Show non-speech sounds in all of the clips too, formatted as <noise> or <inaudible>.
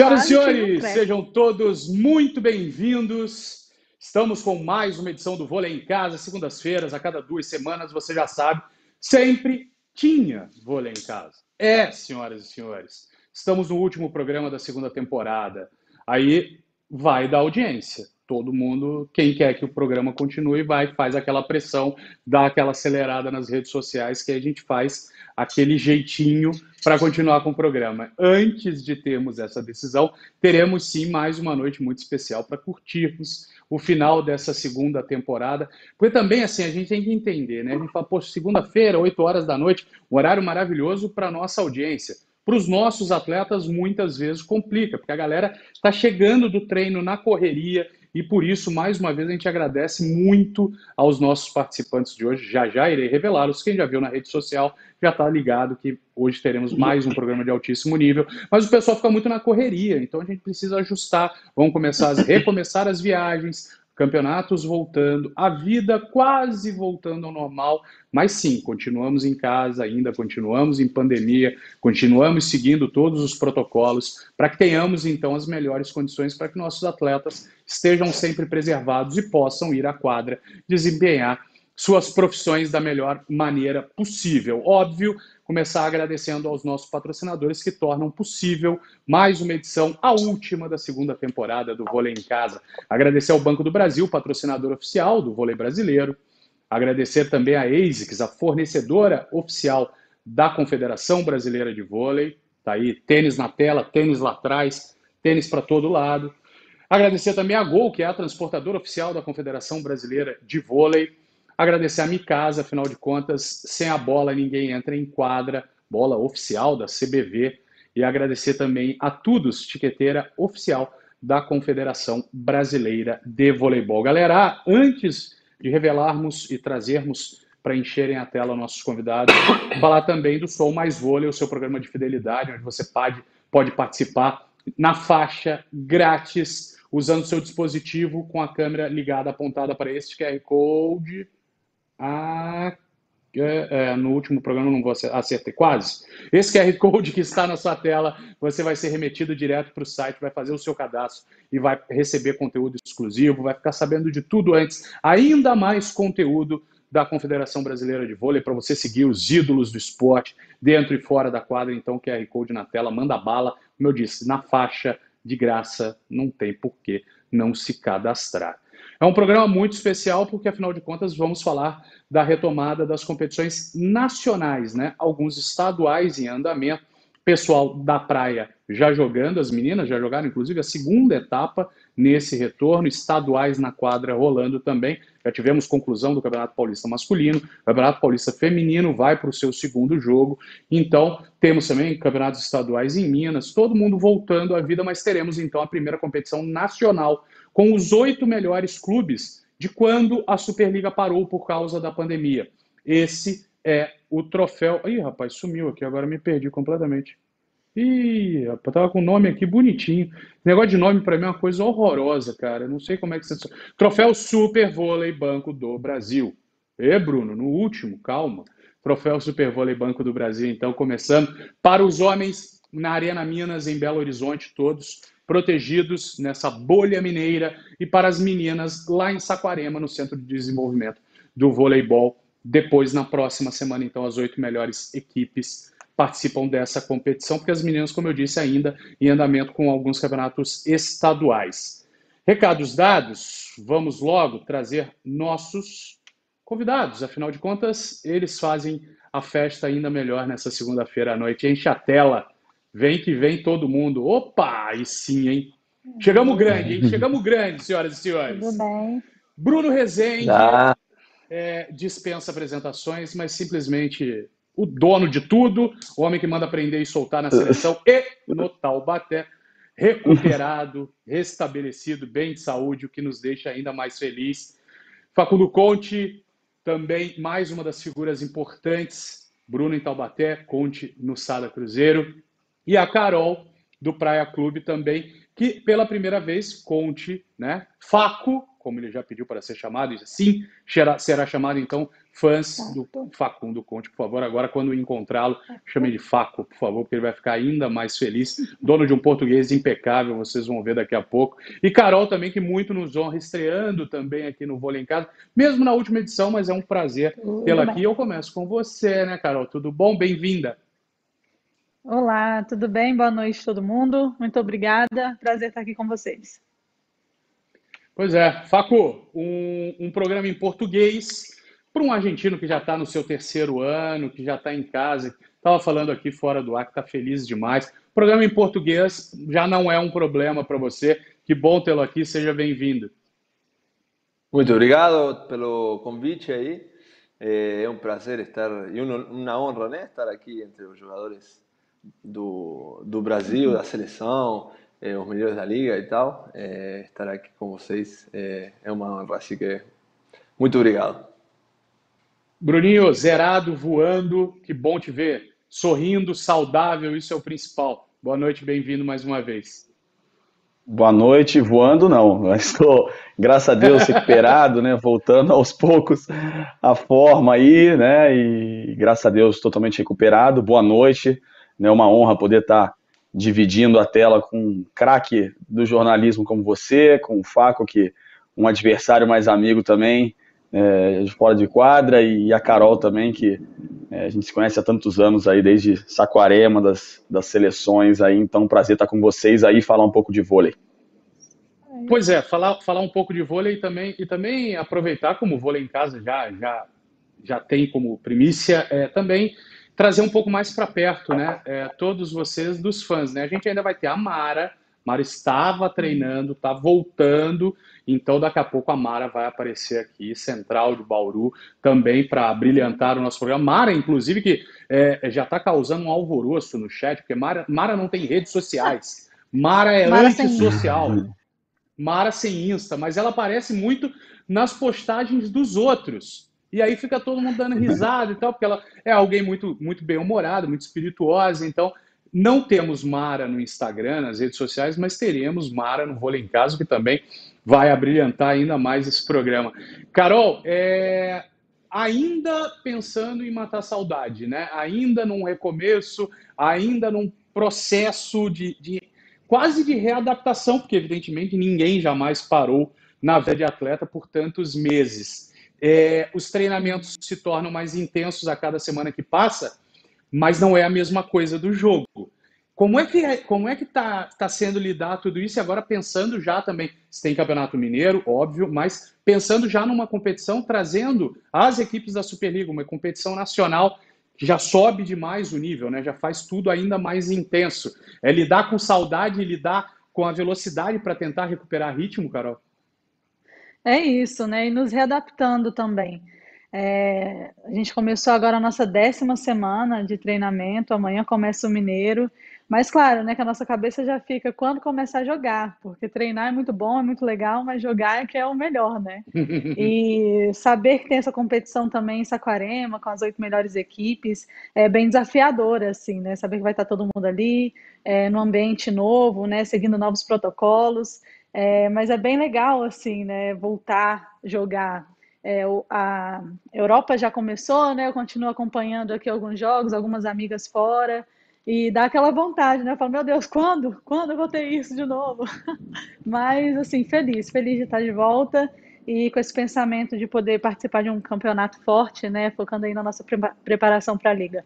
Senhoras e senhores, sejam todos muito bem-vindos. Estamos com mais uma edição do Vôlei em Casa, segundas-feiras, a cada duas semanas, você já sabe, sempre tinha vôlei em casa. É, senhoras e senhores, estamos no último programa da segunda temporada. Aí vai da audiência todo mundo, quem quer que o programa continue, vai, faz aquela pressão, dá aquela acelerada nas redes sociais, que a gente faz aquele jeitinho para continuar com o programa. Antes de termos essa decisão, teremos sim mais uma noite muito especial para curtirmos o final dessa segunda temporada. Porque também, assim, a gente tem que entender, né? A gente fala, pô, segunda-feira, 8 horas da noite, um horário maravilhoso para nossa audiência. Para os nossos atletas, muitas vezes complica, porque a galera está chegando do treino na correria, e por isso, mais uma vez, a gente agradece muito aos nossos participantes de hoje. Já já irei revelá-los. Quem já viu na rede social já está ligado que hoje teremos mais um programa de altíssimo nível. Mas o pessoal fica muito na correria, então a gente precisa ajustar. Vamos começar a recomeçar as viagens, campeonatos voltando, a vida quase voltando ao normal, mas sim, continuamos em casa ainda, continuamos em pandemia, continuamos seguindo todos os protocolos para que tenhamos então as melhores condições para que nossos atletas estejam sempre preservados e possam ir à quadra desempenhar suas profissões da melhor maneira possível. Óbvio, começar agradecendo aos nossos patrocinadores que tornam possível mais uma edição, a última da segunda temporada do Vôlei em Casa. Agradecer ao Banco do Brasil, patrocinador oficial do vôlei brasileiro. Agradecer também a ASICS, a fornecedora oficial da Confederação Brasileira de Vôlei. Tá aí, tênis na tela, tênis lá atrás, tênis para todo lado. Agradecer também a Gol, que é a transportadora oficial da Confederação Brasileira de Vôlei. Agradecer a Mikasa, afinal de contas, sem a bola ninguém entra em quadra, bola oficial da CBV. E agradecer também a Tudos, tiqueteira oficial da Confederação Brasileira de Voleibol. Galera, antes de revelarmos e trazermos para encherem a tela nossos convidados, <coughs> falar também do Sou Mais Vôlei, o seu programa de fidelidade, onde você pode, pode participar na faixa grátis, usando seu dispositivo com a câmera ligada apontada para este QR Code a, é, é, no último programa não vou acertar quase. Esse QR Code que está na sua tela, você vai ser remetido direto para o site, vai fazer o seu cadastro e vai receber conteúdo exclusivo, vai ficar sabendo de tudo antes, ainda mais conteúdo da Confederação Brasileira de Vôlei para você seguir os ídolos do esporte dentro e fora da quadra. Então, QR Code na tela, manda bala. Como eu disse, na faixa de graça, não tem por que não se cadastrar. É um programa muito especial porque, afinal de contas, vamos falar da retomada das competições nacionais, né? Alguns estaduais em andamento, pessoal da praia já jogando, as meninas já jogaram, inclusive, a segunda etapa nesse retorno, estaduais na quadra rolando também. Já tivemos conclusão do Campeonato Paulista masculino, Campeonato Paulista feminino vai para o seu segundo jogo. Então, temos também campeonatos estaduais em Minas, todo mundo voltando à vida, mas teremos então a primeira competição nacional com os oito melhores clubes de quando a Superliga parou por causa da pandemia. Esse é o troféu. Ih, rapaz, sumiu aqui, agora me perdi completamente. Ih, rapaz, tava com o nome aqui bonitinho. Negócio de nome para mim é uma coisa horrorosa, cara. Não sei como é que você. Troféu Super Vôlei Banco do Brasil. E, Bruno, no último, calma. Troféu Super Vôlei Banco do Brasil, então, começando. Para os homens na Arena Minas, em Belo Horizonte, todos protegidos nessa bolha mineira e para as meninas lá em Saquarema, no Centro de Desenvolvimento do Voleibol. Depois, na próxima semana, então, as oito melhores equipes participam dessa competição, porque as meninas, como eu disse, ainda em andamento com alguns campeonatos estaduais. Recados dados, vamos logo trazer nossos convidados. Afinal de contas, eles fazem a festa ainda melhor nessa segunda-feira à noite. Enche a tela Vem que vem todo mundo. Opa, aí sim, hein? Chegamos grande, hein? <laughs> Chegamos grande, senhoras e senhores. Tudo bem. Bruno Rezende ah. É, dispensa apresentações, mas simplesmente o dono de tudo, o homem que manda prender e soltar na seleção e no Taubaté, recuperado, restabelecido, bem de saúde, o que nos deixa ainda mais feliz. Facundo Conte, também mais uma das figuras importantes, Bruno em Taubaté, Conte no Sada Cruzeiro. E a Carol, do Praia Clube também, que pela primeira vez, Conte, né? Faco, como ele já pediu para ser chamado, e sim será, será chamado então fãs do Facundo Conte, por favor. Agora, quando encontrá-lo, chame de Faco, por favor, porque ele vai ficar ainda mais feliz. Dono de um português impecável, vocês vão ver daqui a pouco. E Carol também, que muito nos honra, estreando também aqui no Vôlei em Casa, mesmo na última edição, mas é um prazer tê-la aqui. Eu começo com você, né, Carol? Tudo bom? Bem-vinda. Olá, tudo bem? Boa noite todo mundo. Muito obrigada. Prazer estar aqui com vocês. Pois é, Faco, um, um programa em português para um argentino que já está no seu terceiro ano, que já está em casa, estava falando aqui fora do ar, que está feliz demais. programa em português já não é um problema para você. Que bom tê-lo aqui, seja bem-vindo. Muito obrigado pelo convite aí. É um prazer estar e uma honra, né, estar aqui entre os jogadores do, do Brasil, da seleção, eh, os melhores da liga e tal. Eh, estar aqui com vocês é, é uma honra, assim que muito obrigado. Bruninho, zerado, voando, que bom te ver. Sorrindo, saudável, isso é o principal. Boa noite, bem-vindo mais uma vez. Boa noite, voando não. Estou, graças a Deus, recuperado, né? Voltando aos poucos a forma aí, né? E graças a Deus, totalmente recuperado. Boa noite. É uma honra poder estar dividindo a tela com um craque do jornalismo como você, com o Faco, que um adversário mais amigo também, é, fora de quadra, e a Carol também, que é, a gente se conhece há tantos anos aí, desde Saquarema, das, das seleções aí, então prazer estar com vocês aí e falar um pouco de vôlei. Pois é, falar, falar um pouco de vôlei também, e também aproveitar como o vôlei em casa já, já, já tem como primícia, é, também trazer um pouco mais para perto, né? É, todos vocês dos fãs, né? A gente ainda vai ter a Mara. Mara estava treinando, está voltando, então daqui a pouco a Mara vai aparecer aqui, central de Bauru, também para brilhantar o nosso programa. Mara, inclusive, que é, já está causando um alvoroço no chat, porque Mara, Mara não tem redes sociais. Mara é Mara antissocial. Sem... Mara sem Insta, mas ela aparece muito nas postagens dos outros. E aí fica todo mundo dando risada e tal, porque ela é alguém muito, muito bem-humorado, muito espirituosa. Então, não temos Mara no Instagram, nas redes sociais, mas teremos Mara no Vôlei em Casa, que também vai abrilhantar ainda mais esse programa. Carol, é... ainda pensando em matar saudade, né? Ainda num recomeço, ainda num processo de, de quase de readaptação, porque evidentemente ninguém jamais parou na vida de atleta por tantos meses é, os treinamentos se tornam mais intensos a cada semana que passa, mas não é a mesma coisa do jogo. Como é que é, como é que está tá sendo lidar tudo isso? E agora pensando já também, se tem Campeonato Mineiro, óbvio, mas pensando já numa competição, trazendo as equipes da Superliga, uma competição nacional que já sobe demais o nível, né? já faz tudo ainda mais intenso. É lidar com saudade lidar com a velocidade para tentar recuperar ritmo, Carol? É isso, né? E nos readaptando também. É, a gente começou agora a nossa décima semana de treinamento, amanhã começa o Mineiro, mas claro, né, que a nossa cabeça já fica quando começar a jogar, porque treinar é muito bom, é muito legal, mas jogar é que é o melhor, né? <laughs> E saber que tem essa competição também em Saquarema, com as oito melhores equipes, é bem desafiador, assim, né? Saber que vai estar todo mundo ali, é, num ambiente novo, né, seguindo novos protocolos. É, mas é bem legal, assim, né, voltar a jogar. É, a Europa já começou, né, eu continuo acompanhando aqui alguns jogos, algumas amigas fora, e dá aquela vontade, né, eu falo, meu Deus, quando? Quando eu vou ter isso de novo? <laughs> mas, assim, feliz, feliz de estar de volta, e com esse pensamento de poder participar de um campeonato forte, né, focando aí na nossa preparação para a Liga.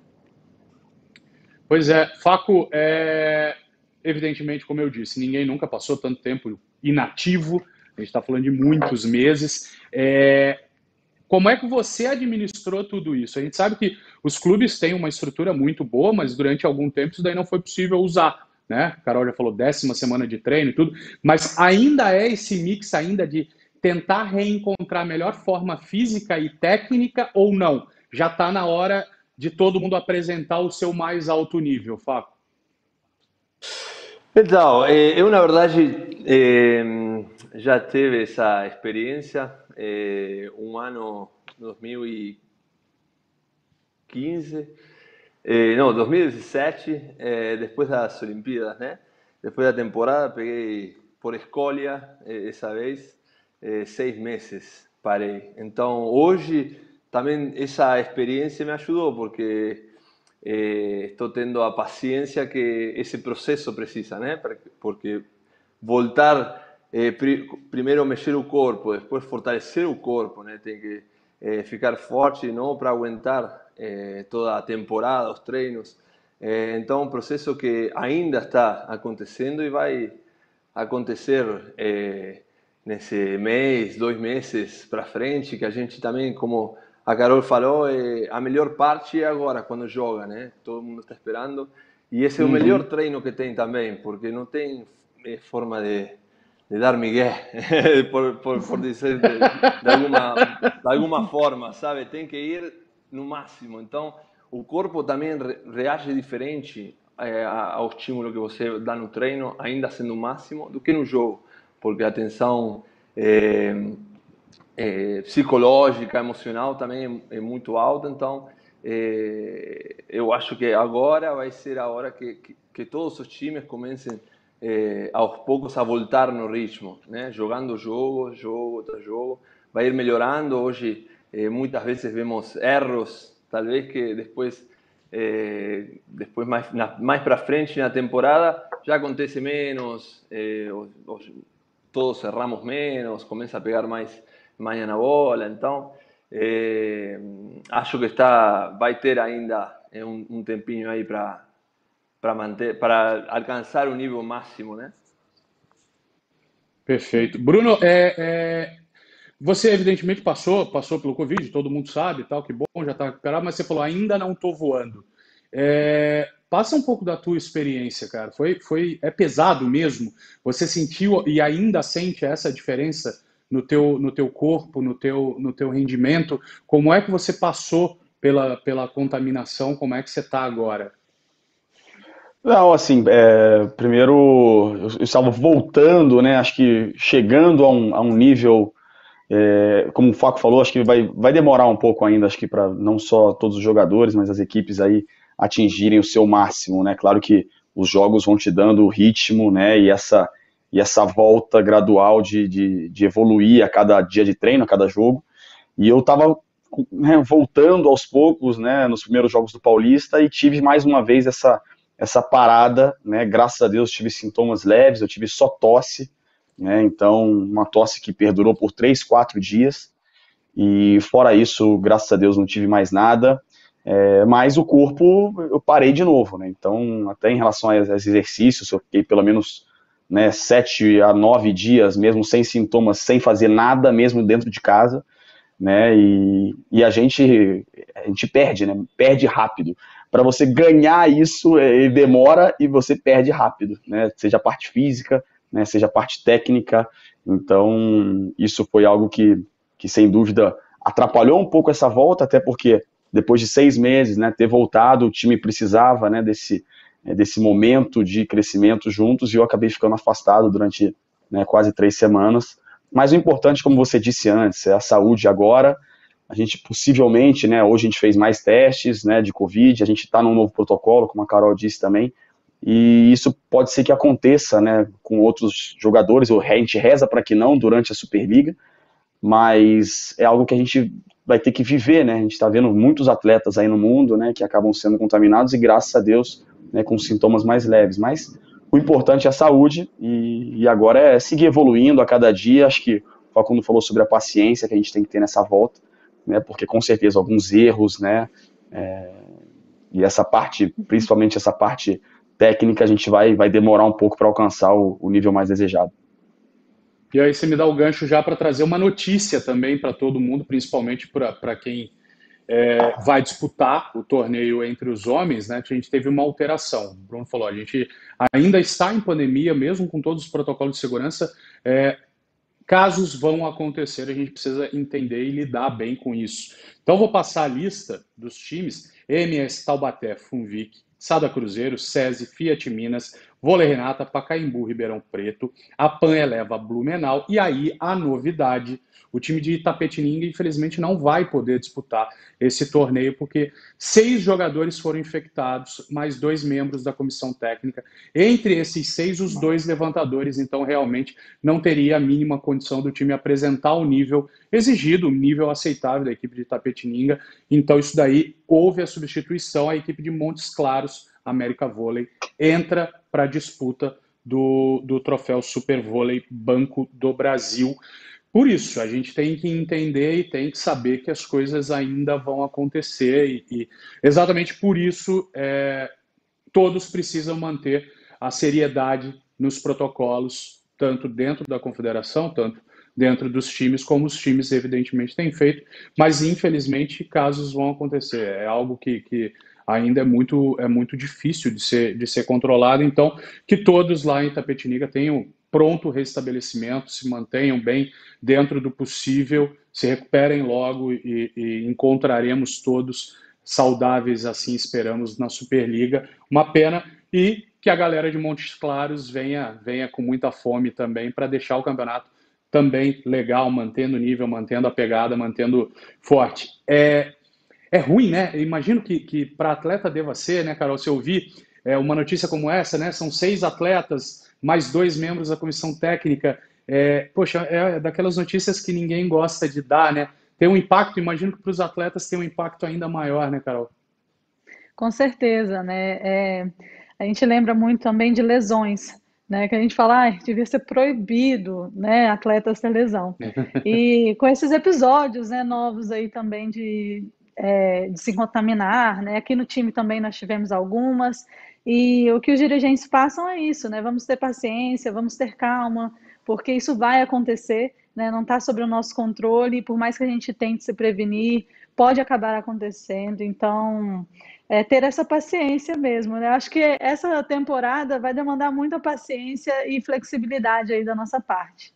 Pois é, Faco, é, evidentemente, como eu disse, ninguém nunca passou tanto tempo inativo, a gente está falando de muitos meses. É, como é que você administrou tudo isso? A gente sabe que os clubes têm uma estrutura muito boa, mas durante algum tempo isso daí não foi possível usar. Né? A Carol já falou décima semana de treino e tudo, mas ainda é esse mix ainda de tentar reencontrar a melhor forma física e técnica ou não? Já está na hora de todo mundo apresentar o seu mais alto nível, Fábio? Então, eh, eu na verdade eh, já tive essa experiência eh, um ano 2015, eh, não, 2017, eh, depois das Olimpíadas, né? Depois da temporada, peguei por escolha eh, essa vez seis meses parei. Então, hoje também essa experiência me ajudou, porque é, estou tendo a paciência que esse processo precisa, né? Porque voltar, é, pri primeiro mexer o corpo, depois fortalecer o corpo, né? Tem que é, ficar forte não para aguentar toda a temporada, os treinos. então, um processo que ainda está acontecendo e vai acontecer nesse mês, dois meses para frente, que a gente também, como a Carol falou, é, a melhor parte é agora, quando joga, né? Todo mundo está esperando. E esse é o uhum. melhor treino que tem também, porque não tem é, forma de, de dar migué, <laughs> por, por, por dizer de, de, alguma, de alguma forma, sabe? Tem que ir no máximo. Então, o corpo também reage diferente é, ao estímulo que você dá no treino, ainda sendo o máximo, do que no jogo porque a tensão é, é, psicológica, emocional também é, é muito alta. Então, é, eu acho que agora vai ser a hora que, que, que todos os times comecem é, aos poucos a voltar no ritmo, né? jogando jogo, jogo, outro jogo, vai ir melhorando. Hoje, é, muitas vezes vemos erros, talvez que depois depois mais, mais para frente na temporada já acontece menos, os, os, todos cerramos menos, comienza a pegar más mañana bola, entonces eh, acho que está, vai ter ainda um, um tempinho aí para para manter, para alcançar o nível máximo, né? Perfeito. Bruno, é, é, você evidentemente passou, passou pelo Covid, todo mundo sabe, tal, que bom, já está recuperado, mas você falou ainda não estou voando. É, Passa um pouco da tua experiência, cara. Foi, foi, é pesado mesmo. Você sentiu e ainda sente essa diferença no teu, no teu corpo, no teu, no teu rendimento? Como é que você passou pela, pela contaminação? Como é que você está agora? Não, assim, é, primeiro eu, estava voltando, né? Acho que chegando a um, a um nível, é, como o Faco falou, acho que vai, vai demorar um pouco ainda, acho que para não só todos os jogadores, mas as equipes aí atingirem o seu máximo, né? Claro que os jogos vão te dando o ritmo, né? E essa, e essa volta gradual de, de, de evoluir a cada dia de treino, a cada jogo. E eu estava né, voltando aos poucos, né? Nos primeiros jogos do Paulista e tive mais uma vez essa, essa parada, né? Graças a Deus tive sintomas leves, eu tive só tosse, né? Então, uma tosse que perdurou por três, quatro dias. E fora isso, graças a Deus, não tive mais nada. É, mas o corpo, eu parei de novo, né? Então, até em relação a exercícios, eu fiquei pelo menos né, sete a nove dias, mesmo sem sintomas, sem fazer nada, mesmo dentro de casa, né? E, e a gente a gente perde, né? Perde rápido. Para você ganhar isso, é, demora e você perde rápido, né? Seja a parte física, né? Seja a parte técnica. Então, isso foi algo que, que sem dúvida atrapalhou um pouco essa volta, até porque depois de seis meses, né, ter voltado, o time precisava, né, desse, é, desse momento de crescimento juntos e eu acabei ficando afastado durante né, quase três semanas. Mas o importante, como você disse antes, é a saúde agora. A gente possivelmente, né, hoje a gente fez mais testes, né, de Covid, a gente está num novo protocolo, como a Carol disse também, e isso pode ser que aconteça, né, com outros jogadores, a gente reza para que não durante a Superliga, mas é algo que a gente vai ter que viver, né? A gente está vendo muitos atletas aí no mundo, né, que acabam sendo contaminados e graças a Deus, né, com sintomas mais leves. Mas o importante é a saúde e, e agora é seguir evoluindo a cada dia. Acho que o Facundo falou sobre a paciência que a gente tem que ter nessa volta, né? Porque com certeza alguns erros, né? É, e essa parte, principalmente essa parte técnica, a gente vai, vai demorar um pouco para alcançar o, o nível mais desejado. E aí você me dá o gancho já para trazer uma notícia também para todo mundo, principalmente para quem é, vai disputar o torneio entre os homens, né? A gente teve uma alteração. O Bruno falou, a gente ainda está em pandemia, mesmo com todos os protocolos de segurança. É, casos vão acontecer, a gente precisa entender e lidar bem com isso. Então, vou passar a lista dos times: MS Taubaté, Funvic, Sada Cruzeiro, SESI, Fiat Minas, Vôlei Renata, Pacaembu, Ribeirão Preto, a PAN eleva Blumenau, e aí a novidade, o time de Itapetininga, infelizmente, não vai poder disputar esse torneio, porque seis jogadores foram infectados, mais dois membros da comissão técnica. Entre esses seis, os dois levantadores, então realmente não teria a mínima condição do time apresentar o nível exigido, o nível aceitável da equipe de Itapetininga. Então, isso daí houve a substituição, a equipe de Montes Claros, América Vôlei, entra para a disputa do, do troféu Super Vôlei Banco do Brasil. Por isso, a gente tem que entender e tem que saber que as coisas ainda vão acontecer, e, e exatamente por isso é, todos precisam manter a seriedade nos protocolos, tanto dentro da confederação, tanto dentro dos times, como os times evidentemente têm feito, mas infelizmente casos vão acontecer. É algo que, que ainda é muito, é muito difícil de ser, de ser controlado, então que todos lá em Tapetiniga tenham pronto restabelecimento, se mantenham bem dentro do possível, se recuperem logo e, e encontraremos todos saudáveis, assim esperamos, na Superliga. Uma pena e que a galera de Montes Claros venha, venha com muita fome também para deixar o campeonato também legal, mantendo o nível, mantendo a pegada, mantendo forte. É, é ruim, né? Eu imagino que, que para atleta deva ser, né, Carol? Se eu ouvir é, uma notícia como essa, né? São seis atletas mais dois membros da comissão técnica. É, poxa, é daquelas notícias que ninguém gosta de dar, né? Tem um impacto, imagino que para os atletas tem um impacto ainda maior, né, Carol? Com certeza, né? É, a gente lembra muito também de lesões, né? Que a gente fala, ah, devia ser proibido, né, atletas ter lesão. <laughs> E com esses episódios, né, novos aí também de, é, de se contaminar, né? Aqui no time também nós tivemos algumas, e o que os dirigentes passam é isso, né? Vamos ter paciência, vamos ter calma, porque isso vai acontecer, né? Não está sob o nosso controle, e por mais que a gente tente se prevenir, pode acabar acontecendo. Então, é ter essa paciência mesmo, né? Acho que essa temporada vai demandar muita paciência e flexibilidade aí da nossa parte.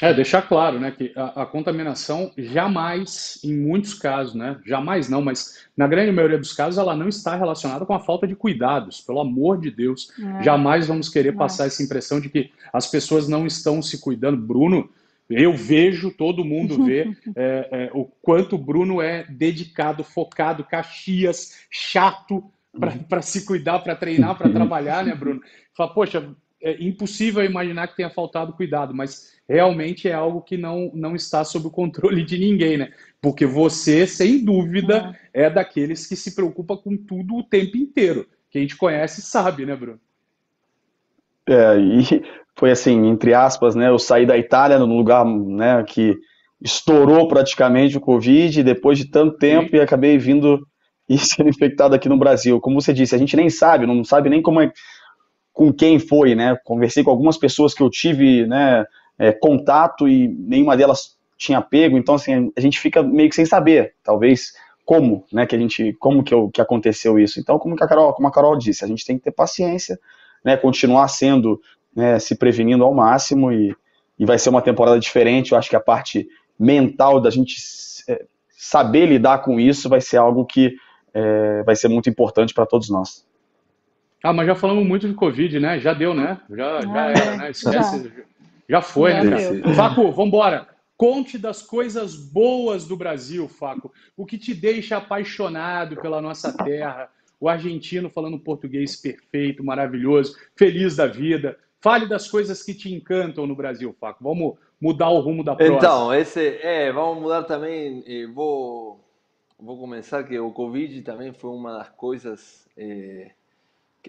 É, deixar claro, né, que a, a, contaminação jamais, em muitos casos, né, jamais não, mas na grande maioria dos casos, ela não está relacionada com a falta de cuidados, pelo amor de Deus. É. Jamais vamos querer passar essa impressão de que as pessoas não estão se cuidando. Bruno, eu vejo, todo mundo <laughs> vê é, é, o quanto o Bruno é dedicado, focado, Caxias, chato para se cuidar, para treinar, para <laughs> trabalhar, né, Bruno? Fala, poxa, é impossível imaginar que tenha faltado cuidado, mas realmente é algo que não, não está sob o controle de ninguém, né? Porque você, sem dúvida, é. é daqueles que se preocupa com tudo o tempo inteiro. Quem a gente conhece sabe, né, Bruno? É, e foi assim, entre aspas, né? Eu saí da Itália num lugar né, que estourou praticamente o Covid depois de tanto tempo Sim. e acabei vindo e <laughs> sendo infectado aqui no Brasil. Como você disse, a gente nem sabe, não sabe nem como é, com quem foi, né? Conversei com algumas pessoas que eu tive, né? é, contato e nenhuma delas tinha pego, então assim, a gente fica meio que sem saber, talvez, como, né, que a gente, como que, que aconteceu isso. Então, como, a Carol, como a Carol disse, a gente tem que ter paciência, né, continuar sendo, né, se prevenindo ao máximo e, e vai ser uma temporada diferente, eu acho que a parte mental da gente é, saber lidar com isso vai ser algo que é, vai ser muito importante para todos nós. Ah, mas já falamos muito de Covid, né? Já deu, né? Já, já é, era, né? Esquece. Já. Já foi, Já né? Deu. Faco, vambora. Conte das coisas boas do Brasil, Faco. O que te deixa apaixonado pela nossa terra. O argentino falando português perfeito, maravilhoso, feliz da vida. Fale das coisas que te encantam no Brasil, Faco. Vamos mudar o rumo da próxima. Então, esse, é, vamos mudar também. Vou, vou começar que o Covid também foi uma das coisas, é,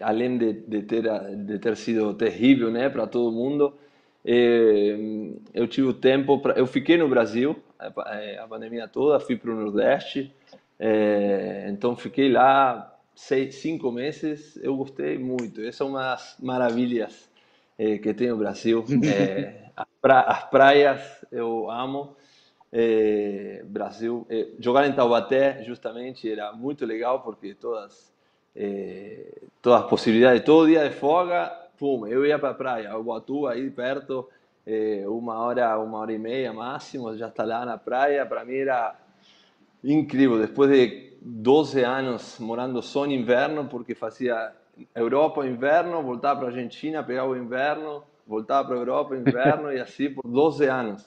além de, de, ter, de ter sido terrível né, para todo mundo, é, eu tive o tempo, pra, eu fiquei no Brasil a, a pandemia toda, fui para o Nordeste, é, então fiquei lá seis, cinco meses, eu gostei muito. Essa é uma das maravilhas que tem o Brasil. <laughs> As, pra, as, praias eu amo. Brasil, jogar em Taubaté justamente era muito legal porque todas é, todas as possibilidades, todo dia de folga pum, eu ia para a praia, Ubatuba, aí perto, eh, uma hora, uma hora e meia máximo, já está lá na praia. Para mim era incrível. Depois de 12 anos morando só <laughs> no inverno, porque fazia Europa, inverno, voltava para a Argentina, pegava o inverno, voltava para a Europa, inverno, e assim por 12 anos.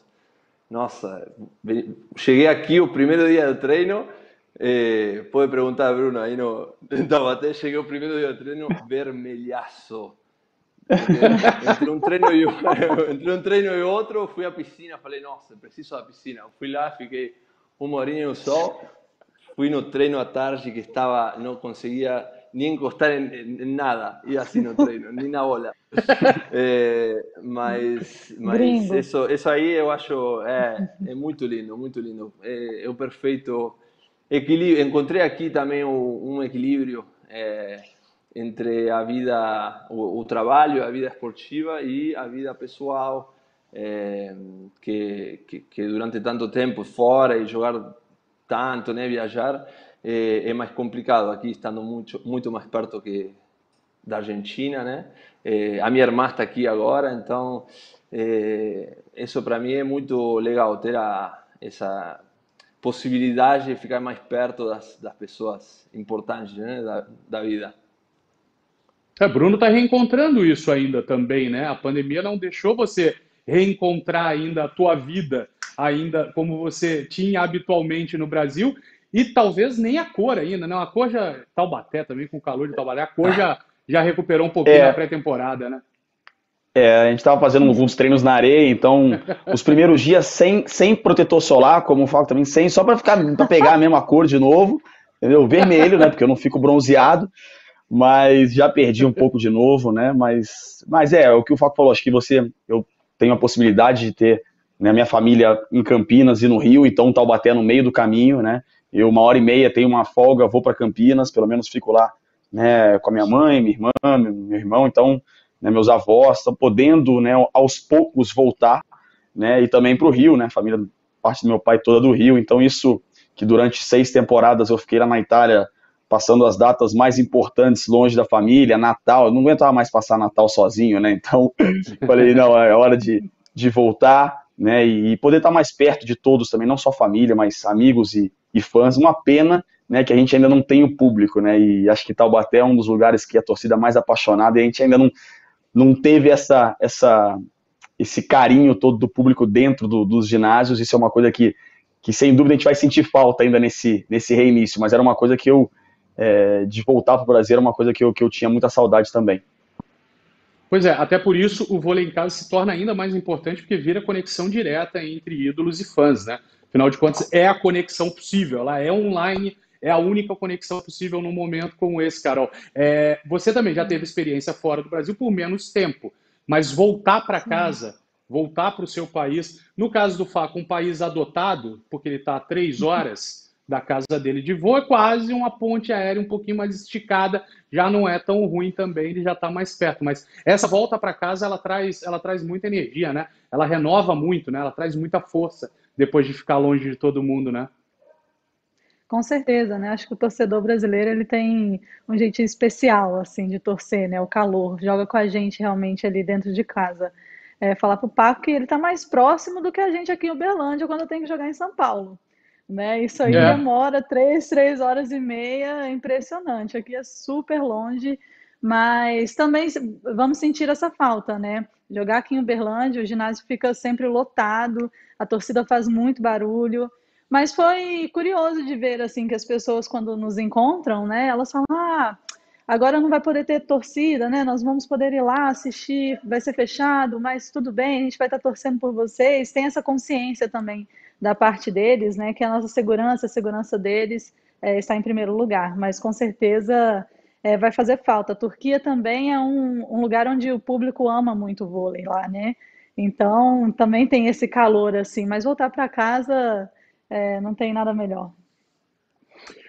Nossa, cheguei aqui o primeiro dia do treino, eh, pode perguntar, Bruno, aí no em Taubaté, cheguei o primeiro dia do treino vermelhaço. Entre um, treino e, entre um treino e outro, fui à piscina, falei, nossa, preciso da piscina. Fui lá, fiquei uma horinha no sol, fui no treino à tarde que estava, não conseguia ni encostar en, en, en, nada, y así no treino, ni na bola. <laughs> É, mas mas isso, isso aí eu acho é, é muito lindo, muito lindo. É, é o perfeito equilíbrio. Encontrei aqui também um, equilíbrio é, entre a vida, o, o, trabalho, a vida esportiva e a vida pessoal, é, que, que, que durante tanto tempo fora e jogar tanto, né, viajar, é, é, mais complicado aqui, estando muito, muito mais perto que da Argentina, né? A minha irmã está aqui agora, então isso para mim é muito legal, ter a, essa possibilidade de ficar mais perto das, das pessoas importantes né? da, da vida. É, Bruno está reencontrando isso ainda também, né? A pandemia não deixou você reencontrar ainda a tua vida, ainda como você tinha habitualmente no Brasil, e talvez nem a cor ainda, não. A cor já. Taubaté também, com o calor de Taubaté, a cor <laughs> já, já recuperou um pouquinho é, na pré-temporada, né? É, a gente estava fazendo alguns treinos na areia, então os primeiros dias sem, sem protetor solar, como eu falo também, sem, só para ficar para pegar a mesma cor de novo, entendeu? Vermelho, né? Porque eu não fico bronzeado, mas já perdi um pouco de novo, né? Mas, mas é, o que o Faco falou, acho que você, eu tenho a possibilidade de ter né, minha família em Campinas e no Rio, então Taubaté no meio do caminho, né? Eu, uma hora e meia, tenho uma folga, vou para Campinas, pelo menos fico lá né, com a minha mãe, minha irmã, meu irmão, então, né, meus avós, estão podendo, né, aos poucos voltar, né, e também para o Rio, né, família, parte do meu pai toda do Rio, então isso que durante seis temporadas eu fiquei lá na Itália, passando as datas mais importantes longe da família, Natal, eu não aguentava mais passar Natal sozinho, né, então <laughs> falei, não, é hora de, de voltar, né, e poder estar mais perto de todos também, não só família, mas amigos e, e fãs. Uma pena né, que a gente ainda não tem o público, né? E acho que Taubaté é um dos lugares que a torcida mais apaixonada e a gente ainda não, não teve essa, essa, esse carinho todo do público dentro do, dos ginásios. Isso é uma coisa que, que, sem dúvida, a gente vai sentir falta ainda nesse, nesse reinício, mas era uma coisa que eu, é, de voltar para o Brasil, era uma coisa que eu, que eu tinha muita saudade também. Pois é, até por isso o vôlei em casa se torna ainda mais importante porque vira conexão direta entre ídolos e fãs, né? Afinal de contas, é a conexão possível, ela é online, é a única conexão possível num momento como esse, Carol. É, você também já teve experiência fora do Brasil por menos tempo, mas voltar para casa, voltar para o seu país, no caso do Faco, um país adotado, porque ele está a três horas da casa dele de voo, é quase uma ponte aérea um pouquinho mais esticada, já não é tão ruim também, ele já está mais perto. Mas essa volta para casa, ela traz, ela traz muita energia, né? Ela renova muito, né? Ela traz muita força depois de ficar longe de todo mundo, né? Com certeza, né? Acho que o torcedor brasileiro ele tem um jeitinho especial assim de torcer, né? O calor joga com a gente realmente ali dentro de casa. É, falar para o Paco que ele está mais próximo do que a gente aqui em Uberlândia quando tem que jogar em São Paulo. Né? Isso aí é. demora três, três horas e meia, é impressionante. Aqui é super longe, mas também vamos sentir essa falta, né? Jogar aqui em Uberlândia, o ginásio fica sempre lotado, a torcida faz muito barulho. Mas foi curioso de ver assim que as pessoas quando nos encontram, né, elas falam: "Ah, agora não vai poder ter torcida, né? Nós vamos poder ir lá assistir, vai ser fechado, mas tudo bem, a gente vai estar torcendo por vocês". Tem essa consciência também da parte deles, né, que a nossa segurança, a segurança deles é, está em primeiro lugar. Mas com certeza é, vai fazer falta. A Turquia também é um, um lugar onde o público ama muito o vôlei lá, né? Então, também tem esse calor, assim, mas voltar para casa é, não tem nada melhor.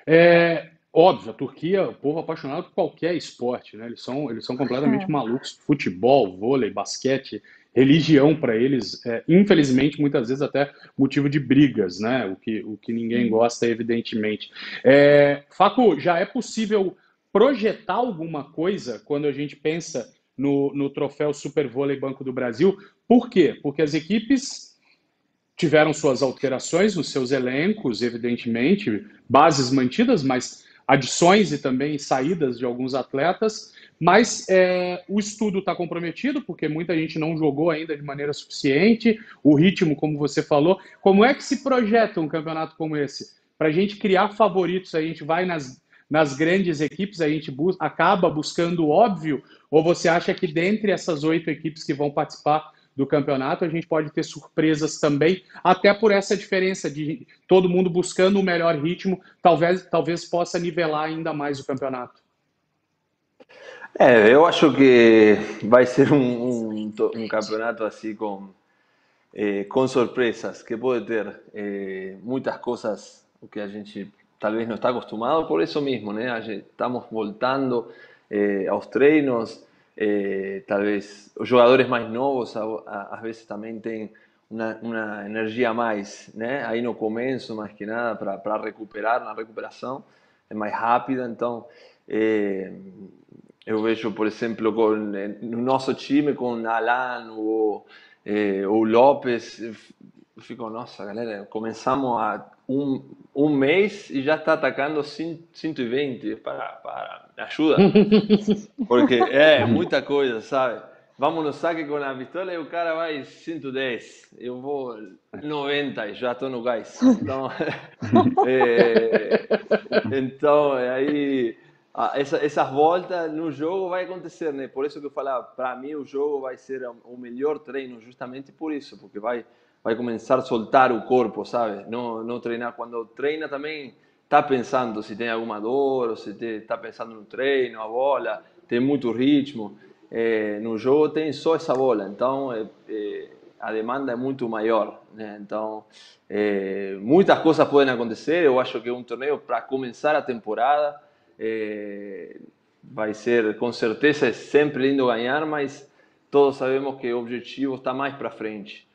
É óbvio, a Turquia, o povo apaixonado por qualquer esporte, né? Eles são, eles são completamente é. malucos. Futebol, vôlei, basquete, religião para eles, é, infelizmente, muitas vezes até motivo de brigas, né? O que, o que ninguém gosta, evidentemente. É, Facu, já é possível projetar alguma coisa quando a gente pensa no, no troféu Super Vôlei Banco do Brasil. Por quê? Porque as equipes tiveram suas alterações nos seus elencos, evidentemente, bases mantidas, mas adições e também saídas de alguns atletas, mas é, o estudo está comprometido, porque muita gente não jogou ainda de maneira suficiente, o ritmo, como você falou. Como é que se projeta um campeonato como esse? Para a gente criar favoritos, a gente vai nas, nas grandes equipes, a gente bu acaba buscando o óbvio, ou você acha que dentre essas oito equipes que vão participar do campeonato, a gente pode ter surpresas também, até por essa diferença de todo mundo buscando o melhor ritmo, talvez, talvez possa nivelar ainda mais o campeonato. É, eu acho que vai ser um, um, um campeonato assim com, eh, com surpresas, que pode ter eh, muitas coisas que a gente talvez não está acostumado, por isso mesmo, né? Estamos voltando eh, aos treinos, eh, talvez os jogadores mais novos às vezes também têm uma, uma energia a mais, né? Aí no começo, mais que nada, para recuperar, na recuperação, é mais rápida, então... Eh, eu vejo, por exemplo, com, no nosso time, com Alan ou, eh, ou Lopes, eu fico, nossa, galera, começamos há um, um mês e já está atacando 120. Para, para, ajuda. <laughs> Porque é muita coisa, sabe? Vamos no saque com a pistola e o cara vai 110. Eu vou 90 e já estou no gás. Então, <laughs> é, então aí ah, essa, essas voltas no jogo vai acontecer, né? Por isso que eu falava, para mim o jogo vai ser o melhor treino, justamente por isso, porque vai vai começar a soltar o corpo, sabe? Não não treinar quando treina também está pensando se tem alguma dor, ou se está pensando no treino, a bola, tem muito ritmo. É, no jogo tem só essa bola, então é, é, a demanda é muito maior, né? Então muitas coisas podem acontecer. Eu acho que um torneio para começar a temporada vai ser, com certeza, é sempre lindo ganhar, mas todos sabemos que o objetivo está mais para frente.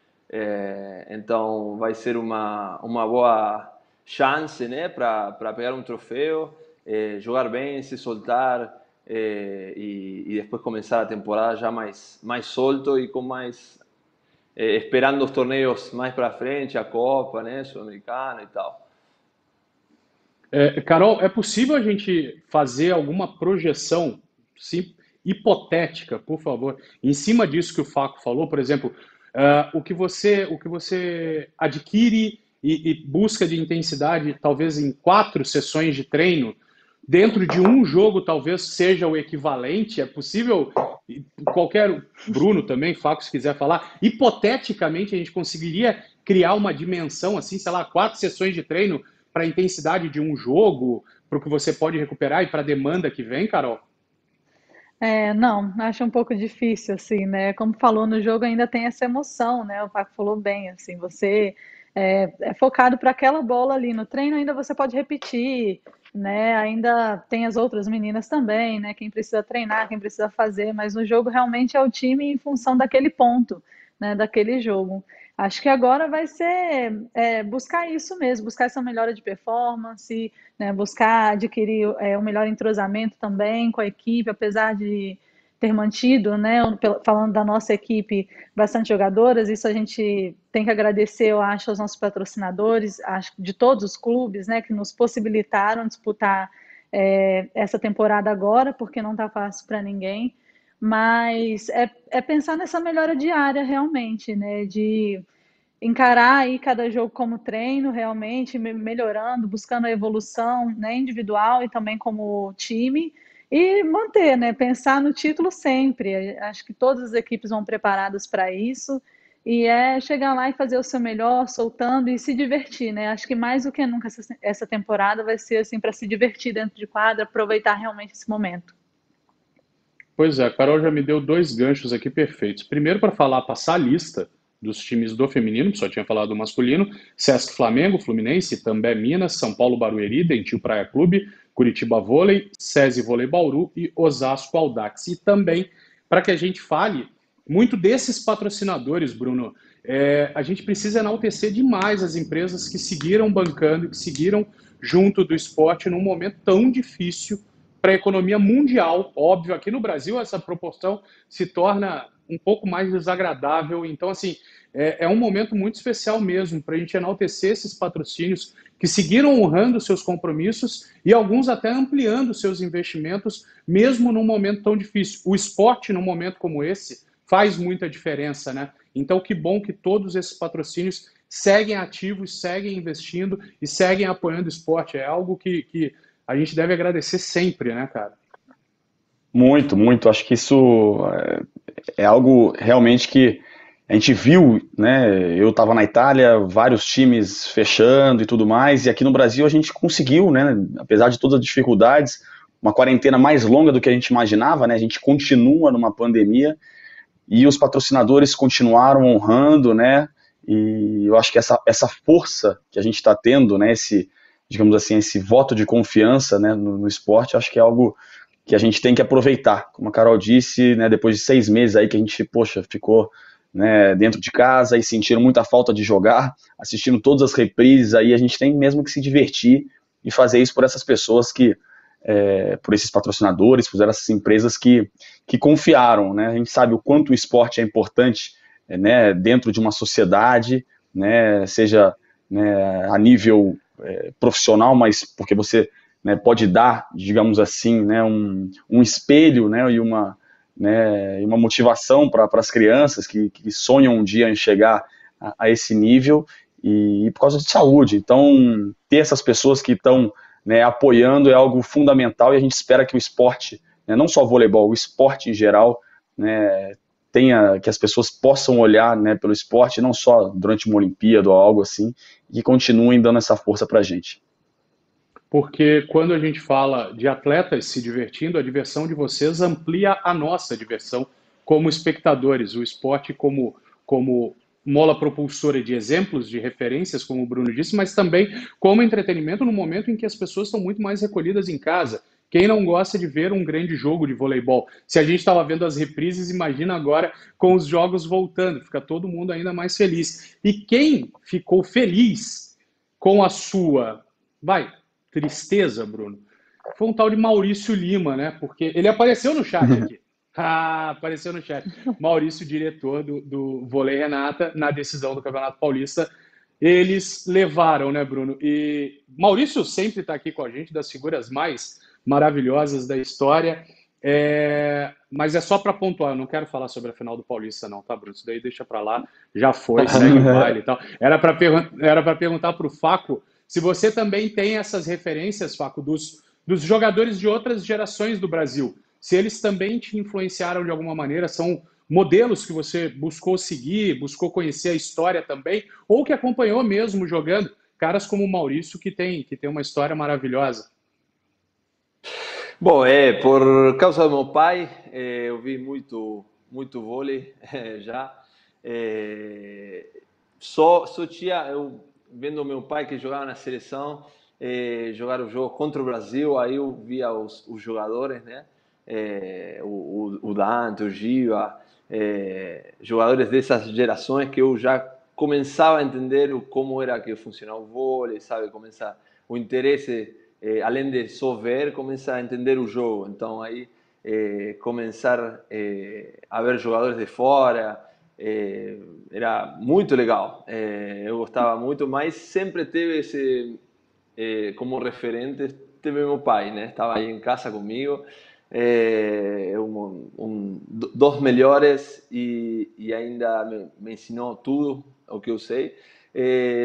Então, vai ser uma, uma boa chance né, para pegar um troféu, é, jogar bem, se soltar é, e, e, depois começar a temporada já mais, mais solto e com mais. É, esperando os torneios mais para frente, a Copa, né, Sul-Americana e tal. É, Carol, é possível a gente fazer alguma projeção sim, hipotética, por favor, em cima disso que o Faco falou, por exemplo, uh, o, que você, o que você adquire e, e, busca de intensidade, talvez em quatro sessões de treino, dentro de um jogo talvez seja o equivalente, é possível, qualquer, Bruno também, Faco, se quiser falar, hipoteticamente a gente conseguiria criar uma dimensão assim, sei lá, quatro sessões de treino para a intensidade de um jogo, para o que você pode recuperar e para a demanda que vem, Carol? É, não, acho um pouco difícil, assim, né? Como falou no jogo, ainda tem essa emoção, né? O Paco falou bem, assim, você é, é focado para aquela bola ali. No treino ainda você pode repetir, né? Ainda tem as outras meninas também, né? Quem precisa treinar, quem precisa fazer, mas no jogo realmente é o time em função daquele ponto, né? Daquele jogo. Acho que agora vai ser é, buscar isso mesmo, buscar essa melhora de performance, né, buscar adquirir é, um melhor entrosamento também com a equipe, apesar de ter mantido, né, falando da nossa equipe, bastante jogadoras, isso a gente tem que agradecer, eu acho, aos nossos patrocinadores, acho de todos os clubes, né, que nos possibilitaram disputar é, essa temporada agora, porque não está fácil para ninguém mas é, é pensar nessa melhora diária realmente, né? De encarar aí cada jogo como treino, realmente melhorando, buscando a evolução né, individual e também como time e manter, né? Pensar no título sempre. Acho que todas as equipes vão preparadas para isso e é chegar lá e fazer o seu melhor, soltando e se divertir, né? Acho que mais do que nunca essa, temporada vai ser assim para se divertir dentro de quadra, aproveitar realmente esse momento. Pois é, a Carol já me deu dois ganchos aqui perfeitos. Primeiro, para falar, passar a lista dos times do feminino, só tinha falado do masculino, Sesc Flamengo, Fluminense, També Minas, São Paulo Barueri, Dentil Praia Clube, Curitiba Vôlei, SESI Vôlei Bauru e Osasco Aldax. E também, para que a gente fale muito desses patrocinadores, Bruno, é, a gente precisa enaltecer demais as empresas que seguiram bancando, que seguiram junto do esporte num momento tão difícil para a economia mundial. Óbvio, aqui no Brasil essa proporção se torna um pouco mais desagradável. Então, assim, é, é um momento muito especial mesmo para a gente enaltecer esses patrocínios que seguiram honrando seus compromissos e alguns até ampliando seus investimentos, mesmo num momento tão difícil. O esporte, num momento como esse, faz muita diferença, né? Então, que bom que todos esses patrocínios seguem ativos, seguem investindo e seguem apoiando o esporte. É algo que, que a gente deve agradecer sempre, né, cara? Muito, muito. Acho que isso é, é algo realmente que a gente viu, né? Eu estava na Itália, vários times fechando e tudo mais, e aqui no Brasil a gente conseguiu, né? Apesar de todas as dificuldades, uma quarentena mais longa do que a gente imaginava, né? A gente continua numa pandemia e os patrocinadores continuaram honrando, né? E eu acho que essa, essa força que a gente está tendo, né? Esse, digamos assim, esse voto de confiança, né? No, no esporte, acho que é algo que a gente tem que aproveitar. Como a Carol disse, né? Depois de seis meses aí que a gente, poxa, ficou né, dentro de casa e sentiram muita falta de jogar, assistindo todas as reprises, aí a gente tem mesmo que se divertir e fazer isso por essas pessoas que, é, por esses patrocinadores, por essas empresas que, que confiaram, né, a gente sabe o quanto o esporte é importante, né, dentro de uma sociedade, né, seja né, a nível é, profissional, mas porque você né, pode dar, digamos assim, né, um, um espelho né, e uma, né, uma motivação para as crianças que, que, sonham um dia em chegar a, a esse nível e, e, por causa de saúde. Então, ter essas pessoas que estão né, apoiando é algo fundamental e a gente espera que o esporte, né, não só o voleibol, o esporte em geral, né, tenha que as pessoas possam olhar né, pelo esporte, não só durante uma Olimpíada ou algo assim, e continuem dando essa força para a gente porque quando a gente fala de atletas se divertindo, a diversão de vocês amplia a nossa diversão como espectadores. O esporte como, como mola propulsora de exemplos, de referências, como o Bruno disse, mas também como entretenimento no momento em que as pessoas estão muito mais recolhidas em casa. Quem não gosta de ver um grande jogo de voleibol? Se a gente estava vendo as reprises, imagina agora com os jogos voltando, fica todo mundo ainda mais feliz. E quem ficou feliz com a sua, vai, tristeza, Bruno, foi um tal de Maurício Lima, né? Porque ele apareceu no chat <laughs> aqui. Ah, apareceu no chat. Maurício, diretor do, do Vôlei Renata, na decisão do Campeonato Paulista. Eles levaram, né, Bruno? E Maurício sempre está aqui com a gente, das figuras mais maravilhosas da história. É... Mas é só para pontuar, eu não quero falar sobre a final do Paulista, não, tá, Bruno? Isso daí deixa para lá, já foi, <laughs> segue o baile e tal. Era para per... perguntar para o Faco se você também tem essas referências, Faco, dos, dos jogadores de outras gerações do Brasil, se eles também te influenciaram de alguma maneira, são modelos que você buscou seguir, buscou conhecer a história também, ou que acompanhou mesmo jogando, caras como o Maurício, que tem, que tem uma história maravilhosa. Bom, é, por causa do meu pai, é, eu vi muito, muito vôlei <laughs> é, já. É, só, só tinha, eu vendo meu pai que jogava na seleção, eh, jogar o jogo contra o Brasil, aí eu via os, os jogadores, né? Eh, o, o, Dante, o Giva, eh, jogadores dessas gerações que eu já começava a entender como era que funcionava o vôlei, sabe? Começa o interesse, eh, além de só ver, começa a entender o jogo. Então aí começar a ver jogadores de fora, é, era muito legal. É, eu gostava muito, mas sempre teve esse é, como referente teve meu pai, né? Estava aí em casa comigo, um, um, dos melhores e, e ainda me, me, ensinou tudo o que eu sei.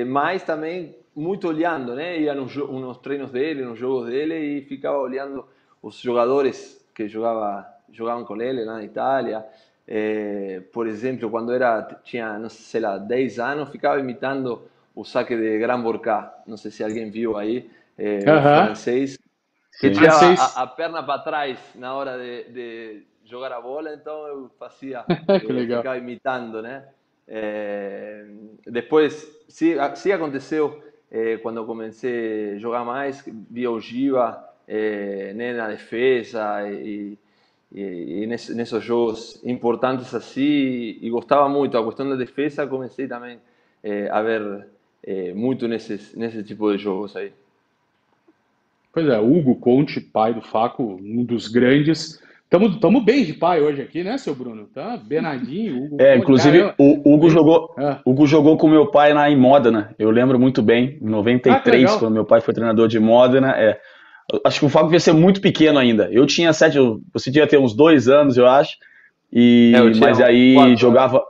mas também muito olhando, né? Ia nos, nos treinos dele, nos jogos dele e ficava olhando os jogadores que jogava, jogavam com ele na Itália. Eh, por exemplo, quando era tinha, não sei lá, 10 anos, ficava imitando o saque de Gran Borca. Não sei se alguém viu aí, eh, uh -huh. francês, que tinha a, a, perna para trás na hora de, de, jogar a bola, então eu fazia, eu ficava imitando, né? Eh, depois, se, se aconteceu eh, quando comecei a jogar mais, via o Giva eh, né, na defesa e e, e nesses jogos importantes assim e gostava muito a questão da defesa comecei também é, a ver é, muito nesses nesse tipo de jogos aí pois é Hugo Conte pai do Faco um dos grandes Tamo, tamo bem de pai hoje aqui, né, seu Bruno? Tá Bernardinho, Hugo. É, inclusive o Hugo jogou, é. Hugo jogou com meu pai na em Modena. Eu lembro muito bem, em 93, ah, quando meu pai foi treinador de Modena. É. Acho que o Fábio devia ser muito pequeno ainda. Eu tinha sete, você devia ter uns dois anos, eu acho. E, é, mas aí quatro, jogava,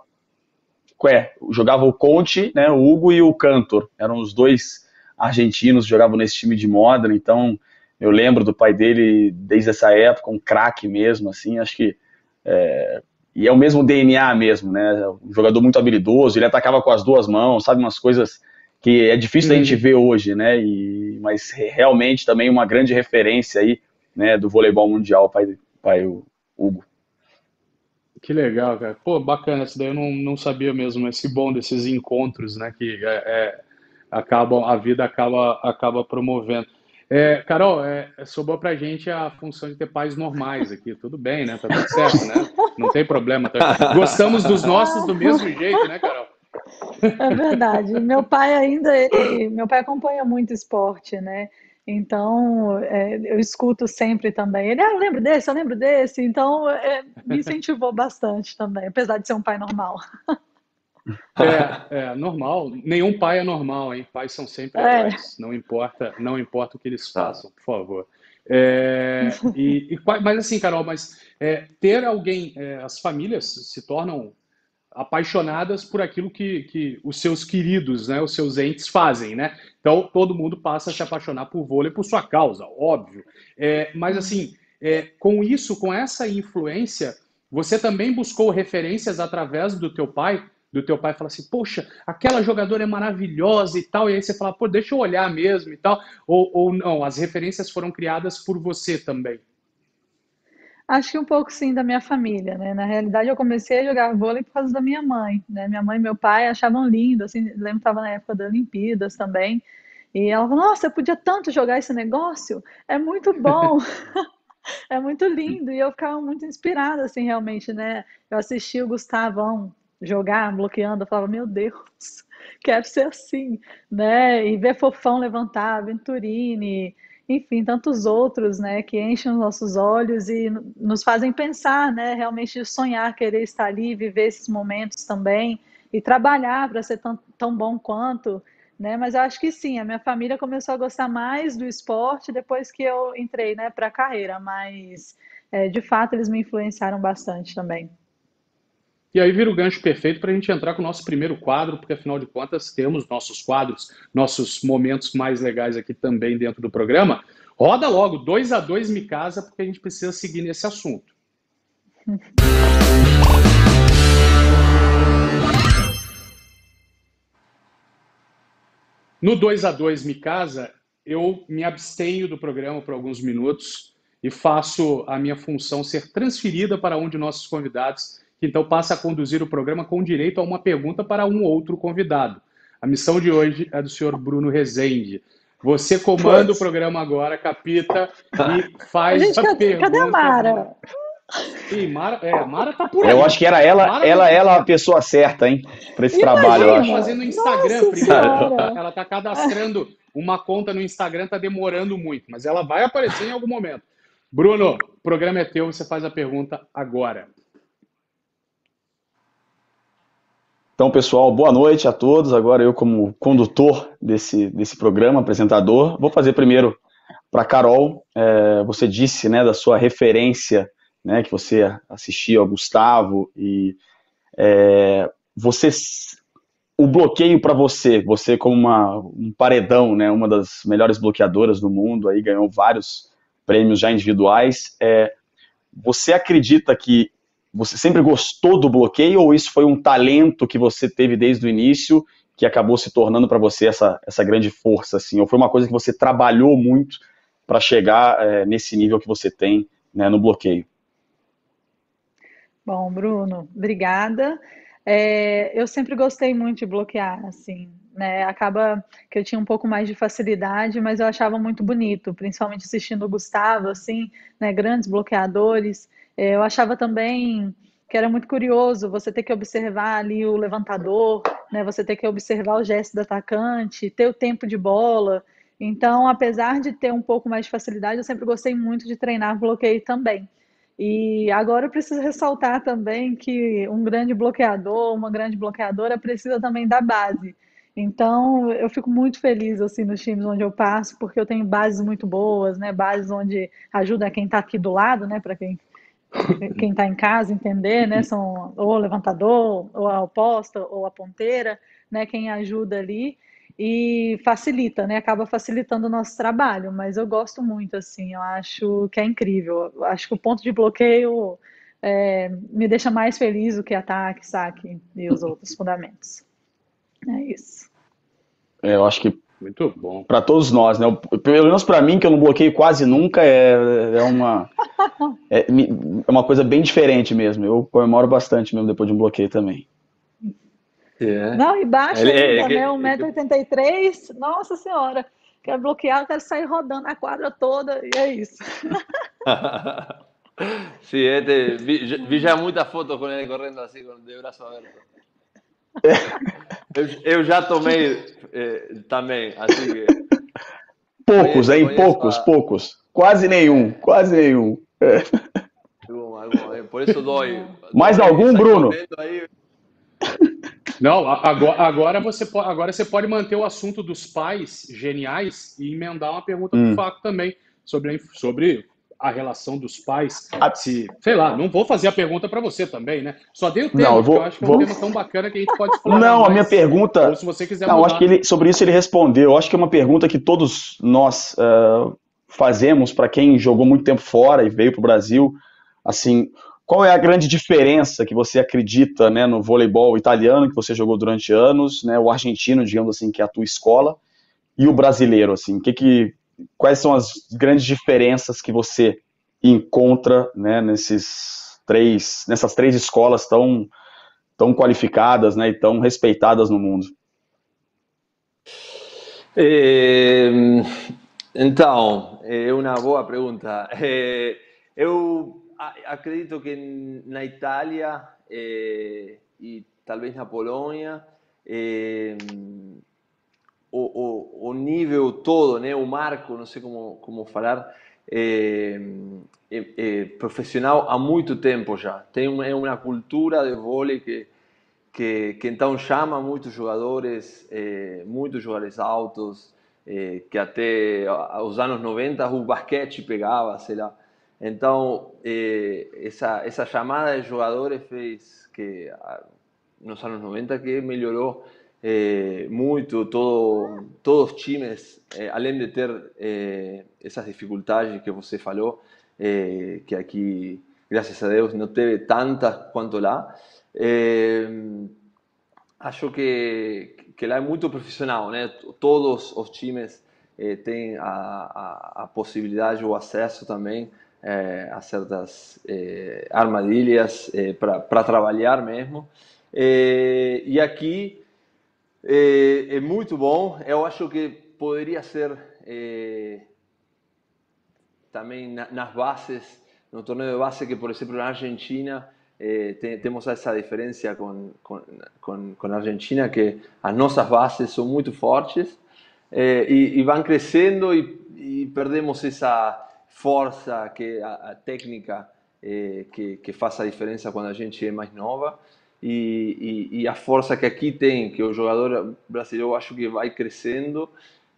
é, jogava o Conte, né, o Hugo e o Cantor. Eram os dois argentinos que jogavam nesse time de Modena. Então eu lembro do pai dele desde essa época, um craque mesmo, assim, acho que. É, e é o mesmo DNA mesmo, né? Um jogador muito habilidoso, ele atacava com as duas mãos, sabe? Umas coisas que é difícil uhum. a gente ver hoje, né? E, mas realmente também uma grande referência aí, né, do voleibol mundial, pai, pai Hugo. Que legal, cara. Pô, bacana, isso daí eu não, não sabia mesmo, esse bom desses encontros, né, que é, é, acabam, a vida acaba, acaba promovendo. É, Carol, é, sobrou pra gente a função de ter pais normais aqui. Tudo bem, né? Tá tudo certo, né? Não tem problema. Tá... Gostamos dos nossos do mesmo jeito, né, Carol? É verdade. <laughs> Meu pai ainda, ele, meu pai acompanha muito esporte, né? Então, é, eu escuto sempre também. Ele, ah, eu lembro desse, eu lembro desse. Então, é, me incentivou bastante também, apesar de ser um pai normal. É, é, normal. Nenhum pai é normal, hein? Pais são sempre é. heróis. Não importa, não importa o que eles façam, por favor. É, e, e, mas assim, Carol, mas é, ter alguém, é, as famílias se tornam apaixonadas por aquilo que, que os seus queridos, né, os seus entes fazem, né? Então todo mundo passa a se apaixonar por vôlei por sua causa, óbvio. É, mas assim, é, com isso, com essa influência, você também buscou referências através do teu pai do teu pai fala assim, poxa, aquela jogadora é maravilhosa e tal, e aí você fala, pô, deixa eu olhar mesmo e tal, ou, ou não, as referências foram criadas por você também? Acho que um pouco sim da minha família, né? Na realidade, eu comecei a jogar vôlei por causa da minha mãe, né? Minha mãe e meu pai achavam lindo, assim, lembro que estava na época das Olimpíadas também, e ela falou, nossa, eu podia tanto jogar esse negócio, é muito bom. <laughs> é muito lindo, e eu ficava muito inspirada, assim, realmente, né? Eu assisti o Gustavão jogar bloqueando, eu falava, meu Deus, quero ser assim, né? E ver Fofão levantar, Venturini, enfim, tantos outros, né, que enchem os nossos olhos e nos fazem pensar, né, realmente sonhar, querer estar ali, viver esses momentos também e trabalhar para ser tão, tão bom quanto, né? Mas eu acho que sim, a minha família começou a gostar mais do esporte depois que eu entrei, né, para a carreira, mas é, de fato eles me influenciaram bastante também. E aí vira o gancho perfeito para a gente entrar com o nosso primeiro quadro, porque afinal de contas temos nossos quadros, nossos momentos mais legais aqui também dentro do programa. Roda logo, 2 a 2 me casa, porque a gente precisa seguir nesse assunto. No 2 a 2 me casa, eu me abstenho do programa por alguns minutos e faço a minha função ser transferida para um de nossos convidados que então passa a conduzir o programa com direito a uma pergunta para um outro convidado. A missão de hoje é do senhor Bruno Rezende. Você comanda o programa agora, capita, e <laughs> faz a, gente, a cadê, pergunta. Cadê a Mara? Ih, Mara, é, a Mara tá por aí. Eu acho que era ela, Mara ela, tá... ela a pessoa certa, hein, para esse Imagina, trabalho. Ela tá fazendo no Instagram Nossa primeiro. Senhora. Ela tá cadastrando uma conta no Instagram, tá demorando muito, mas ela vai aparecer em algum momento. Bruno, o programa é teu, você faz a pergunta agora. Então, pessoal, boa noite a todos. Agora eu, como condutor desse, desse programa, apresentador, vou fazer primeiro para Carol. É, você disse né, da sua referência, né, que você assistia ao Gustavo, e é, você, o bloqueio para você, você como uma, um paredão, né, uma das melhores bloqueadoras do mundo, aí ganhou vários prêmios já individuais. É, você acredita que você sempre gostou do bloqueio ou isso foi um talento que você teve desde o início que acabou se tornando para você essa, essa grande força, assim? Ou foi uma coisa que você trabalhou muito para chegar é, nesse nível que você tem né, no bloqueio? Bom, Bruno, obrigada. É, eu sempre gostei muito de bloquear, assim, né? Acaba que eu tinha um pouco mais de facilidade, mas eu achava muito bonito, principalmente assistindo o Gustavo, assim, né? Grandes bloqueadores. É, eu achava também que era muito curioso você ter que observar ali o levantador, né? Você ter que observar o gesto do atacante, ter o tempo de bola. Então, apesar de ter um pouco mais de facilidade, eu sempre gostei muito de treinar bloqueio também. E agora eu preciso ressaltar também que um grande bloqueador, uma grande bloqueadora precisa também da base. Então, eu fico muito feliz assim nos times onde eu passo, porque eu tenho bases muito boas, né? Bases onde ajuda quem está aqui do lado, né? Para quem quem está em casa entender, né? São ou o levantador, ou a oposta, ou a ponteira, né? Quem ajuda ali e facilita, né? Acaba facilitando o nosso trabalho, mas eu gosto muito, assim, eu acho que é incrível. Eu acho que o ponto de bloqueio é, me deixa mais feliz do que ataque, saque e os outros fundamentos. É isso. É, eu acho que muito bom. Para todos nós, né? Pelo menos para mim, que eu não bloqueio quase nunca, é, é uma <laughs> é, é, uma coisa bem diferente mesmo. Eu comemoro bastante mesmo depois de um bloqueio também. É. Não, e baixo é, ainda, né? 1,83m, nossa senhora. Quer bloquear, quer sair rodando a quadra toda, e é isso. <laughs> Sim, vi, vi, já muita foto com ele correndo assim, com o braço aberto. Eu, eu já tomei eh, também, assim que... Poucos, conheço, hein? Conheço poucos, a... poucos. Quase nenhum, quase nenhum. É. Por isso dói. Mais algum, Bruno? Aí... Não, agora, agora, você pode, agora você pode manter o assunto dos pais geniais e emendar uma pergunta hum. para o Faco também sobre, sobre a relação dos pais. Se, sei lá, não vou fazer a pergunta para você também, né? Só dei o tema, não, eu, vou, eu acho que é um tema tão bacana que a gente pode falar. Não, mais, a minha pergunta. Ou se você quiser Não, acho que ele, sobre isso ele respondeu. Eu acho que é uma pergunta que todos nós uh, fazemos para quem jogou muito tempo fora e veio para o Brasil. Assim, qual é a grande diferença que você acredita né, no voleibol italiano, que você jogou durante anos, né, o argentino, digamos assim, que é a tua escola, e o brasileiro, assim, que que, quais são as grandes diferenças que você encontra né, nesses três, nessas três escolas tão, tão qualificadas né, e tão respeitadas no mundo? É, então, é uma boa pergunta. É, <laughs> eu acredito que na Itália eh, e talvez na Polônia eh, o, o, o, nível todo, né, o marco, não sei como, como falar, é, é, é profissional há muito tempo já. Tem uma, é uma cultura de vôlei que, que, que então chama muitos jogadores, é, muitos jogadores altos, é, que até os anos 90 o basquete pegava, sei lá. Então, eh, essa, essa chamada de jogadores fez que, nos anos 90, que melhorou eh, muito todo, todos os times, eh, além de ter eh, essas dificuldades que você falou, que aqui, graças a Deus, não teve tantas quanto lá. Acho que, que lá é muito profissional, né? Todos os times têm a, a, a possibilidade, o acesso também a certas armadilhas para trabalhar mesmo. E aqui é, é, muito bom. Eu acho que poderia ser é, também na, nas bases, no torneio de base, que por exemplo na Argentina tem, temos essa diferença com, com, com, com, a Argentina, que as nossas bases são muito fortes e, e vão crescendo e, e perdemos essa força, que a, a técnica é, que, que faz a diferença quando a gente é mais nova. E, e, e, a força que aqui tem, que o jogador brasileiro acho que vai crescendo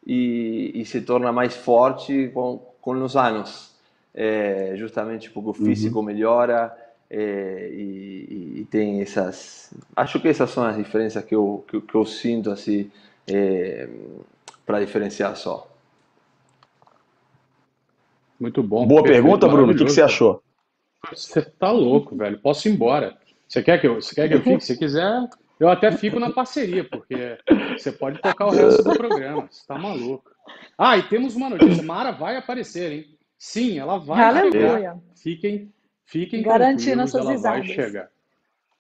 e, e se torna mais forte com, com os anos, é, justamente porque o físico uhum. melhora é, e, tem essas. Acho que essas são as diferenças que eu, que, que eu sinto assim é, para diferenciar só. Muito bom. Boa pergunta, Bruno. O que, que, você achou? Você tá louco, velho. Posso ir embora. Você quer que eu, você quer que eu fique? <laughs> Se quiser, eu até fico na parceria, porque você pode tocar o resto do programa. Você tá maluco. Ah, e temos uma notícia. Mara vai aparecer, hein? Sim, ela vai Aleluia. Fiquem, fiquem Garantir nossas ela risadas. vai chegar.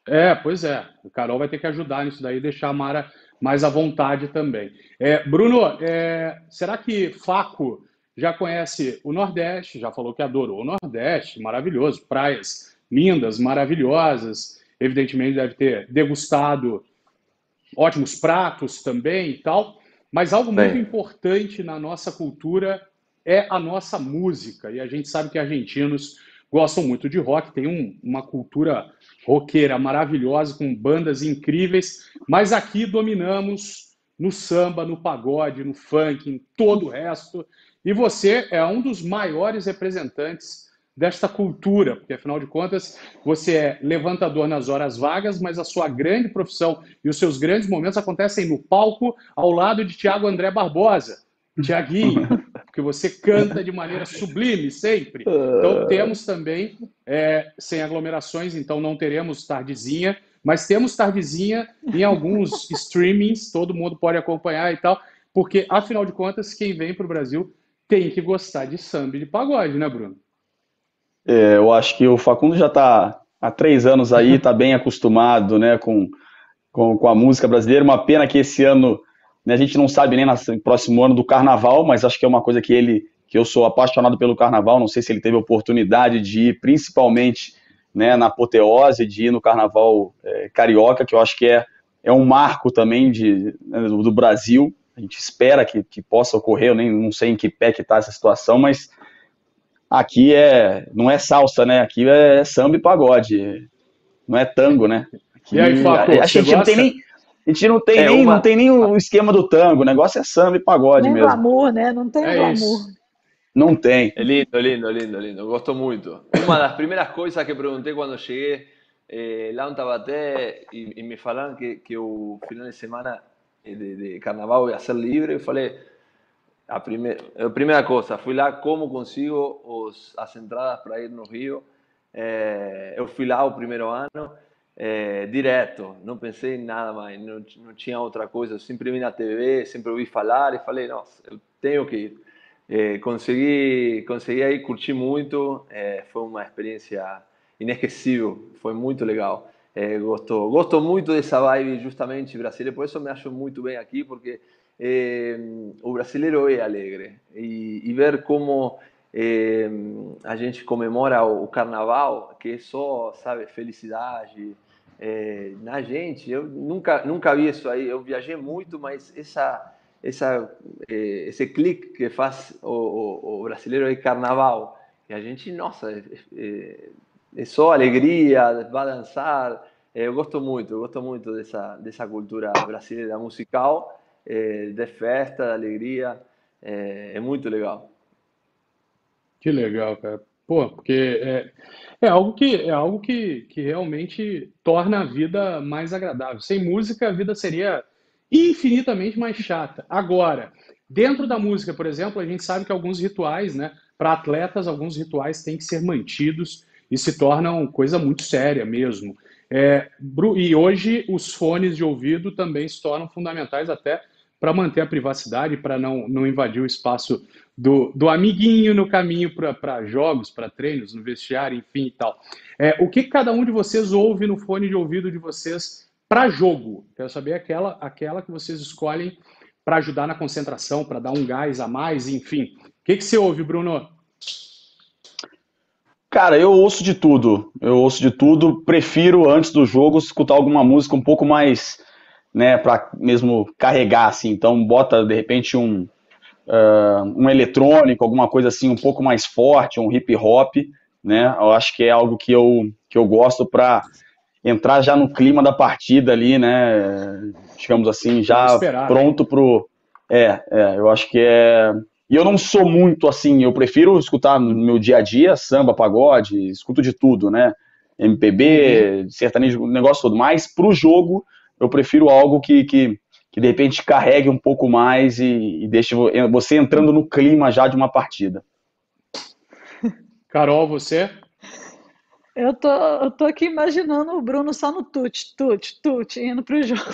É, pois é. O Carol vai ter que ajudar nisso daí, deixar a Mara mais à vontade também. É, Bruno, é, será que Faco já conhece o Nordeste, já falou que adorou o Nordeste, maravilhoso, praias lindas, maravilhosas, evidentemente deve ter degustado ótimos pratos também e tal, mas algo Bem. muito importante na nossa cultura é a nossa música, e a gente sabe que argentinos gostam muito de rock, tem um, uma cultura roqueira maravilhosa, com bandas incríveis, mas aqui dominamos no samba, no pagode, no funk, em todo o resto. E você é um dos maiores representantes desta cultura, porque afinal de contas você é levantador nas horas vagas, mas a sua grande profissão e os seus grandes momentos acontecem no palco ao lado de Tiago André Barbosa. Tiaguinho, <laughs> porque você canta de maneira sublime sempre. Então temos também, é, sem aglomerações, então não teremos tardezinha, mas temos tardezinha em alguns <laughs> streamings, todo mundo pode acompanhar e tal, porque afinal de contas, quem vem para o Brasil tem que gostar de samba e de pagode, né, Bruno? É, eu acho que o Facundo já está há três anos aí, está bem acostumado né, com, com, com, a música brasileira. Uma pena que esse ano né, a gente não sabe nem no próximo ano do carnaval, mas acho que é uma coisa que ele, que eu sou apaixonado pelo carnaval. Não sei se ele teve oportunidade de ir, principalmente né, na apoteose, de ir no carnaval é, carioca, que eu acho que é, é um marco também de, né, do, Brasil. A gente espera que, que possa ocorrer, eu nem não sei em que pé que está essa situação, mas aqui é não é salsa, né? Aqui é samba e pagode, não é tango, né? Aqui, e aí, Fábio, a, a gente gosta? não tem nem a gente não tem, é nem, uma... não tem nem o esquema do tango, o negócio é samba e pagode nem mesmo. glamour, né? Não tem é glamour. Isso. Não tem. É lindo, lindo, lindo, lindo. Gosto muito. Uma das primeiras coisas que perguntei quando cheguei eh, lá em Tabaté e, e, me falaram que, que o final de semana de, de carnaval ia ser livre, eu falei, a primeira, a primeira coisa, fui lá como consigo os, as entradas para ir no Rio. É, eu fui lá o primeiro ano, é, direto, não pensei em nada mais, não, não tinha outra coisa. Eu sempre vi na TV, sempre ouvi falar e falei, nossa, eu tenho que ir. É, consegui, consegui aí curtir muito, foi uma experiência inesquecível, foi muito legal. É, gosto, gosto muito dessa vibe justamente brasileira, por isso me acho muito bem aqui, porque eh, o brasileiro é alegre e, e ver como eh, a gente comemora o, o, carnaval, que é só, sabe, felicidade eh, na gente. Eu nunca, nunca vi isso aí. Eu viajei muito, mas essa, essa, esse clique que faz o, o, o brasileiro é carnaval, e a gente, nossa, é, é só alegria, vai dançar. Eu gosto muito, eu gosto muito dessa, dessa cultura brasileira musical é, de festa, de alegria. É, é, muito legal. Que legal, cara. Pô, porque é, é algo, que, é algo que, que realmente torna a vida mais agradável. Sem música, a vida seria infinitamente mais chata. Agora, dentro da música, por exemplo, a gente sabe que alguns rituais, né, para atletas, alguns rituais têm que ser mantidos e se tornam coisa muito séria mesmo. É, e hoje os fones de ouvido também se tornam fundamentais até para manter a privacidade, para não, não invadir o espaço do, do amiguinho no caminho para jogos, para treinos, no vestiário, enfim e tal. É, o que cada um de vocês ouve no fone de ouvido de vocês para jogo? Quero saber aquela, aquela que vocês escolhem para ajudar na concentração, para dar um gás a mais, enfim. O que, que você ouve, Bruno? Cara, eu ouço de tudo. Eu ouço de tudo. Prefiro, antes do jogo, escutar alguma música um pouco mais né, para mesmo carregar, assim. Então, bota de repente um, uh, um eletrônico, alguma coisa assim um pouco mais forte, um hip hop, né? Eu acho que é algo que eu, que eu gosto para entrar já no clima da partida ali, né? Digamos assim, já esperar, né? pronto né? pro. É, é, eu acho que é. E eu não sou muito assim, eu prefiro escutar no meu dia a dia samba, pagode, escuto de tudo, né? MPB, uhum. sertanejo, negócio todo. Mas pro jogo, eu prefiro algo que, que, que de repente carregue um pouco mais e, e deixe você entrando no clima já de uma partida. <laughs> Carol, você? Eu tô, eu tô aqui imaginando o Bruno só no tut, tut, tut, indo pro jogo. <laughs>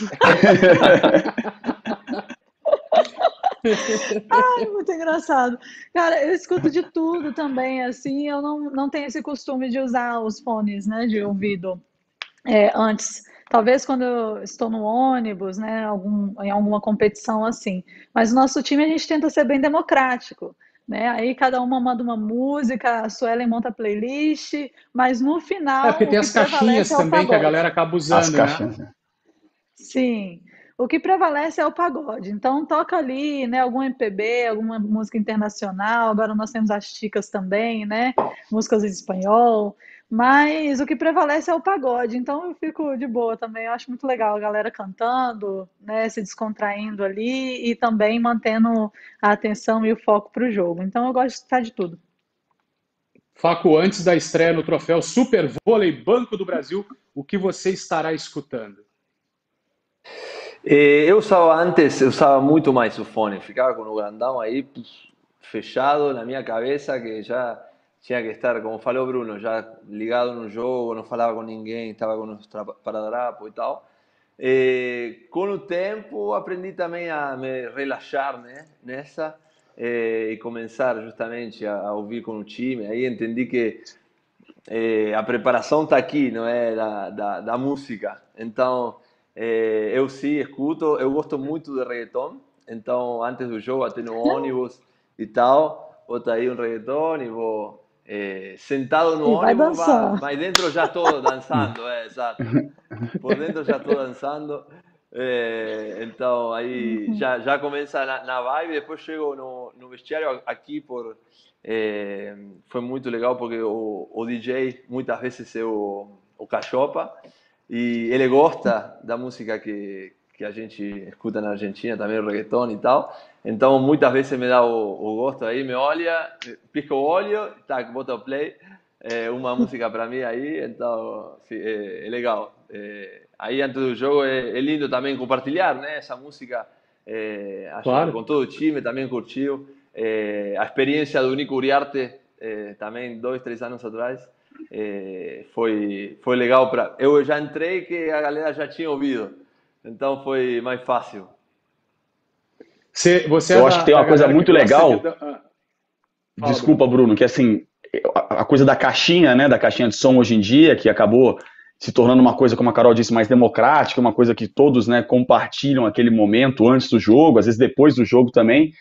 Ai, muito engraçado. Cara, eu escuto de tudo também, assim, eu não, não tenho esse costume de usar os fones, né, de ouvido é, antes Talvez quando eu estou no ônibus, né, algum, em alguma competição assim. Mas o nosso time a gente tenta ser bem democrático. Né? Aí cada uma manda uma música, a Suelen monta a playlist, mas no final. É, porque tem as caixinhas é também que a galera acaba usando, as né? Sim. o que prevalece é o pagode. Então toca ali, né, algum MPB, alguma música internacional. Agora nós temos as chicas também, né, músicas em espanhol. Mas o que prevalece é o pagode. Então eu fico de boa também. Eu acho muito legal a galera cantando, né, se descontraindo ali e também mantendo a atenção e o foco para o jogo. Então eu gosto de estar de tudo. Faco, antes da estreia no troféu Super Vôlei Banco do Brasil, o que você estará escutando? Eh, eu usava antes, eu usava muito mais o fone, ficava com o grandão aí fechado na minha cabeça, que já tinha que estar, como falou Bruno, já ligado no jogo, não falava com ninguém, estava com os paradrapos e tal. Eh, com o tempo aprendi também a me relaxar né, nessa eh, e começar justamente a, a, ouvir com o time. Aí entendi que eh, a preparação está aqui, não é da, da, da música. Então eh, eu sim escuto, eu gosto muito de reggaeton. Então antes do jogo, até no ônibus e tal, boto aí um reggaeton e vou eh, sentado no ônibus, mas dentro já estou <laughs> dançando, é, exato. Por dentro já estou dançando. É, então aí já, já começa na, na vibe, depois chego no, no vestiário aqui por é, foi muito legal porque o, o DJ muitas vezes é o, o Cachopa e ele gosta da música que, que a gente escuta na Argentina, também o reggaeton e tal. Então muitas vezes me dá o, o gosto aí, me olha, pisca o olho, tac, bota o play, é, uma música para mim aí, então é, é legal. É, aí antes do jogo é, lindo também compartilhar né, essa música claro. com todo o time, também curtiu. A experiência do Nico Uriarte, também dois, três anos atrás, foi, foi legal. Pra, eu já entrei que a galera já tinha ouvido, então foi mais fácil. Você, você eu acho que tem uma coisa muito legal. De... Ah. Desculpa, Bruno, que assim, a coisa da caixinha, né, da caixinha de som hoje em dia, que acabou se tornando uma coisa, como a Carol disse, mais democrática, uma coisa que todos né, compartilham aquele momento antes do jogo, às vezes depois do jogo também.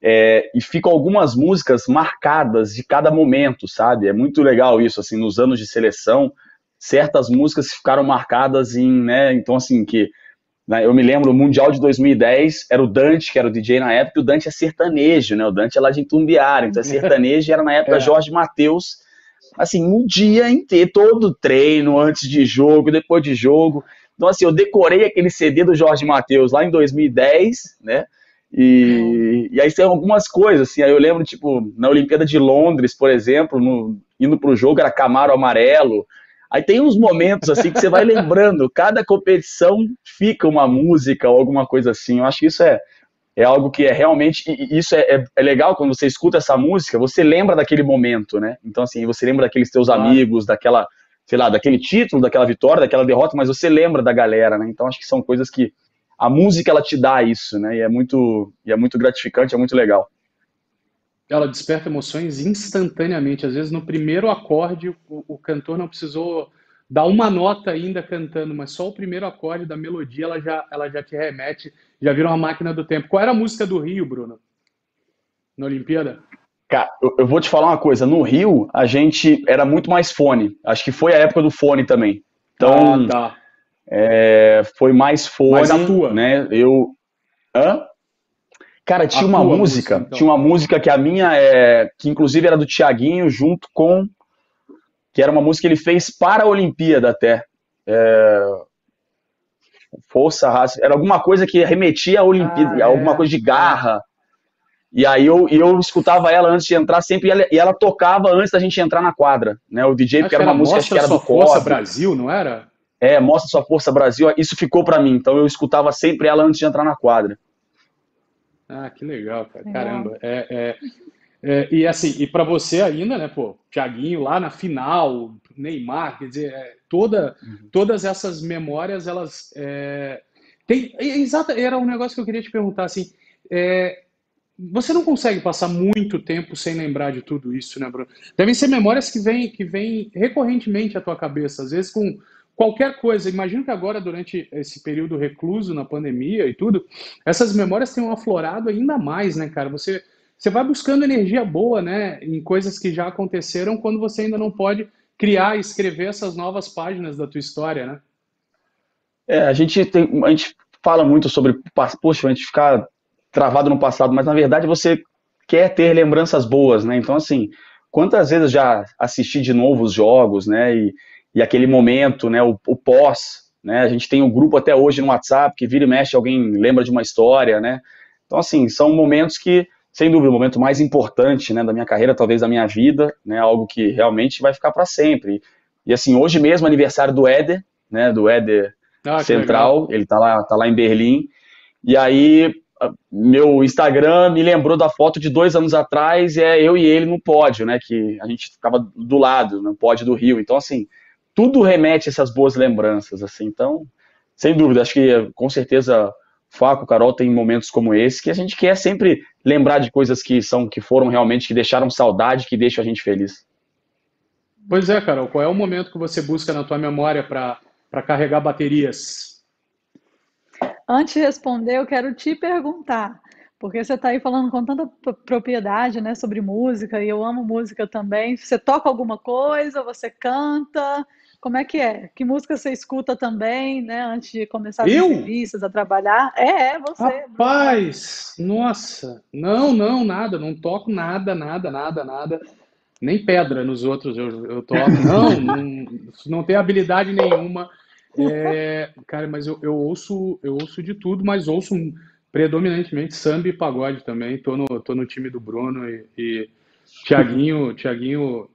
É, e ficam algumas músicas marcadas de cada momento, sabe? É muito legal isso, assim, nos anos de seleção, certas músicas ficaram marcadas em, né, então assim, que eu me lembro, o Mundial de 2010, era o Dante, que era o DJ na época, e o Dante é sertanejo, né, o Dante é lá de Itumbiara, então é <laughs> sertanejo, e era na época é. Jorge Matheus, assim, um dia inteiro, todo treino, antes de jogo, depois de jogo. Então, assim, eu decorei aquele CD do Jorge Matheus lá em 2010, né? E, e aí tem algumas coisas, assim, aí eu lembro, tipo, na Olimpíada de Londres, por exemplo, no, indo pro jogo era Camaro Amarelo. Aí tem uns momentos, assim, que você vai lembrando, cada competição fica uma música ou alguma coisa assim. Eu acho que isso é, é algo que é realmente. Isso é, é, é, legal quando você escuta essa música, você lembra daquele momento, né? Então, assim, você lembra daqueles teus amigos, daquela, sei lá, daquele título, daquela vitória, daquela derrota, mas você lembra da galera, né? Então, acho que são coisas que a música ela te dá isso, né? E é muito, e é muito gratificante, é muito legal. Ela desperta emoções instantaneamente. Às vezes, no primeiro acorde, o, o cantor não precisou dar uma nota ainda cantando, mas só o primeiro acorde da melodia ela já, ela já te remete já viram uma máquina do tempo. Qual era a música do Rio, Bruno? Na Olimpíada? Cara, eu vou te falar uma coisa. No Rio, a gente era muito mais fone. Acho que foi a época do fone também. Então, ah, tá. é, foi mais fone. Mas a tua? Né? Eu. Hã? Cara, tinha a uma música, música então. tinha uma música que a minha é, que inclusive era do Tiaguinho junto com que era uma música que ele fez para a Olimpíada até. É, força, raça, era alguma coisa que remetia à Olimpíada, ah, é. alguma coisa de garra. E aí eu, eu escutava ela antes de entrar sempre, e ela, e ela tocava antes da gente entrar na quadra, né? O DJ, porque era uma música que era do Força Brasil, não era? É, Mostra Sua Força Brasil, isso ficou para mim, então eu escutava sempre ela antes de entrar na quadra. Ah, que legal, cara. Caramba. É, é, é, e assim, e para você ainda, né, pô, Thiaguinho lá na final, Neymar, quer dizer, é, toda, uhum. todas essas memórias, elas é, tem, exato, era um negócio que eu queria te perguntar, assim, é, você não consegue passar muito tempo sem lembrar de tudo isso, né, Bruno? Devem ser memórias que vêm que vem recorrentemente à tua cabeça, às vezes com qualquer coisa. Imagino que agora, durante esse período recluso na pandemia e tudo, essas memórias tenham aflorado ainda mais, né, cara? Você você vai buscando energia boa, né, em coisas que já aconteceram quando você ainda não pode criar e escrever essas novas páginas da tua história, né? É, a gente tem, a gente fala muito sobre, poxa, a gente ficar travado no passado, mas na verdade você quer ter lembranças boas, né? Então, assim, quantas vezes já assisti de novo os jogos, né? E, e aquele momento, né? O, o pós, né? A gente tem um grupo até hoje no WhatsApp que vira e mexe, alguém lembra de uma história, né? Então, assim, são momentos que, sem dúvida, o momento mais importante, né, da minha carreira, talvez da minha vida, né? Algo que realmente vai ficar para sempre. E, assim, hoje mesmo, aniversário do Éder, né? Do Éder ah, Central, ele tá lá, tá lá em Berlim. E aí, meu Instagram me lembrou da foto de dois anos atrás, e é eu e ele no pódio, né? Que a gente ficava do lado, no pódio do Rio. Então, assim, tudo remete a essas boas lembranças, assim. Então, sem dúvida, acho que com certeza Faco, Carol tem momentos como esse que a gente quer sempre lembrar de coisas que são, que foram realmente, que deixaram saudade, que deixam a gente feliz. Pois é, Carol, qual é o momento que você busca na tua memória para carregar baterias? Antes de responder, eu quero te perguntar, porque você está aí falando com tanta propriedade, né, sobre música, e eu amo música também. Você toca alguma coisa? Você canta? Como é que é? Que música você escuta também, né, antes de começar as eu? entrevistas, a trabalhar? É, é você. Rapaz, nossa, não, não, nada, não toco nada, nada, nada, nada. Nem pedra nos outros eu, eu toco. <laughs> Não, não, não tenho habilidade nenhuma. É, cara, mas eu, eu, ouço, eu ouço de tudo, mas ouço predominantemente samba e pagode também. Tô no, tô no time do Bruno e, e Tiaguinho, Tiaguinho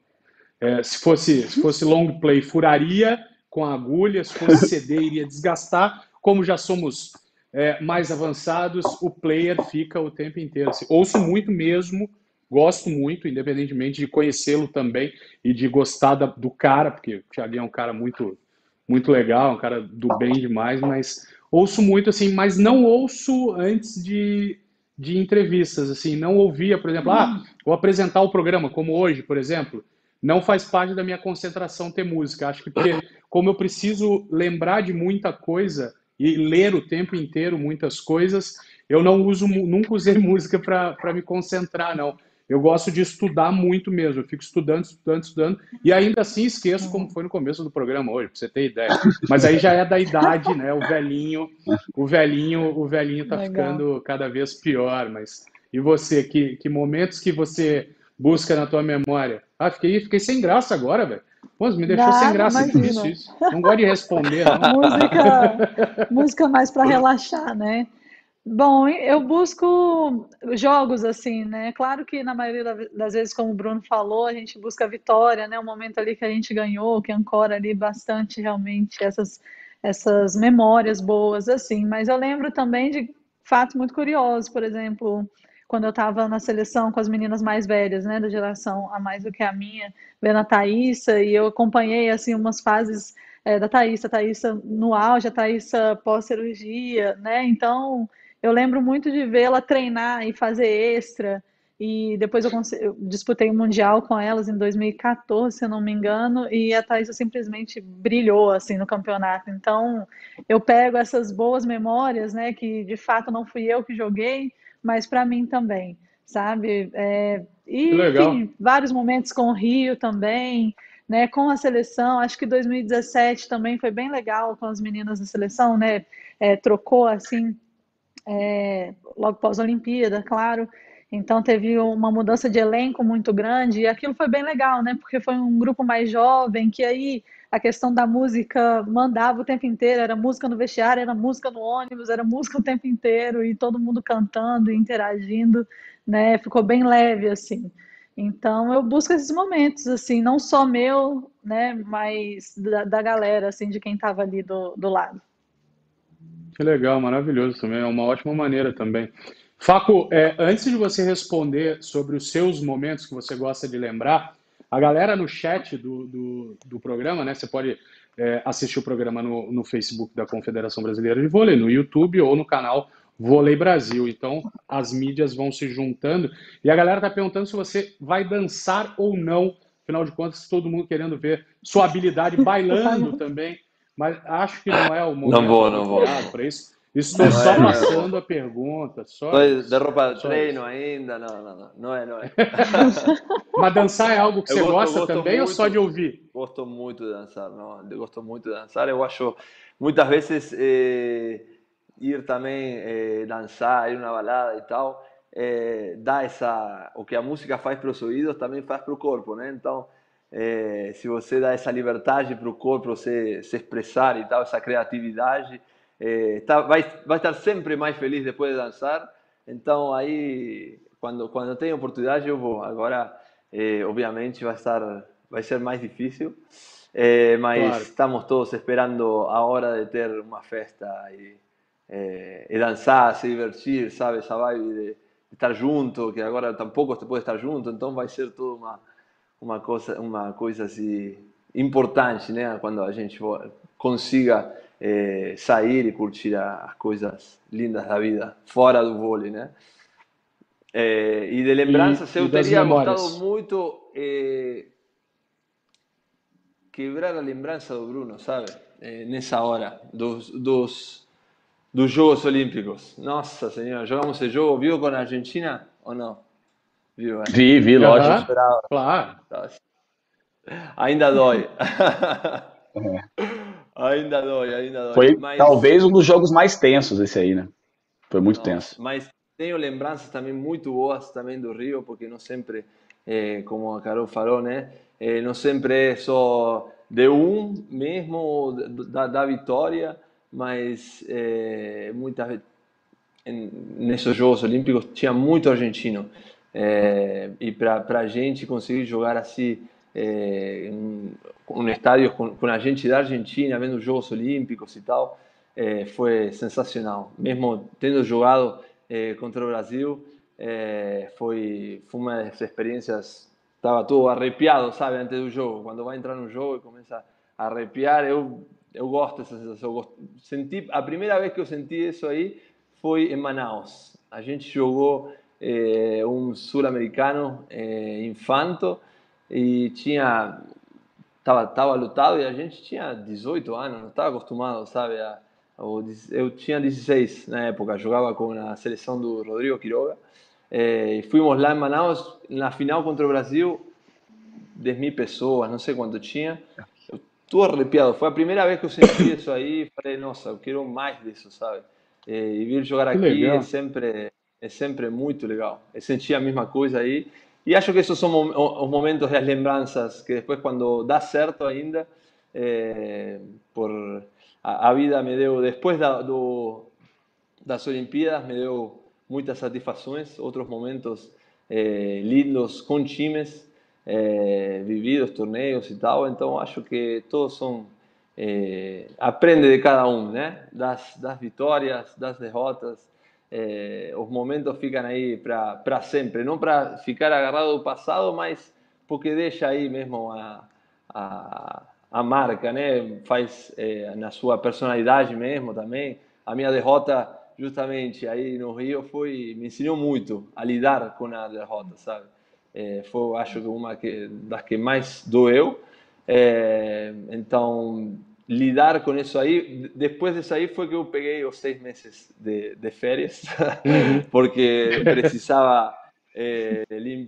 é, se, fosse, se fosse long play, furaria com a agulha, se fosse <laughs> CD, iria desgastar. Como já somos é, mais avançados, o player fica o tempo inteiro. Assim, ouço muito mesmo, gosto muito, independentemente de conhecê-lo também e de gostar da, do cara, porque o Thiaguinho é um cara muito muito legal, um cara do bem demais, mas ouço muito assim, mas não ouço antes de, de entrevistas, assim, não ouvia, por exemplo, ah, vou apresentar o programa, como hoje, por exemplo, não faz parte da minha concentração ter música. Acho que porque, <laughs> como eu preciso lembrar de muita coisa e ler o tempo inteiro muitas coisas, eu não uso, nunca usei <laughs> música para me concentrar, não. Eu gosto de estudar muito mesmo. Eu fico estudando, estudando, estudando. E ainda assim esqueço como foi no começo do programa hoje, pra você ter ideia. Mas aí já é da idade, né? O velhinho, o velhinho, o velhinho tá Legal. ficando cada vez pior. Mas e você? Que, que momentos que você busca na tua memória? Ah, fiquei, fiquei sem graça agora, velho. Pô, me deixou sem graça isso, isso. Não gosto de responder, não. Música, música mais para relaxar, né? Bom, eu busco jogos assim, né? Claro que na maioria das vezes, como o Bruno falou, a gente busca a vitória, né? O momento ali que a gente ganhou, que ancora ali bastante realmente essas, essas memórias boas, assim. Mas eu lembro também de fatos muito curiosos, por exemplo, quando eu estava na seleção com as meninas mais velhas, né? Da geração a mais do que a minha, vendo a Thaísa, e eu acompanhei, assim, umas fases é, da Thaísa, a Thaísa no auge, a Thaísa pós-cirurgia, né? Então eu lembro muito de vê-la treinar e fazer extra. E depois eu, eu disputei o um Mundial com elas em 2014, se eu não me engano, e a Thaís simplesmente brilhou assim no campeonato. Então, eu pego essas boas memórias, né, que de fato não fui eu que joguei, mas para mim também, sabe? É, e enfim, vários momentos com o Rio também, né, com a seleção. Acho que 2017 também foi bem legal com as meninas da seleção, né? É, trocou assim é, logo pós-Olimpíada, claro. Então teve uma mudança de elenco muito grande e aquilo foi bem legal, né? Porque foi um grupo mais jovem que aí a questão da música mandava o tempo inteiro, era música no vestiário, era música no ônibus, era música o tempo inteiro e todo mundo cantando e interagindo, né? Ficou bem leve assim. Então eu busco esses momentos assim, não só meu, né, mas da, da galera assim, de quem estava ali do, do lado. Que legal, maravilhoso também. É uma ótima maneira também. Faco, é, antes de você responder sobre os seus momentos que você gosta de lembrar, a galera no chat do, do, do programa, né? Você pode é, assistir o programa no, no Facebook da Confederação Brasileira de Vôlei, no YouTube ou no canal Vôlei Brasil. Então, as mídias vão se juntando. E a galera está perguntando se você vai dançar ou não. Afinal de contas, todo mundo querendo ver sua habilidade <laughs> bailando também mas acho que não é o momento não vou, não vou. para isso. Estou não só é, passando a pergunta. Só, de roupa de treino ainda, não, não, não, não é, não é. <laughs> Mas dançar é algo que eu você gosto, gosta gosto também muito, ou só de ouvir? Gosto muito de dançar, não, eu gosto muito de dançar. Eu acho, muitas vezes, eh, ir também é, dançar, ir uma balada e tal, é, dá essa o que a música faz para os ouvidos também faz para o corpo, né? Então, é, se você dá essa liberdade para o corpo se, se expressar e tal, essa criatividade, é, tá, vai vai estar sempre mais feliz depois de dançar. Então, aí quando quando tem oportunidade eu vou. Agora, é, obviamente vai estar vai ser mais difícil. É, mas claro. estamos todos esperando a hora de ter uma festa e, é, e dançar, se divertir, sabe? Essa vibe de, estar junto, que agora tampouco se pode estar junto, então vai ser tudo uma uma coisa uma coisa assim importante, né? Quando a gente consiga é, sair e curtir as coisas lindas da vida fora do vôlei, né? É, e de lembranças, e, eu e teria gostado muito é, quebrar a lembrança do Bruno, sabe? É, nessa hora dos, dos dos Jogos Olímpicos. Nossa Senhora, jogamos esse jogo, viu com a Argentina ou não? Viu, Vi, vi, lógico. Claro. <laughs> Ainda dói. É. <laughs> Ainda dói, ainda dói. Foi mas... talvez um dos jogos mais tensos esse aí, né? Foi muito Nossa, tenso. Mas tenho lembranças também muito boas também do Rio, porque não sempre, é, como a Carol falou, né? É, não sempre é só de um mesmo da, da vitória, mas é, muitas nesses Jogos Olímpicos tinha muito argentino é, e para a gente conseguir jogar assim é, um, estádio com, com a gente da Argentina vendo os Jogos Olímpicos e tal é, foi sensacional mesmo tendo jogado é, contra o Brasil é, foi uma das experiências estava todo arrepiado sabe antes do jogo quando vai entrar no jogo e começa a arrepiar eu eu gosto dessa sensação. Gosto. Senti, a primeira vez que eu senti isso aí foi em Manaus. A gente jogou um sul-americano é, infanto e tinha tava tava lutado e a gente tinha 18 anos, não estava acostumado, sabe? A, eu tinha 16 na época, jogava com a seleção do Rodrigo Quiroga. É, e fomos lá em Manaus, na final contra o Brasil, 10 mil pessoas, não sei quanto tinha. Estou arrepiado. Foi a primeira vez que eu senti isso aí. Falei, nossa, eu quero mais disso, sabe? E vir jogar aqui é sempre, é sempre muito legal. Eu senti a mesma coisa aí. E acho que esses são os momentos das lembranças que depois, quando dá certo ainda, é, por a, a, vida me deu, depois da, do, das Olimpíadas, me deu muitas satisfações, outros momentos é, lindos com times é, vividos, torneios e tal, então acho que todos são. Aprende de cada um, né? Das, das vitórias, das derrotas, é, os momentos ficam aí para sempre, não para ficar agarrado ao passado, mas porque deixa aí mesmo a, a, a marca, né? Faz é, na sua personalidade mesmo também. A minha derrota, justamente aí no Rio, foi me ensinou muito a lidar com a derrota, sabe? é, foi, acho que, uma que, das que mais doeu. É, então, lidar com isso aí, depois disso aí foi que eu peguei os seis meses de, de férias, <laughs> porque precisava é,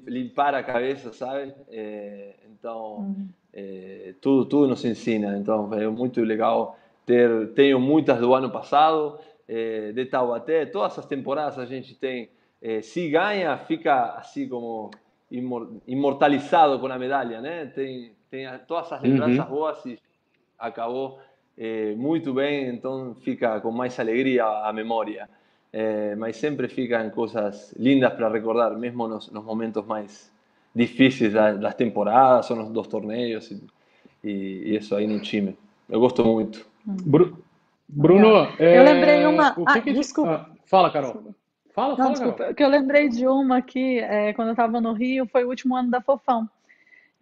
limpar a cabeça, sabe? É, então, uhum. é, tudo, tudo nos ensina. Então, é muito legal ter. Tenho muitas do ano passado, é, de Taubaté, todas as temporadas a gente tem. É, se ganha, fica assim como imortalizado com a medalha, né? Tem, tem todas as lembranças uhum. boas e acabou é, muito bem, então fica com mais alegria a memória. É, mas sempre ficam coisas lindas para recordar, mesmo nos, nos momentos mais difíceis das, das, temporadas ou nos dos torneios e, e, e, isso aí no time. Eu gosto muito. Bruno, Bruno é... eu lembrei uma. ah, que desculpa. Ah, fala, Carol. Desculpa. Fala, Não, fala, desculpa, Carol. que eu lembrei de uma aqui, é, quando eu estava no Rio, foi o último ano da Fofão.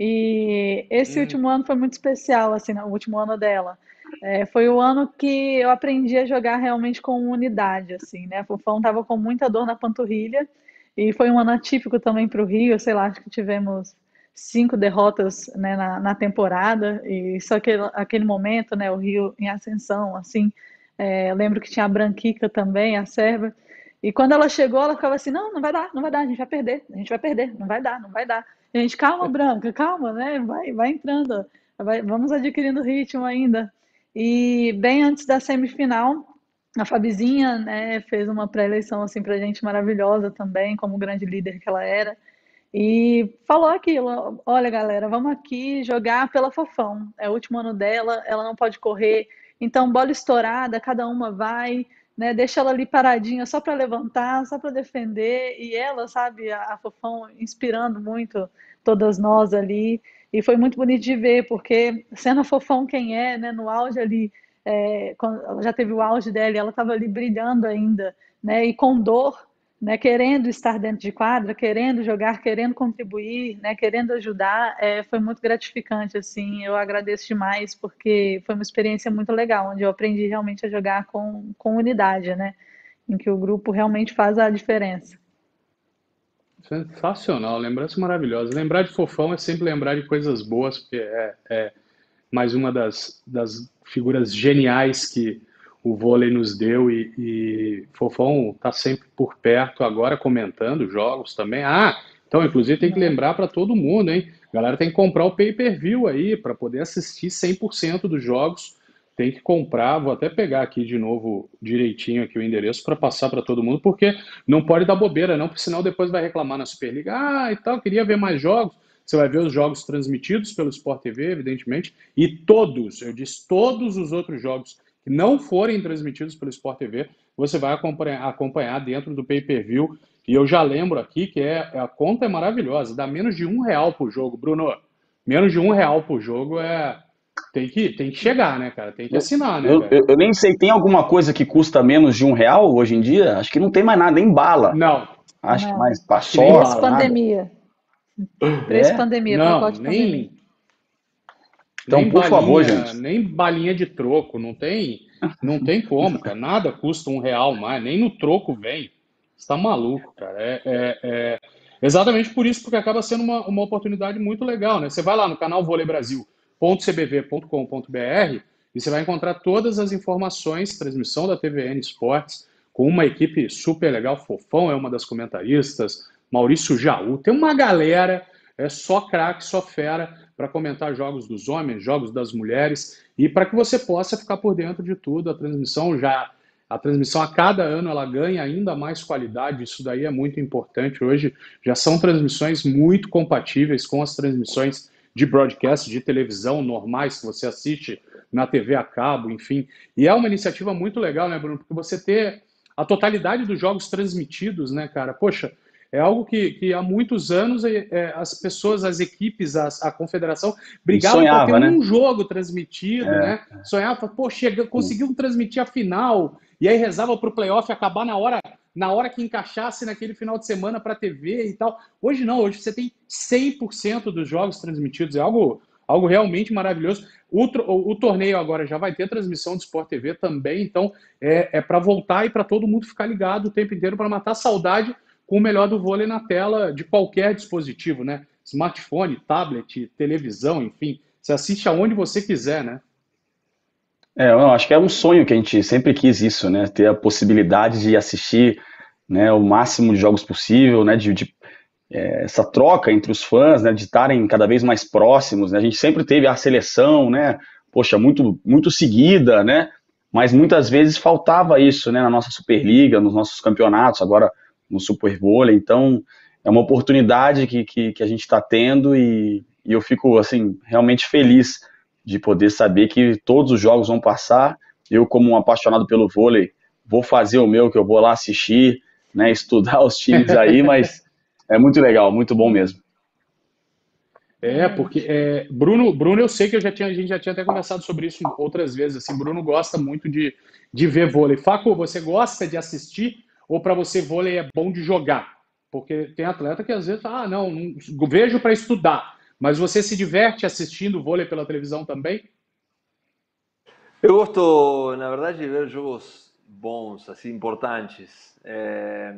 E esse hum. último ano foi muito especial, assim, o último ano dela. É, foi o ano que eu aprendi a jogar realmente com unidade, assim, né? A Fofão estava com muita dor na panturrilha e foi um ano atípico também para o Rio, sei lá, acho que tivemos cinco derrotas né, na, na, temporada e só que aquele momento, né, o Rio em ascensão, assim, é, eu lembro que tinha a Branquica também, a Serva, e quando ela chegou, ela ficava assim: não, não vai dar, não vai dar, a gente vai perder, a gente vai perder, não vai dar, não vai dar. A gente, calma, Branca, calma, né? Vai, vai entrando, vai, vamos adquirindo ritmo ainda. E bem antes da semifinal, a Fabizinha, né, fez uma pré-eleição assim pra gente maravilhosa também, como grande líder que ela era. E falou aquilo: olha, galera, vamos aqui jogar pela Fofão. É o último ano dela, ela não pode correr. Então, bola estourada, cada uma vai, né? Deixa ela ali paradinha só para levantar, só para defender. E ela, sabe, a, a Fofão inspirando muito todas nós ali. E foi muito bonito de ver, porque sendo a Fofão quem é, né, no auge ali é, ela já teve o auge dela, ela estava ali brilhando ainda, né, e com dor, né, querendo estar dentro de quadra, querendo jogar, querendo contribuir, né, querendo ajudar, é, foi muito gratificante, assim, eu agradeço demais, porque foi uma experiência muito legal, onde eu aprendi realmente a jogar com, com unidade, né, em que o grupo realmente faz a diferença. Sensacional, lembrança maravilhosa. Lembrar de Fofão é sempre lembrar de coisas boas, porque é, é mais uma das, das figuras geniais que o vôlei nos deu e, e Fofão está sempre por perto agora comentando jogos também. Ah, então inclusive tem que lembrar para todo mundo, hein? A galera tem que comprar o pay-per-view aí para poder assistir 100% dos jogos. Tem que comprar, vou até pegar aqui de novo direitinho aqui o endereço para passar para todo mundo, porque não pode dar bobeira não, porque senão depois vai reclamar na Superliga. Ah, e tal, queria ver mais jogos. Você vai ver os jogos transmitidos pelo Sport TV, evidentemente, e todos, eu disse todos os outros jogos que não forem transmitidos pelo Sport TV, você vai acompanhar, acompanhar dentro do pay-per-view. E eu já lembro aqui que é, a conta é maravilhosa, dá menos de um real por jogo, Bruno. Menos de um real por jogo é, tem que, tem que chegar, né, cara? Tem que assinar, né? Eu, eu, eu, nem sei, tem alguma coisa que custa menos de um real hoje em dia? Acho que não tem mais nada, nem bala. Não. Acho que mais paçoca. pandemia. Pré-pandemia, é? não, nem, pandemia. Então, nem por balinha, favor, gente. Nem balinha de troco, não tem, não tem como, cara. Nada custa um real mais, nem no troco vem. Você tá maluco, cara. É, é, é, exatamente por isso, porque acaba sendo uma, uma oportunidade muito legal, né? Você vai lá no canal voleibrasil.cbv.com.br e você vai encontrar todas as informações, transmissão da TVN Esportes, com uma equipe super legal. Fofão é uma das comentaristas, Maurício Jaú. Tem uma galera, é só craque, só fera, para comentar jogos dos homens, jogos das mulheres, e para que você possa ficar por dentro de tudo. A transmissão já. A transmissão a cada ano ela ganha ainda mais qualidade, isso daí é muito importante. Hoje já são transmissões muito compatíveis com as transmissões de broadcast, de televisão normais que você assiste na TV a cabo, enfim. E é uma iniciativa muito legal, né, Bruno? Porque você ter a totalidade dos jogos transmitidos, né, cara? Poxa, é algo que, que há muitos anos é, é, as pessoas, as equipes, as, a confederação brigavam para ter né? um jogo transmitido, é. né? Sonhava, pô, chega, conseguiu transmitir a final, e aí rezava para o playoff acabar na hora, na hora que encaixasse naquele final de semana para a TV e tal. Hoje não, hoje você tem 100% dos jogos transmitidos, é algo, algo realmente maravilhoso. O, o, o, torneio agora já vai ter transmissão de Sport TV também, então é, é para voltar e para todo mundo ficar ligado o tempo inteiro para matar a saudade com o melhor do vôlei na tela de qualquer dispositivo, né? Smartphone, tablet, televisão, enfim. Você assiste aonde você quiser, né? É, eu acho que é um sonho que a gente sempre quis isso, né? Ter a possibilidade de assistir né, o máximo de jogos possível, né? De, de é, essa troca entre os fãs, né? De estarem cada vez mais próximos. Né? A gente sempre teve a seleção, né? Poxa, muito, muito seguida, né? Mas muitas vezes faltava isso, né? Na nossa Superliga, nos nossos campeonatos. Agora no Super Vôlei. Então, é uma oportunidade que, que, que a gente está tendo e, e, eu fico, assim, realmente feliz de poder saber que todos os jogos vão passar. Eu, como um apaixonado pelo vôlei, vou fazer o meu, que eu vou lá assistir, né, <laughs> estudar os times aí, mas é muito legal, muito bom mesmo. É, porque é, Bruno, Bruno, eu sei que eu já tinha, a gente já tinha até conversado sobre isso outras vezes. Assim, Bruno gosta muito de, de ver vôlei. Faco, você gosta de assistir ou para você vôlei é bom de jogar? Porque tem atleta que às vezes, ah, não, não vejo para estudar, mas você se diverte assistindo vôlei pela televisão também? Eu gosto, na verdade, de ver jogos bons, assim, importantes. É,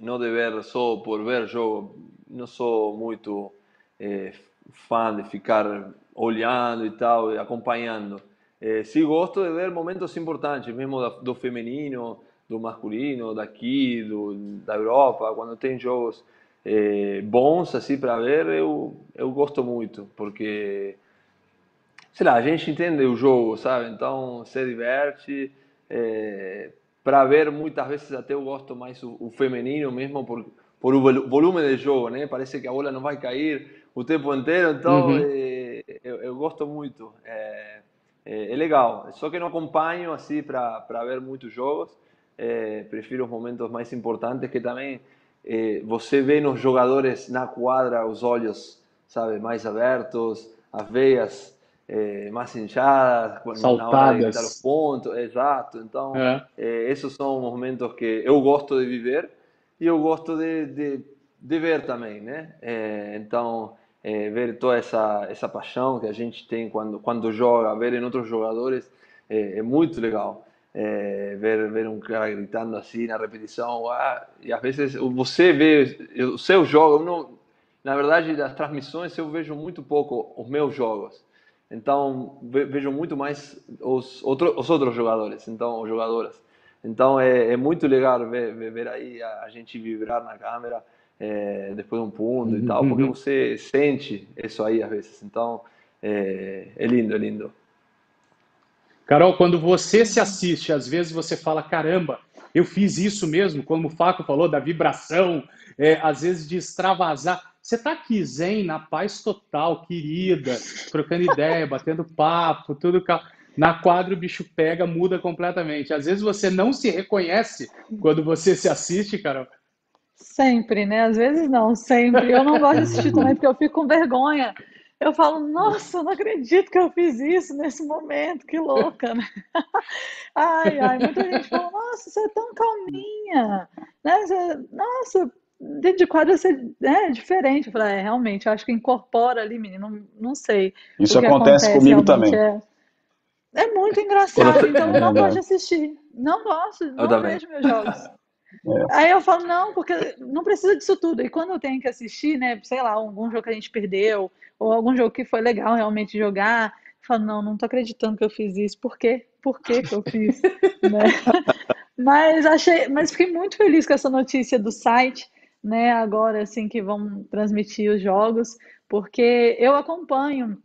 não de ver só por ver jogo. Não sou muito é, fã de ficar olhando e tal, acompanhando. É, sim, gosto de ver momentos importantes, mesmo do feminino, do masculino, daqui, do, da Europa, quando tem jogos é, bons assim para ver, eu, eu gosto muito, porque, sei lá, a gente entende o jogo, sabe? Então se diverte, é, para ver muitas vezes até eu gosto mais o, o feminino mesmo por, por o volume de jogo, né? Parece que a bola não vai cair o tempo inteiro, então uhum. é, eu, eu, gosto muito. É, é, é, legal, só que não acompanho assim para ver muitos jogos. É, prefiro os momentos mais importantes que também é, você vê nos jogadores na quadra os olhos, sabe, mais abertos, as veias é, mais inchadas, Saltadas. na os pontos, exato. Então, esses são momentos que eu gosto de viver e eu gosto de, de, de ver também, né? Então, ver toda essa essa paixão que a gente tem quando quando joga, ver em outros jogadores é muito legal. É, ver ver um cara gritando assim na repetição ah, e às vezes você vê o seu jogo não, na verdade das transmissões eu vejo muito pouco os meus jogos então vejo muito mais os, outro, os outros jogadores, então os jogadoras. Então é, é muito legal ver, ver, aí a, a, gente vibrar na câmera é, depois de um ponto e tal, porque uhum. você sente isso aí às vezes. Então é, é lindo, é lindo. Carol, quando você se assiste, às vezes você fala, caramba, eu fiz isso mesmo, como o Faco falou, da vibração, é, às vezes de extravasar. Você tá aqui zen, na paz total, querida, trocando ideia, batendo papo, tudo. Na quadra o bicho pega, muda completamente. Às vezes você não se reconhece quando você se assiste, Carol. Sempre, né? Às vezes não, sempre. Eu não gosto de assistir também porque eu fico com vergonha. Eu falo, nossa, não acredito que eu fiz isso nesse momento, que louca, né? <laughs> Ai, ai, muita gente fala, nossa, você é tão calminha, né? Você, nossa, dentro de quadra é diferente. Eu falei, é, realmente, eu acho que incorpora ali, menino, não, não sei. Isso acontece, acontece, comigo também. É, é muito engraçado, então eu não gosto de assistir. Não gosto, não eu vejo meus jogos. É. Aí eu falo, não, porque não precisa disso tudo. E quando eu tenho que assistir, né, sei lá, algum jogo que a gente perdeu, ou algum jogo que foi legal realmente jogar, eu falo, não, não tô acreditando que eu fiz isso. Por quê? Por quê que eu fiz? <laughs> né? Mas achei, mas fiquei muito feliz com essa notícia do site, né, agora assim que vão transmitir os jogos, porque eu acompanho,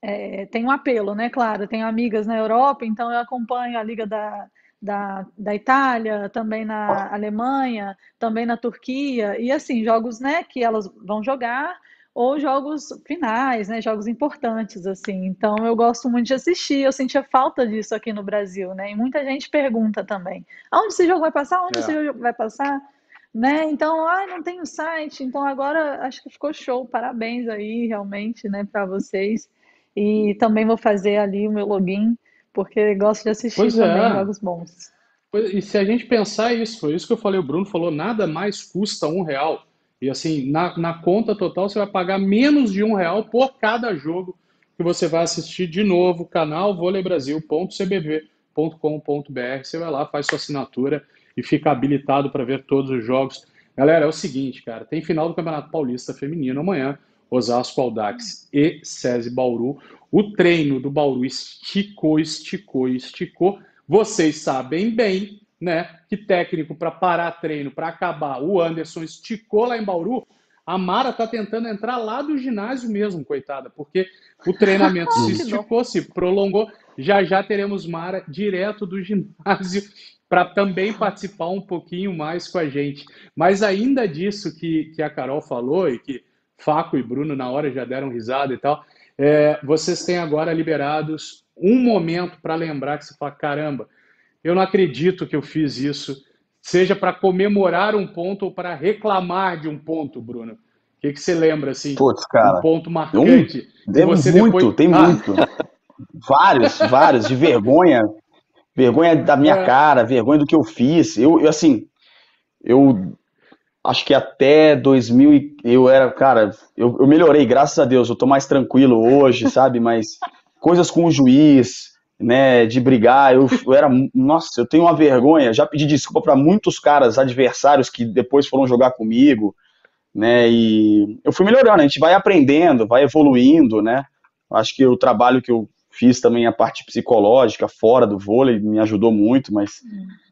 é, tem um apelo, né, claro, tenho amigas na Europa, então eu acompanho a Liga da, da, da Itália, também na Alemanha, também na Turquia, e assim, jogos, né, que elas vão jogar, ou jogos finais, né, jogos importantes, assim, então eu gosto muito de assistir, eu sentia falta disso aqui no Brasil, né, e muita gente pergunta também, aonde esse jogo vai passar, onde é. esse jogo vai passar, né? Então, ah, não tem o site. Então agora acho que ficou show. Parabéns aí, realmente, né, para vocês. E também vou fazer ali o meu login, porque gosto de assistir pois também é. jogos bons. E se a gente pensar isso, foi isso que eu falei, o Bruno falou, nada mais custa um real. E assim, na, na conta total você vai pagar menos de um real por cada jogo que você vai assistir de novo, canal voleibrasil.cbv.com.br. Você vai lá, faz sua assinatura e fica habilitado para ver todos os jogos. Galera, é o seguinte, cara, tem final do Campeonato Paulista Feminino amanhã, Osasco Aldax e SESI Bauru. O treino do Bauru esticou, esticou, esticou. Vocês sabem bem, né, que técnico para parar treino, para acabar, o Anderson esticou lá em Bauru. A Mara tá tentando entrar lá do ginásio mesmo, coitada, porque o treinamento se <laughs> esticou, se prolongou. Já já teremos Mara direto do ginásio para também participar um pouquinho mais com a gente. Mas ainda disso que, que a Carol falou e que Faco e Bruno na hora já deram risada e tal, é, vocês têm agora liberados um momento para lembrar que você fala, caramba, eu não acredito que eu fiz isso, seja para comemorar um ponto ou para reclamar de um ponto, Bruno. O que, que você lembra, assim, Putz, cara, um ponto marcante? Um, tem muito, depois... tem ah. muito. Vários, vários, de vergonha, vergonha da minha é. cara, vergonha do que eu fiz. Eu, eu, assim, eu acho que até 2000 eu era, cara, eu, eu melhorei, graças a Deus, eu tô mais tranquilo hoje, <laughs> sabe? Mas coisas com o juiz, né, de brigar, eu, eu era, nossa, eu tenho uma vergonha, já pedi desculpa para muitos caras adversários que depois foram jogar comigo, né? E eu fui melhorando, a gente vai aprendendo, vai evoluindo, né? Acho que o trabalho que eu Fiz também a parte psicológica fora do vôlei, me ajudou muito, mas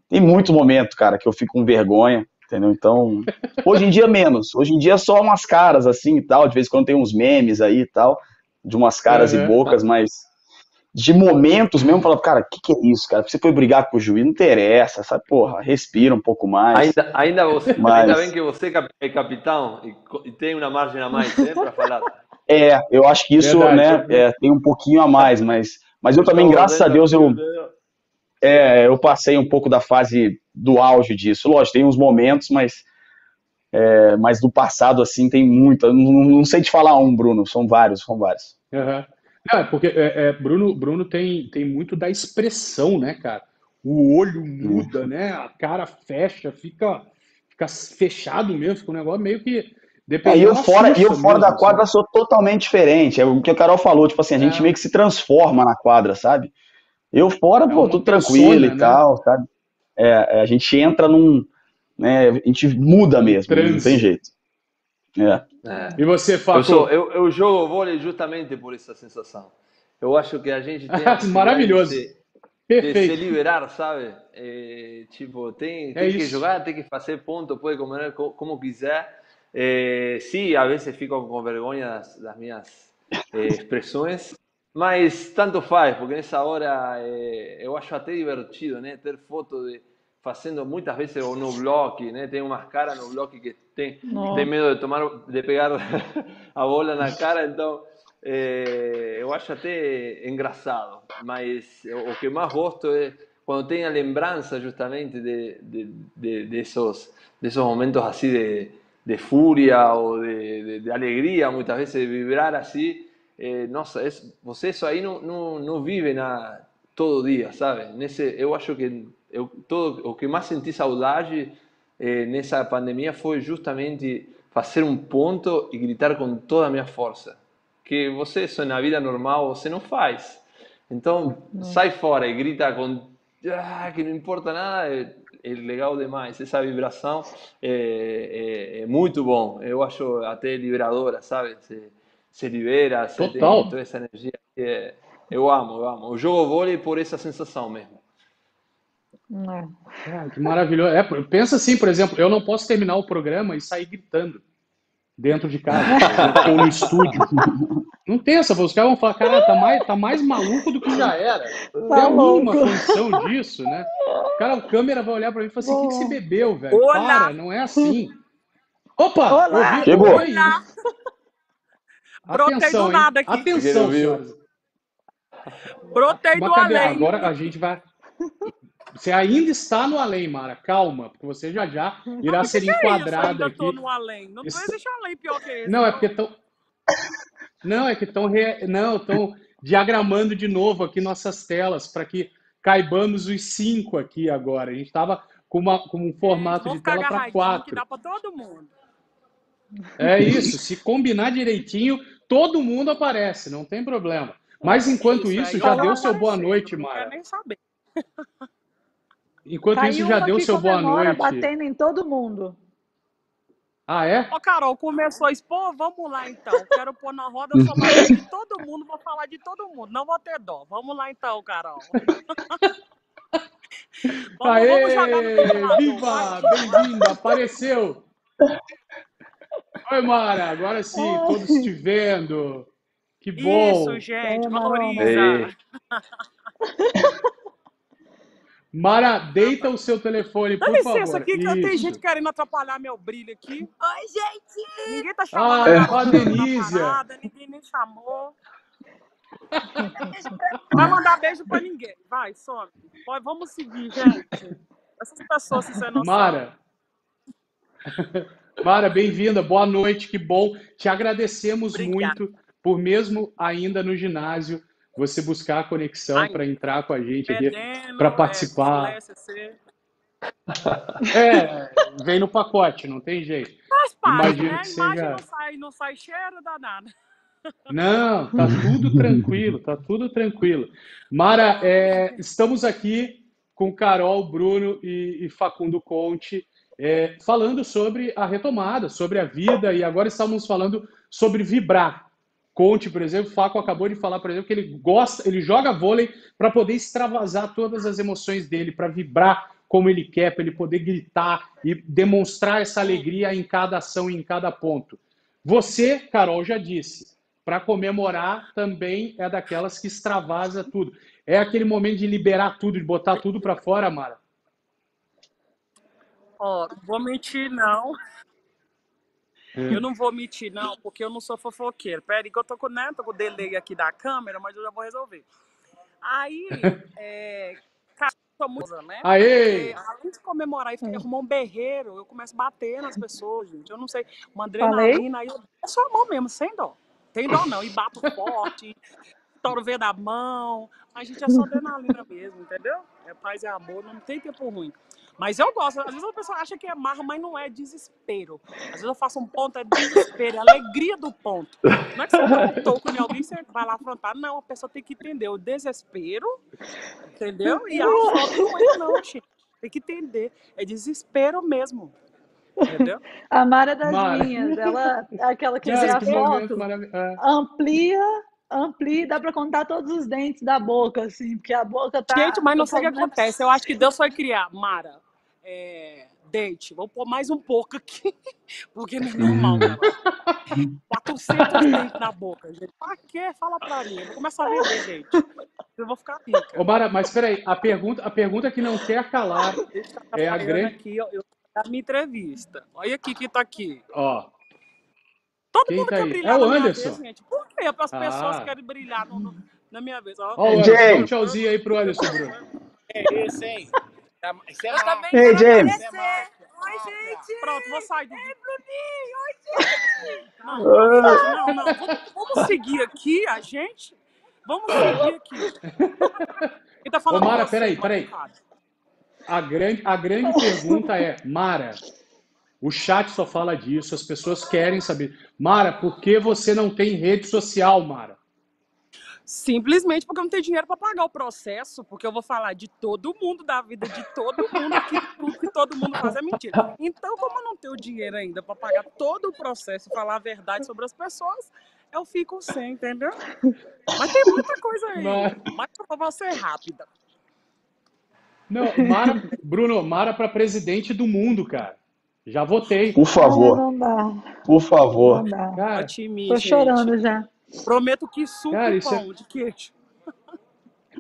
tem muito momento, cara, que eu fico com vergonha, entendeu? Então, hoje em dia menos. Hoje em dia só umas caras assim e tal, de vez em quando tem uns memes aí e tal, de umas caras uhum. e bocas, mas de momentos mesmo, falava, cara, o que, que é isso, cara? Você foi brigar com o juiz, não interessa, sabe? Porra, respira um pouco mais. Ainda, ainda, você, <laughs> Mas... ainda bem que você é capitão e, e tem uma margem a mais né, para falar. <laughs> É, eu acho que isso, Verdade, né, é, tem um pouquinho a mais, mas, mas eu também, graças a Deus, eu, é, eu passei um pouco da fase do auge disso. Lógico, tem uns momentos, mas, é, mas do passado, assim, tem muito. Não, não, sei te falar um, Bruno, são vários, são vários. Uhum. É porque é, é, Bruno, Bruno tem, tem muito da expressão, né, cara? O olho muda, né? A cara fecha, fica, fica fechado mesmo, fica um negócio meio que. É, e eu fora, e eu fora mesmo, da quadra assim. sou totalmente diferente. É o que a Carol falou, tipo assim, a gente é. meio que se transforma na quadra, sabe? Eu fora, é pô, tudo tranquilo e né? tal, sabe? É, é, a gente entra num. Né, a gente muda mesmo, Trans. não tem jeito. É. É. E você, Faco? Eu, sou, eu, eu jogo vôlei justamente por essa sensação. Eu acho que a gente tem <laughs> Maravilhoso. De, de, se liberar, sabe? É, tipo, tem, é tem que jogar, tem que fazer ponto, pode comer como quiser. É, sim, às vezes fico com vergonha das, das minhas é, expressões, mas tanto faz, porque nessa hora é, eu acho até divertido, né? Ter foto de fazendo muitas vezes ou no bloco, né? Tem umas caras no bloco que tem, tem medo de tomar, de pegar <laughs> a bola na cara, então é, eu acho até engraçado. Mas o que mais gosto é quando tem a lembrança justamente de, de, de, de esos, momentos assim de, de fúria ou de, de, de, alegria, muitas vezes de vibrar assim. É, nossa, é, você isso aí não, não, não vive na, todo dia, sabe? Nesse, eu acho que eu, todo, o que mais senti saudade eh, nessa pandemia foi justamente fazer um ponto e gritar com toda a minha força. Que você, isso na vida normal, você não faz. Então, não. sai fora e grita com. Ah, que não importa nada, é, é legal demais. Essa vibração é, é, é, muito bom. Eu acho até liberadora, sabe? Se, se libera, se Total. tem toda essa energia. É, eu amo, eu amo. Eu jogo vôlei por essa sensação mesmo. É. que maravilhoso. É, pensa assim, por exemplo, eu não posso terminar o programa e sair gritando dentro de casa <laughs> ou no estúdio. Não tem essa, os caras vão falar, cara, tá mais, tá mais maluco do que já era. Tá tem alguma condição disso, né? O cara, a câmera vai olhar para mim e falar assim, o que, que você bebeu, velho? Olá. Para, não é assim. Opa! Olá. Ouvi, Chegou. Oi. Atenção, do nada aqui. Atenção, senhores. Brotei do além. Agora a gente vai... Você ainda está no além, Mara. Calma, porque você já já irá ser enquadrada é aqui. Tô no além. Não Isso... existe além pior que esse. Não, é porque estão. Não, é que estão re... não estão diagramando de novo aqui nossas telas para que caibamos os cinco aqui agora. A gente estava com, uma, com um formato de tela para quatro. Que dá para todo mundo. É isso. Se combinar direitinho, todo mundo aparece, não tem problema. Mas enquanto isso, isso já deu seu boa noite, quero nem saber. Enquanto isso, já deu seu boa noite. batendo em todo mundo. Ah, é? Ó, Carol, começou a expor? Vamos lá então. Quero pôr na roda, eu sou mais de todo mundo, vou falar de todo mundo. Não vou ter dó. Vamos lá então, Carol. <laughs> vamos, Aê, vamos viva! Bem-vinda, apareceu! Oi, Mara, agora sim, todos te vendo. Que bom! Isso, gente, valoriza! <laughs> Mara, deita o seu telefone, por Dá licença favor. aqui, que Isso. tem gente querendo atrapalhar meu brilho aqui. Oi, gente! Ninguém tá chamando ah, a Denise. ninguém nem chamou. Vai mandar beijo pra ninguém. Vai, some. Vamos seguir, gente. Essas pessoas, se você não Mara. Mara, bem-vinda. Boa noite, que bom. Te agradecemos Obrigada. muito por mesmo ainda no ginásio você buscar a conexão para entrar com a gente aqui, para é, participar. <laughs> É, vem no pacote, não tem jeito. Faz parte, Imagino né? que seja... não, sai, não sai cheiro danado. Não, tá tudo tranquilo, tá tudo tranquilo. Mara, é, estamos aqui com Carol, Bruno e, e Facundo Conte, é, falando sobre a retomada, sobre a vida, e agora estamos falando sobre vibrar. Conte, por exemplo, Faco acabou de falar, por exemplo, que ele gosta, ele joga vôlei para poder extravasar todas as emoções dele, para vibrar como ele quer, para ele poder gritar e demonstrar essa alegria em cada ação em cada ponto. Você, Carol, já disse, para comemorar também é daquelas que extravasa tudo. É aquele momento de liberar tudo, de botar tudo para fora, Mara. Ó, oh, vou mentir não. É. Eu não vou mentir não, porque eu não sou fofoqueiro. Pera aí que eu tô com, né, tô com o delay aqui da câmera, mas eu já vou resolver. Aí, <laughs> é, muito, né? Aê! Porque, além de comemorar e arrumar um berreiro, eu começo a bater nas pessoas, gente. Eu não sei, uma adrenalina, aí eu é só a mão mesmo, sem dó. Tem dó não, e bato forte, <laughs> estouro o da mão. A gente é só adrenalina mesmo, entendeu? É paz e amor, não tem tempo ruim. Mas eu gosto. Às vezes a pessoa acha que é marra, mas não é desespero. Às vezes eu faço um ponto, é desespero, é alegria do ponto. Não é que você dá um toco em alguém, você vai lá afrontar. Não, a pessoa tem que entender o desespero, entendeu? E a foto não é não, gente. Tem que entender. É desespero mesmo. Entendeu? A Mara das Mara. minhas, ela, aquela que vê a foto, é. amplia amplia, dá para contar todos os dentes da boca, assim, porque a boca tá. Gente, mas não sei o que acontece. Eu acho que Deus foi criar, Mara é, dente. Vou pôr mais um pouco aqui, <laughs> porque não é normal, cara. <laughs> 400 dentes na boca, gente. Pra quê? Fala pra mim. Eu vou começar a vender, gente. Eu vou ficar rica. Ô, Mara, mas peraí, a pergunta, a pergunta que não quer calar <laughs> é a grande... Aqui, eu, eu, a minha entrevista. Olha aqui que tá aqui. Ó. Todo Quem mundo tá quer aí? brilhar é o Anderson. Vez, gente. Por que as pessoas ah. querem brilhar no, no, na minha vez? Ó, Ó, Dá um tchauzinho aí pro Anderson, Bruno. É esse, hein? Isso é eu também Ei, James. Oi, gente. Pronto, vou sair. Ei, Bruninho. Oi, gente. Não, não, não. Vamos, vamos seguir aqui, a gente. Vamos seguir aqui. Quem tá falando Ô, Mara, peraí, peraí. A grande, a grande pergunta é, Mara, o chat só fala disso, as pessoas querem saber. Mara, por que você não tem rede social, Mara? Simplesmente porque eu não tenho dinheiro para pagar o processo, porque eu vou falar de todo mundo, da vida de todo mundo, que tudo que todo mundo faz é mentira. Então, como eu não tenho dinheiro ainda para pagar todo o processo e falar a verdade sobre as pessoas, eu fico sem, entendeu? Mas tem muita coisa aí. Mas eu vou ser rápida. Não, Mara, Bruno, Mara para presidente do mundo, cara. Já votei. Por favor. Não, não dá. Por favor. Não dá. Cara, Tô chorando já. Prometo que suco Cara, e pão é... de queijo.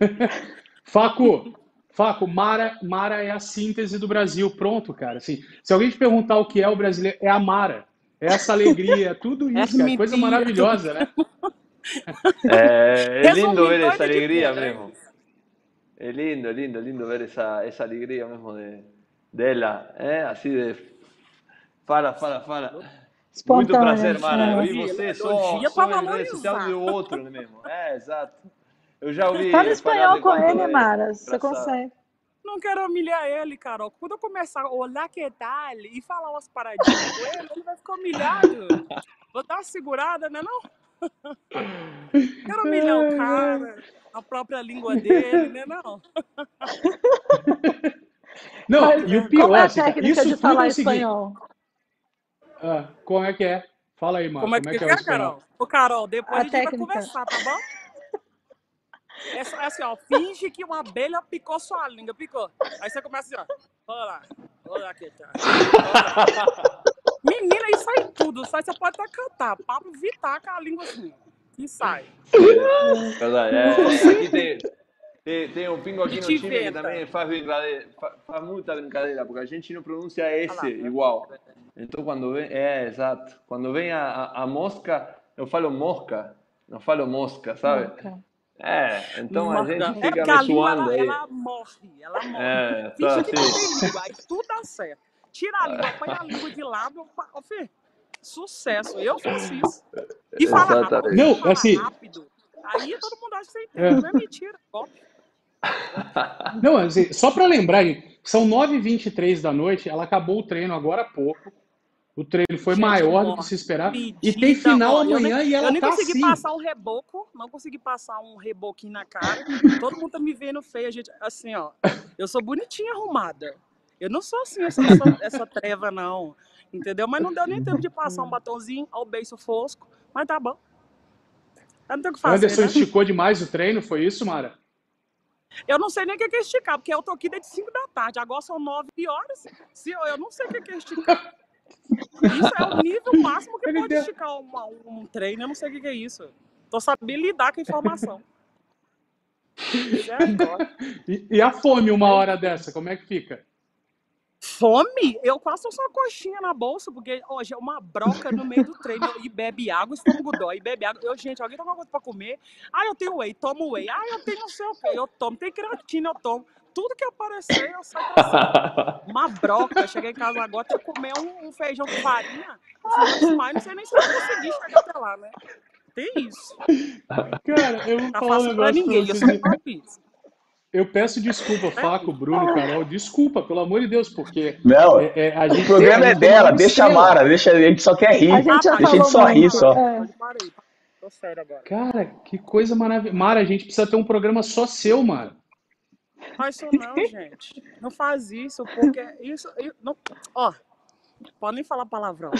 <laughs> Faco, Faco, Mara, Mara é a síntese do Brasil. Pronto, cara. Assim, se alguém te perguntar o que é o brasileiro, é a Mara. É essa alegria, tudo <laughs> é isso, é cara. Coisa maravilhosa, né? É, é <laughs> lindo ver essa alegria mesmo. É lindo, é lindo, é lindo ver essa, essa alegria mesmo de, dela, é? Assim de... Fala, fala, fala. Muito prazer, Mara. Eu e você em rede social do outro mesmo. É, exato. Eu já ouvi. Fala espanhol com ele, Mara. Você consegue. Não quero humilhar ele, Carol. Quando eu começar a olhar que tal e falar umas paradinhas com ele, ele vai ficar humilhado. Vou dar uma segurada, né não? <laughs> Quero humilhar o cara, a própria língua dele, né não? Não, Mas, e o pior, é a assim, técnica de falar é espanhol? Ah, como é que é? Fala aí, mano. Como é que, como é, que é, Carol? Ô, Carol, depois a, a gente técnica. vai conversar, tá bom? É, só, é assim, ó, finge que uma abelha picou sua língua, picou. Aí você começa assim, ó. Olha lá, olha lá aqui, tá. Menina, isso aí tudo, só você pode até cantar. Pablo Vittar com a língua assim, que sai. É, verdade, é, aqui tem, tem, tem um pingo aqui no Chile que também faz, brincadeira, faz muita brincadeira, porque a gente não pronuncia S igual. Então, quando vem, é, exato. Quando vem a, a, mosca, eu falo mosca, não falo mosca, sabe? Mosca. É, então mosca. a gente fica é me suando aí. Ela morre, ela morre. É, Finge tá que assim. não tem língua, aí tudo dá certo. Tira a língua, põe a língua de lado, ó, Fê, sucesso. Eu faço isso. E fala rápido. Não, fala assim... rápido. Aí todo mundo acha que você entende, é. não é mentira. Não, assim, só para lembrar, são 9h23 da noite, ela acabou o treino agora há pouco. O treino foi Gente, maior do que se esperava. E tem final amanhã nem, e ela tá assim. Eu nem tá consegui assim. passar um reboco, não consegui passar um reboquinho na cara. Todo mundo tá me vendo feia, gente. Assim, ó. Eu sou bonitinha arrumada. Eu não sou assim, essa, essa, treva, não. Entendeu? Mas não deu nem tempo de passar um batonzinho ao beiço fosco. Mas tá bom. Eu não tenho o que fazer. Anderson né? esticou demais o treino, foi isso, Mara? Eu não sei nem o que é esticar, porque eu tô aqui desde 5 da tarde. Agora são 9 horas. Se eu, eu não sei o que é esticar. Isso é o nível máximo que pode esticar uma, um treino. Eu não sei o que, que é isso. Tô sabendo lidar com a informação. e, e a fome uma hora dessa, como é que fica? Fome? Eu quase só uma coxinha na bolsa, porque hoje é uma broca no meio do treino e bebe água, estômago dói, e bebe água. Eu, gente, alguém tem alguma coisa pra comer? Ah, eu tenho whey, tomo whey. Ah, eu tenho não sei o quê, eu tomo. Tem creatina, eu tomo. Tudo que aparecer, eu saio <laughs> Uma broca. Eu cheguei em casa agora, tenho que comer um, um feijão com farinha. Mas não sei nem se eu consegui chegar até lá, né? Tem isso. Cara, eu vou tá um negócio pra ninguém, eu só eu peço desculpa, Faco, Bruno, Carol, desculpa, pelo amor de Deus, porque não, é, é, a gente o programa é dela, deixa a Mara, deixa, a gente só quer rir, a gente, deixa a gente só rir, só. É. Tô sério agora. Cara, que coisa maravilhosa. Mara, a gente precisa ter um programa só seu, Mara. Faz isso não, gente. Não faz isso, porque isso. não, ó, pode nem falar palavrão.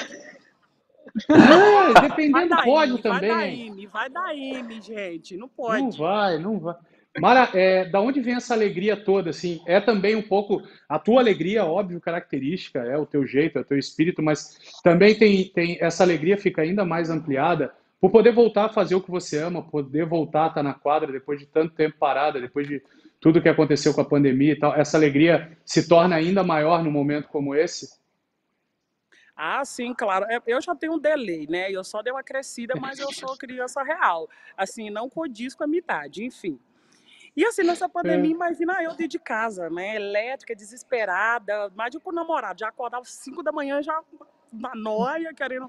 Não, dependendo pode M, também. Vai dar M, vai dar M, gente. Não pode. Não vai, não vai. Mara, é, da onde vem essa alegria toda? Assim, é também um pouco a tua alegria, óbvio, característica, é o teu jeito, é o teu espírito, mas também tem, tem essa alegria fica ainda mais ampliada por poder voltar a fazer o que você ama, poder voltar a estar na quadra depois de tanto tempo parada, depois de tudo que aconteceu com a pandemia e tal. Essa alegria se torna ainda maior num momento como esse? Ah, sim, claro. É, eu já tenho um delay, né? Eu só dei uma crescida, mas eu sou criança real. Assim, não condiz com a minha idade, enfim. E assim, nessa pandemia, é. imagina eu dentro de casa, né? Elétrica, desesperada, mais de com o namorado. Já acordava às 5 da manhã, já na noia, querendo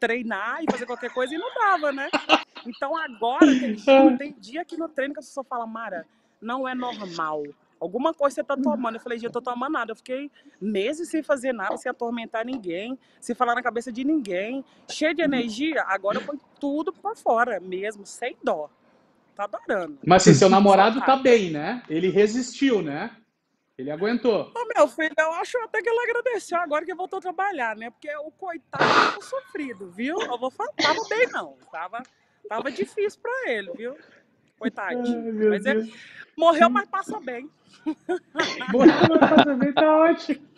treinar e fazer qualquer coisa, e não dava, né? Então agora tem, dia, tem dia aqui no treino que a pessoa fala, Mara, não é normal. Alguma coisa você tá tomando. Eu falei, gente, eu tô tomando nada. Eu fiquei meses sem fazer nada, sem atormentar ninguém, sem falar na cabeça de ninguém. Cheio de energia, agora eu ponho tudo pra fora mesmo, sem dó. Tá adorando. Mas assim, seu namorado tá bem, né? Ele resistiu, né? Ele aguentou. Ô, meu filho, eu acho até que ele agradeceu agora que voltou a trabalhar, né? Porque o coitado tava sofrido, viu? Eu vou falar, tava bem não. Tava, tava difícil pra ele, viu? Coitadinho. Ai, mas ele morreu, mas passa bem. Morreu, mas passa bem, tá ótimo.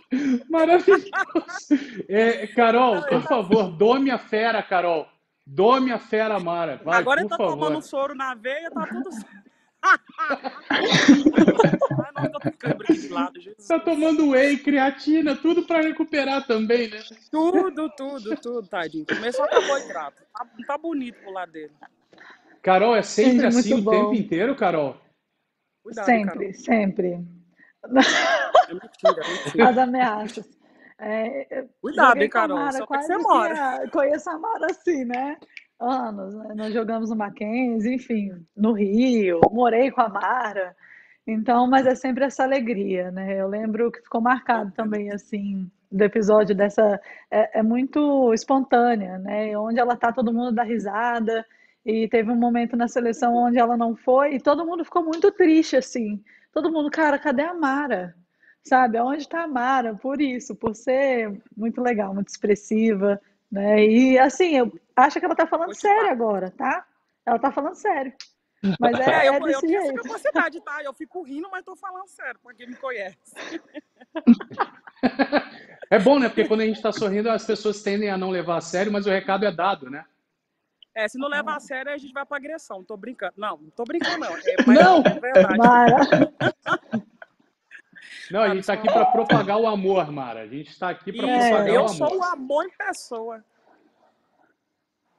Maravilhoso. <laughs> É, Carol, por favor, dome a fera, Carol. Dome a fera, Mara. Vai, Agora ele tá favor. tomando soro na veia, tá tudo certo. <laughs> Ai, não, aqui de lado, Jesus. Tá tomando whey, creatina, tudo para recuperar também, né? Tudo, tudo, tudo, tadinho. Começou com carboidrato. Tá, tá bonito pro lado dele. Carol, é sempre Sim, assim o bom. tempo inteiro, Carol? Cuidado, sempre, Carol. sempre. É mentira, é mentira. As ameaças. É, Cuidado, hein, Carol, Mara, só você mora. Conheço a Mara assim, né? Anos, né? Nós jogamos no Mackenzie, enfim, no Rio, morei com a Mara. Então, mas é sempre essa alegria, né? Eu lembro que ficou marcado também, assim, do episódio dessa. É, é muito espontânea, né? Onde ela tá, todo mundo dá risada. E teve um momento na seleção onde ela não foi, e todo mundo ficou muito triste, assim. Todo mundo, cara, cadê a Mara? Sabe? Aonde está a Mara? Por isso, por ser muito legal, muito expressiva, né? E assim, eu acho que ela está falando sério agora, tá? Ela está falando sério. Mas é, é, eu, é desse eu tenho jeito. essa capacidade, tá? Eu fico rindo, mas estou falando sério, para quem me conhece. <laughs> É bom, né? Porque quando a gente está sorrindo, as pessoas tendem a não levar a sério, mas o recado é dado, né? É, se não levar a sério, a gente vai para agressão. Tô brincando. Não, não tô brincando, não. É, <laughs> não! É verdade. Mara. <laughs> Não, a gente está aqui para propagar o amor, Mara. A gente está aqui para propagar o amor. Eu sou o amor em pessoa.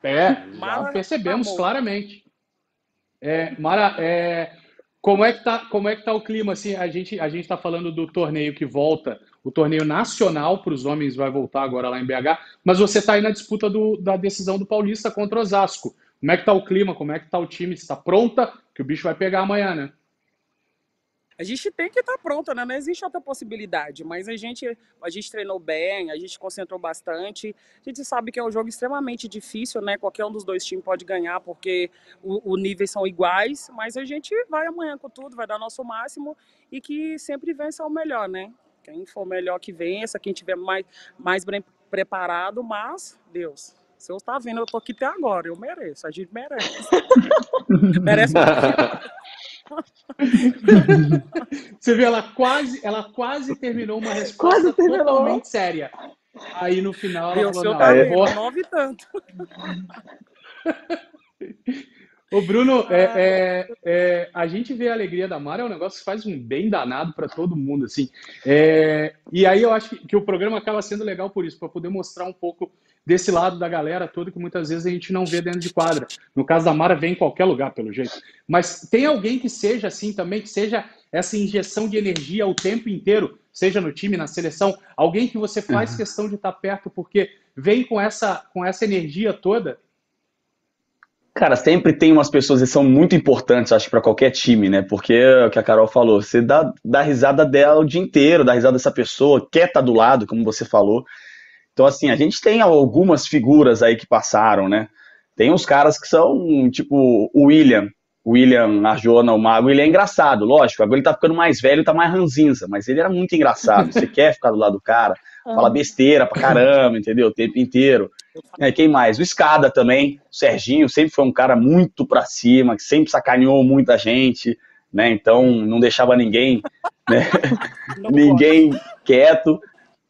É, já Mara, percebemos amor. claramente. É, Mara, é, como é que tá, como é que tá o clima assim? A gente a gente está falando do torneio que volta, o torneio nacional para os homens vai voltar agora lá em BH, mas você está aí na disputa do, da decisão do Paulista contra o Osasco. Como é que tá o clima? Como é que tá o time? Está pronta? Que o bicho vai pegar amanhã, né? A gente tem que estar tá pronta, né? Não existe outra possibilidade, mas a gente, a gente treinou bem, a gente concentrou bastante. A gente sabe que é um jogo extremamente difícil, né? Qualquer um dos dois times pode ganhar, porque o, o níveis são iguais, mas a gente vai amanhã com tudo, vai dar nosso máximo e que sempre vença o melhor, né? Quem for melhor que vença, quem tiver mais, mais bem preparado, mas, Deus, se eu tá vendo, eu tô aqui até agora, eu mereço, a gente merece. <laughs> merece <laughs> <laughs> Você viu, ela quase, ela quase terminou uma resposta totalmente séria. Aí no final ela falou, seu não, tá eu vendo, vou... nove tanto. <laughs> Ô, Bruno, é, é, é, a gente vê a alegria da Mara, é um negócio que faz um bem danado para todo mundo, assim. É, e aí eu acho que, que, o programa acaba sendo legal por isso, para poder mostrar um pouco desse lado da galera toda que muitas vezes a gente não vê dentro de quadra. No caso da Mara, vem em qualquer lugar, pelo jeito. Mas tem alguém que seja assim também, que seja essa injeção de energia o tempo inteiro, seja no time, na seleção, alguém que você faz uhum. questão de estar perto porque vem com essa, com essa energia toda Cara, sempre tem umas pessoas que são muito importantes, acho, para qualquer time, né? Porque é o que a Carol falou, você dá, dá risada dela o dia inteiro, dá risada dessa pessoa, quer estar tá do lado, como você falou. Então, assim, a gente tem algumas figuras aí que passaram, né? Tem uns caras que são, tipo, o William, William Arjona, o Mago, ele é engraçado, lógico, agora ele tá ficando mais velho, tá mais ranzinza, mas ele era muito engraçado, você <laughs> quer ficar do lado do cara, fala besteira pra caramba, entendeu? O tempo inteiro. É, quem mais? O Escada também, o Serginho sempre foi um cara muito pra cima, que sempre sacaneou muita gente, né? Então não deixava ninguém, né? <laughs> ninguém quieto.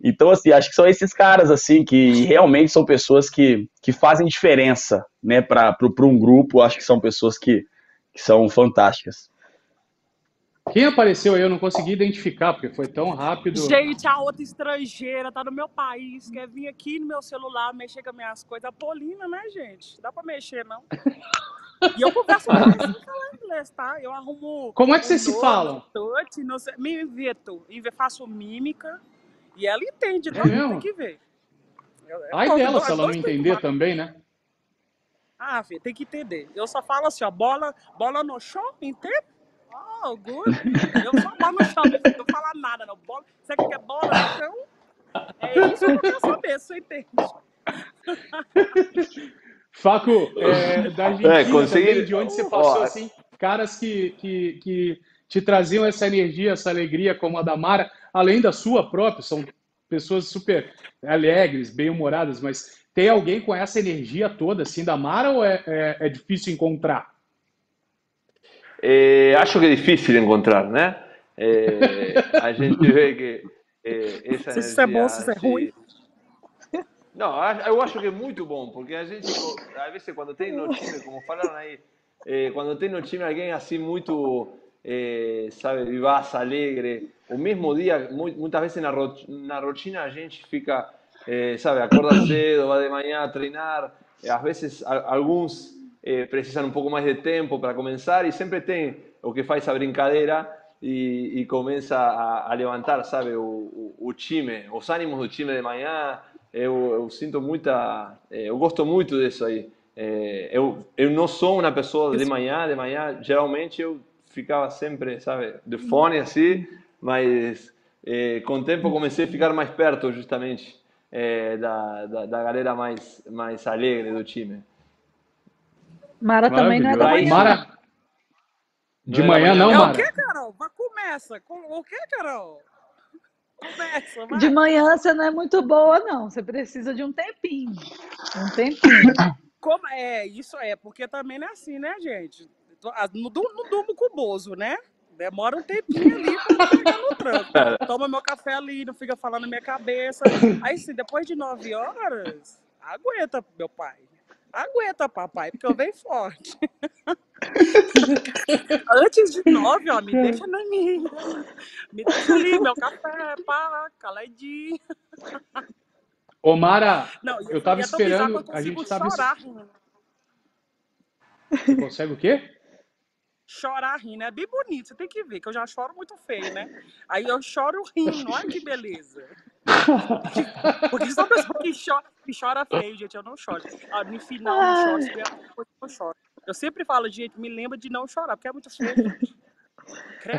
Então, assim, acho que são esses caras, assim, que realmente são pessoas que, que fazem diferença, né, para um grupo. Acho que são pessoas que, que são fantásticas. Quem apareceu aí eu não consegui identificar, porque foi tão rápido. Gente, a outra estrangeira tá no meu país, quer vir aqui no meu celular mexer com as minhas coisas. A Polina, né, gente? Dá pra mexer, não? E eu converso com inglês, tá? Eu arrumo. Como é que vocês se falam? Me inveto, faço mímica e ela entende, então é tem que ver. Ai dela, se ela não entender também, né? Ah, filho, tem que entender. Eu só falo assim, ó, bola, bola no chão, entende? Oh, good. Eu só bola no chão, não vou falar nada, não. Bola, você quer bola no chão? É isso que eu quero saber, você entende? <laughs> Faco, é, da Argentina, é, consegui... de onde você passou, oh, assim, caras que, que, que te traziam essa energia, essa alegria, como a da Mara, além da sua própria, são pessoas super alegres, bem-humoradas, mas tem alguém com essa energia toda, assim, da Mara, ou é, é, é difícil encontrar? É, acho que é difícil encontrar, né? É, a gente vê que é, essa se isso é bom, se isso é ruim. Não, eu acho que é muito bom, porque a gente, às vezes, quando tem no time, como falaram aí, é, quando tem no time alguém assim muito, é, sabe, vivaz, alegre, o mesmo dia, muitas vezes na, na rotina a gente fica, é, sabe, acorda cedo, vai de manhã a treinar, às vezes alguns eh, precisam um pouco mais de tempo para começar e sempre tem o que faz a brincadeira e, e começa a, a, levantar, sabe, o, o, o, time, os ânimos do time de manhã. Eu, eu sinto muita, eh, eu gosto muito disso aí. Eh, eu, eu não sou uma pessoa de manhã, de manhã, geralmente eu ficava sempre, sabe, de fone assim, mas eh, com o tempo comecei a ficar mais perto justamente eh, da, da, da galera mais, mais alegre do time. Mara também não é da manhã. Mara... De manhã não, Mara? É o que, Carol? Vai, começa. O que, Carol? Começa. De manhã você não é muito boa, não. Você precisa de um tempinho. Um tempinho. Como é, isso é, porque também não é assim, né, gente? Ah, não, não durmo com o Bozo, né? Demora um tempinho ali pra chegar no tranco. Toma meu café ali, não fica falando na minha cabeça. Aí, sim, depois de nove horas, aguenta, meu pai. Aguenta, papai, porque eu venho forte. <laughs> Antes de nove, ó, me deixa na minha. Me deixa ali, meu café, pá, caladinho. Ô, Mara, Não, eu tava esperando. A gente tava. Chorar, Você consegue o quê? Chorar rindo. É bem bonito, você tem que ver, que eu já choro muito feio, né? Aí eu choro rindo, olha que beleza. Porque só pessoa que chora, que chora feio, gente, eu não choro. Ah, no final, não choro, eu choro. Eu sempre falo, gente, me lembra de não chorar, porque é muito feio, gente.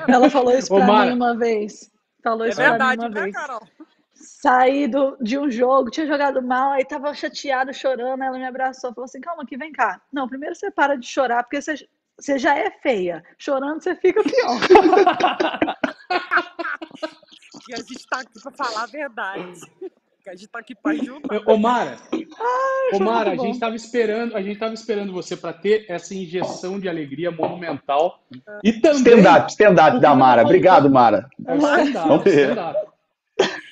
Ela falou isso pra Ô, mim uma vez. Falou é isso verdade, pra mim uma né, vez. Carol? Saí do, de um jogo, tinha jogado mal, aí tava chateado, chorando, ela me abraçou, falou assim, calma aqui, vem cá. Não, primeiro você para de chorar, porque você, você já é feia. Chorando, você fica pior. E a gente tá aqui pra falar a verdade. A gente tá aqui pra ajudar. Omara, Omara, a gente tava esperando, a gente tava esperando você para ter essa injeção de alegria monumental. E também stand-up, stand-up da Mara. Obrigado, Mara. É stand-up, stand-up.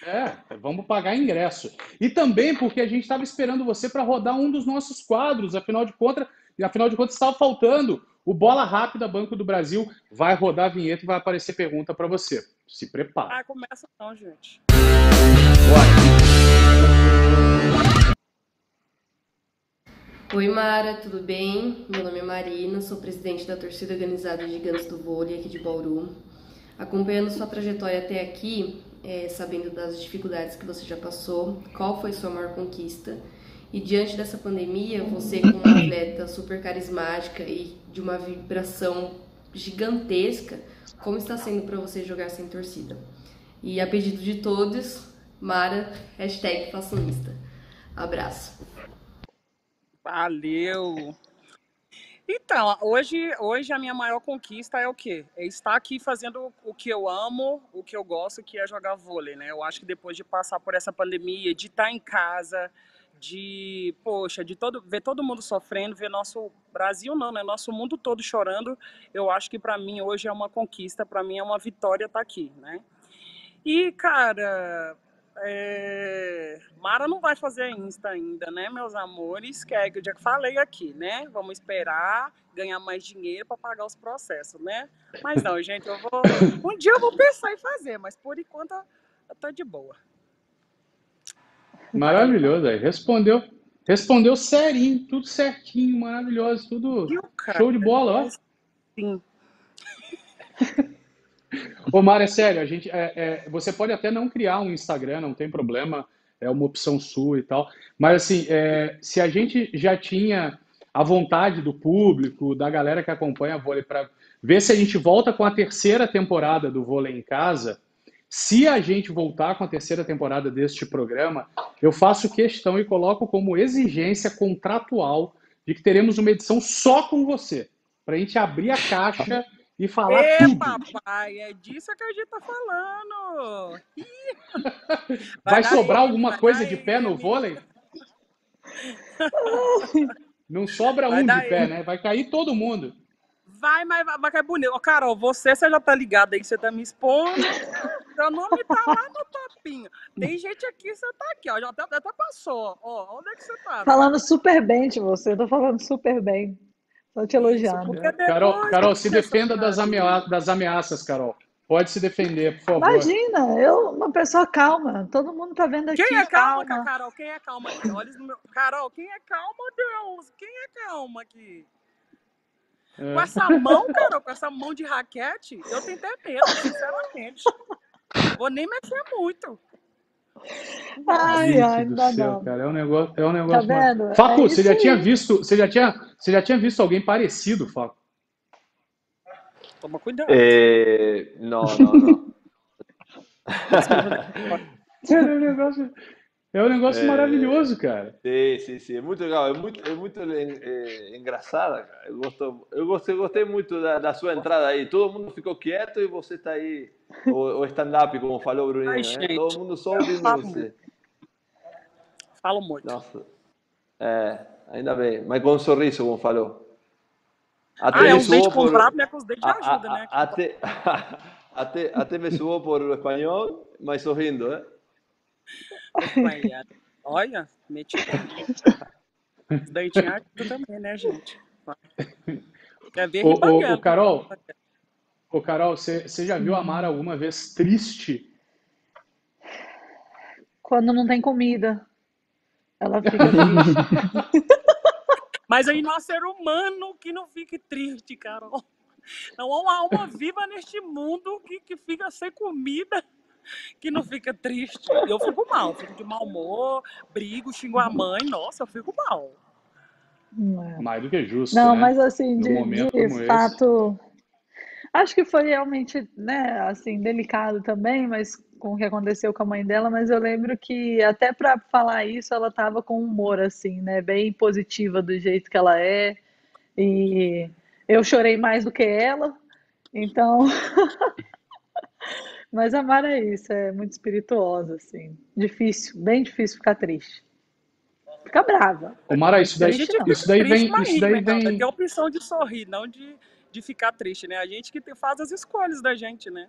É, vamos pagar ingresso. E também porque a gente estava esperando você para rodar um dos nossos quadros, afinal de contas, afinal de contas estava faltando. O Bola Rápida Banco do Brasil vai rodar a vinheta e vai aparecer pergunta para você. Se prepara. Ah, começa não, gente. Oi Mara, tudo bem? Meu nome é Marina, sou presidente da torcida organizada Gigantes do Vôlei aqui de Bauru. Acompanhando sua trajetória até aqui, é, sabendo das dificuldades que você já passou, qual foi sua maior conquista? E diante dessa pandemia, você como uma atleta super carismática e de uma vibração gigantesca, como está sendo para você jogar sem torcida? E a pedido de todos, Mara, hashtag. Abraço. Valeu! Então, hoje, hoje a minha maior conquista é o quê? É estar aqui fazendo o que eu amo, o que eu gosto, que é jogar vôlei, né? Eu acho que depois de passar por essa pandemia, de estar em casa, de, poxa, de todo, ver todo mundo sofrendo, ver nosso Brasil não, né? Nosso mundo todo chorando, eu acho que para mim hoje é uma conquista, para mim é uma vitória estar aqui, né? E, cara, é... Mara não vai fazer Insta ainda, né, meus amores? Que é que eu já falei aqui, né? Vamos esperar ganhar mais dinheiro para pagar os processos, né? Mas não, gente, eu vou. Um dia eu vou pensar em fazer, mas por enquanto eu tô de boa. Maravilhoso, aí. Respondeu, respondeu serinho, tudo certinho, maravilhoso, tudo show de bola, ó. Sim. Ô, Mara, é sério, a gente, é, é, você pode até não criar um Instagram, não tem problema, é uma opção sua e tal, mas assim, é, se a gente já tinha a vontade do público, da galera que acompanha a vôlei, para ver se a gente volta com a terceira temporada do Vôlei em Casa, se a gente voltar com a terceira temporada deste programa, eu faço questão e coloco como exigência contratual de que teremos uma edição só com você, para a gente abrir a caixa e falar Ê, tudo. papai, é disso que a gente tá falando. <laughs> Vai, Vai sobrar alguma vai coisa de pé no vôlei? <laughs> Não sobra Vai um de pé, né? Vai cair todo mundo. Vai, mas vai, vai cair bonito. Ô, Carol, você, você já tá ligada aí que você tá me expondo. <laughs> Seu nome tá lá no topinho. Tem gente aqui, você tá aqui, ó. Já até, até passou. Ó, onde é que você tá? Falando super bem de você, eu tô falando super bem. Tô te elogiando. É, Carol, Carol, se defenda das, amea- das ameaças, Carol. Pode se defender, por favor. Imagina, eu, uma pessoa calma. Todo mundo tá vendo aqui, Quem é calma, calma. Carol? Quem é calma aqui? Olha isso no meu... Carol, quem é calma, Deus? Quem é calma aqui? É. Com essa mão, Carol, com essa mão de raquete, eu tenho até medo, sinceramente. <laughs> Vou nem mexer muito. Ai, Gente ai, do não céu, não. cara, é um negócio, é um negócio. Tá vendo? Facu, É você já tinha aí. visto, você já tinha, você já tinha visto alguém parecido, Facu? Toma cuidado. Eh, no, no, no. É <laughs> um negócio, é um negócio É. maravilhoso, cara. Sim, sim, sim. É muito legal, é muito, é muito eh, engraçada, cara. Eu, gosto, eu gostei, gostei muito da, da sua entrada aí. Todo mundo ficou quieto e você está aí, o, o stand-up, como falou o Bruninho, Ai, né? Todo mundo só ouvindo Falo você. Falo muito. Nossa. É, ainda bem. Mas com um sorriso, como falou. Ah, Até é me uns dentes suou por... né? Com os dentes de a- a- ajuda, né? Até, até, até me suou por espanhol, mas sorrindo, eh? Olha, meti. Dentinhos ajuda também, né, gente? Quer ver Ô, ô, ô, Carol, ô, Carol, você, você já viu a Mara alguma vez triste? Quando não tem comida, ela fica triste. <laughs> Mas aí não há ser humano que não fique triste, Carol. Não há uma alma viva neste mundo que, que fica sem comida, que não fica triste. Eu fico mal, fico de mau humor, brigo, xingo a mãe, nossa, eu fico mal. É. Mais do que justo, Não, né? mas assim, de, momento de como esse. fato, acho que foi realmente, né, assim, delicado também, mas com o que aconteceu com a mãe dela, mas eu lembro que até para falar isso, ela tava com humor assim, né, bem positiva do jeito que ela é. E eu chorei mais do que ela. Então, <laughs> mas a Mara é isso, é muito espirituosa assim. Difícil, bem difícil ficar triste. Fica brava. Ô, Mara, isso daí, Triste isso daí Triste, vem, isso daí cara? vem, Tem a opção de sorrir, não de, de ficar triste, né? A gente que te- faz as escolhas da gente, né?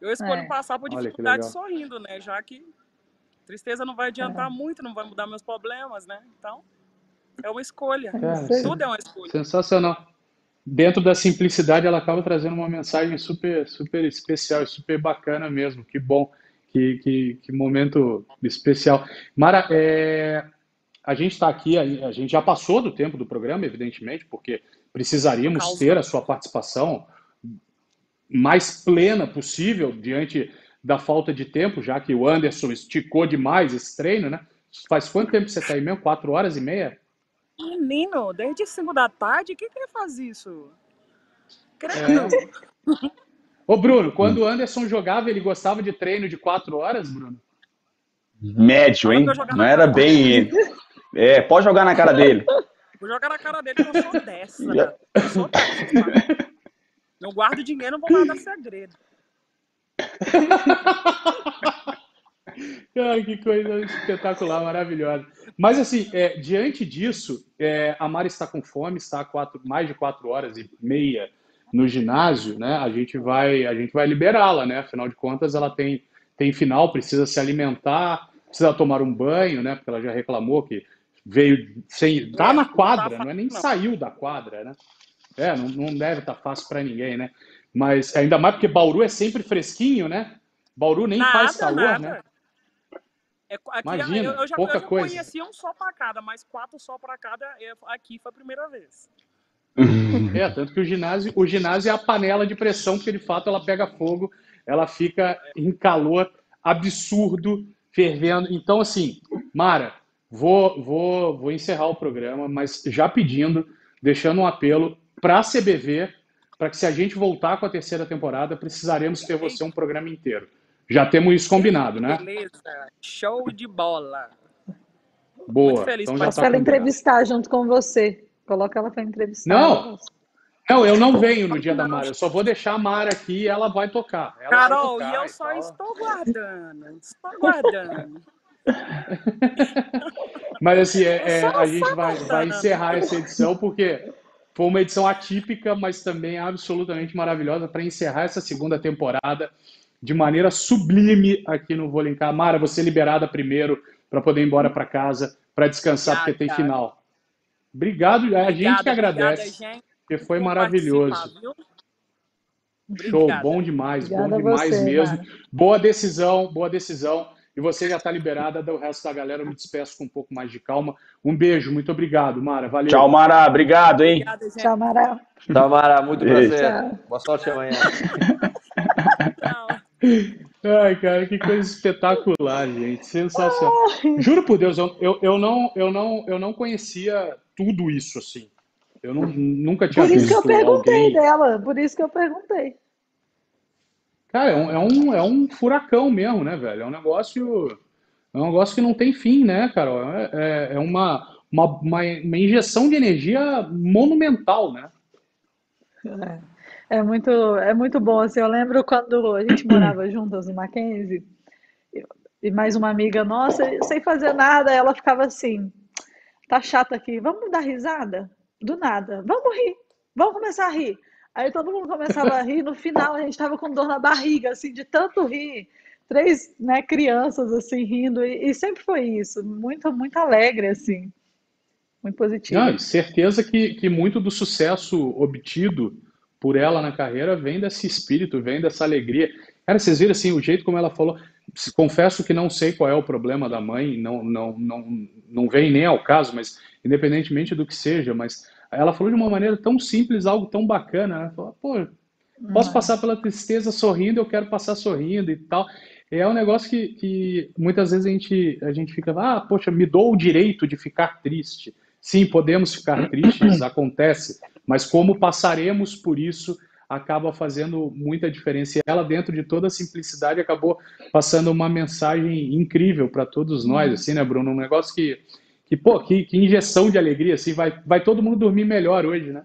Eu escolho é. passar por dificuldade sorrindo, né? Já que tristeza não vai adiantar é. muito, não vai mudar meus problemas, né? Então, é uma escolha. É, Tudo é uma escolha. Sensacional. Dentro da simplicidade, ela acaba trazendo uma mensagem super, super especial, super bacana mesmo. Que bom, que, que, que momento especial. Mara, é, a gente está aqui, a, a, gente já passou do tempo do programa, evidentemente, porque precisaríamos ter a sua participação mais plena possível diante da falta de tempo, já que o Anderson esticou demais esse treino, né? Faz quanto tempo você está aí mesmo? Quatro horas e meia? Menino, desde cinco da tarde, o que, ele faz isso? Credo. É. Ô, Bruno, quando o Anderson jogava, ele gostava de treino de quatro horas, Bruno? Médio, hein? Não era bem. É, pode jogar na cara dele. Vou jogar na cara dele que eu sou dessa. Eu sou dessa. Não guardo dinheiro, não vou guardar segredo. <laughs> Ai, que coisa espetacular, maravilhosa. Mas assim, é, diante disso, é, a Mari está com fome, está quatro, mais de quatro horas e meia no ginásio, né? A gente vai, a gente vai liberá-la, né? Afinal de contas, ela tem, tem final, precisa se alimentar, precisa tomar um banho, né? Porque ela já reclamou que veio sem, tá na quadra, não é nem saiu da quadra, né? É, não, não deve estar tá fácil para ninguém, né? Mas ainda mais porque Bauru é sempre fresquinho, né? Bauru nem nada, faz calor, nada. né? É, aqui, Imagina, eu, eu já, pouca eu já coisa. conhecia um só para cada, mas quatro só para cada é, aqui foi a primeira vez. <laughs> É, tanto que o ginásio, o ginásio é a panela de pressão, porque de fato ela pega fogo, ela fica em calor absurdo, fervendo. Então, assim, Mara, vou, vou, vou encerrar o programa, mas já pedindo, deixando um apelo para a CBV, para que se a gente voltar com a terceira temporada, precisaremos ter você um programa inteiro. Já temos isso combinado, né? Beleza, show de bola. Boa. Muito feliz então já tá ela entrevistar junto com você. Coloca ela para entrevistar. Não, não, eu não venho no dia da Mara. Eu só vou deixar a Mara aqui e ela vai tocar. Ela Carol, vai tocar, e eu só estou guardando. Estou guardando. <laughs> Mas assim, é, é, a gente vai, vai encerrar essa edição porque foi uma edição atípica, mas também absolutamente maravilhosa para encerrar essa segunda temporada de maneira sublime aqui no Vôlei Mara, você liberada primeiro para poder ir embora para casa, para descansar, porque tem final. Obrigado, a gente que agradece, obrigada, gente. porque foi maravilhoso. Show, bom demais, Obrigada bom demais você, mesmo. Mara. Boa decisão, boa decisão. E você já está liberada, do resto da galera eu me despeço com um pouco mais de calma. Um beijo, muito obrigado, Mara. Valeu. Tchau, Mara. Obrigado, hein? Obrigada, Tchau, Mara. Tchau, Mara. Muito prazer. Tchau. Boa sorte amanhã. Tchau. <laughs> <laughs> Ai, cara, que coisa espetacular, gente. Sensacional. Juro por Deus, eu, eu, eu, não, eu, não, eu não conhecia tudo isso, assim. Eu não, nunca tinha visto. Por isso que eu perguntei alguém... dela, por isso que eu perguntei. Cara, é um, é, um, é um furacão mesmo, né, velho? É um negócio. É um negócio que não tem fim, né, Carol? É, é, é uma, uma, uma, uma injeção de energia monumental, né? É. É muito, é muito bom. Assim, eu lembro quando a gente <clears throat> morava juntas no Mackenzie, e mais uma amiga nossa, sem fazer nada, ela ficava assim: tá chato aqui, vamos dar risada? Do nada, vamos rir, vamos começar a rir. Aí todo mundo começava a rir, no final a gente estava com dor na barriga, assim, de tanto rir. Três né, crianças, assim, rindo, e, e sempre foi isso, muito, muito alegre, assim, muito positivo. Certeza que, que muito do sucesso obtido por ela na carreira vem desse espírito, vem dessa alegria. Cara, vocês viram assim, o jeito como ela falou. Confesso que não sei qual é o problema da mãe, não, não, não, não vem nem ao caso, mas independentemente do que seja, mas ela falou de uma maneira tão simples, algo tão bacana. Ela falou, pô, posso passar pela tristeza sorrindo, eu quero passar sorrindo e tal. É um negócio que, que muitas vezes a gente, a gente fica, ah, poxa, me dou o direito de ficar triste. Sim, podemos ficar tristes, acontece mas como passaremos por isso acaba fazendo muita diferença. E ela, dentro de toda a simplicidade, acabou passando uma mensagem incrível para todos nós, assim, né, Bruno? Um negócio que, que pô, que, que injeção de alegria, assim, vai, vai todo mundo dormir melhor hoje, né?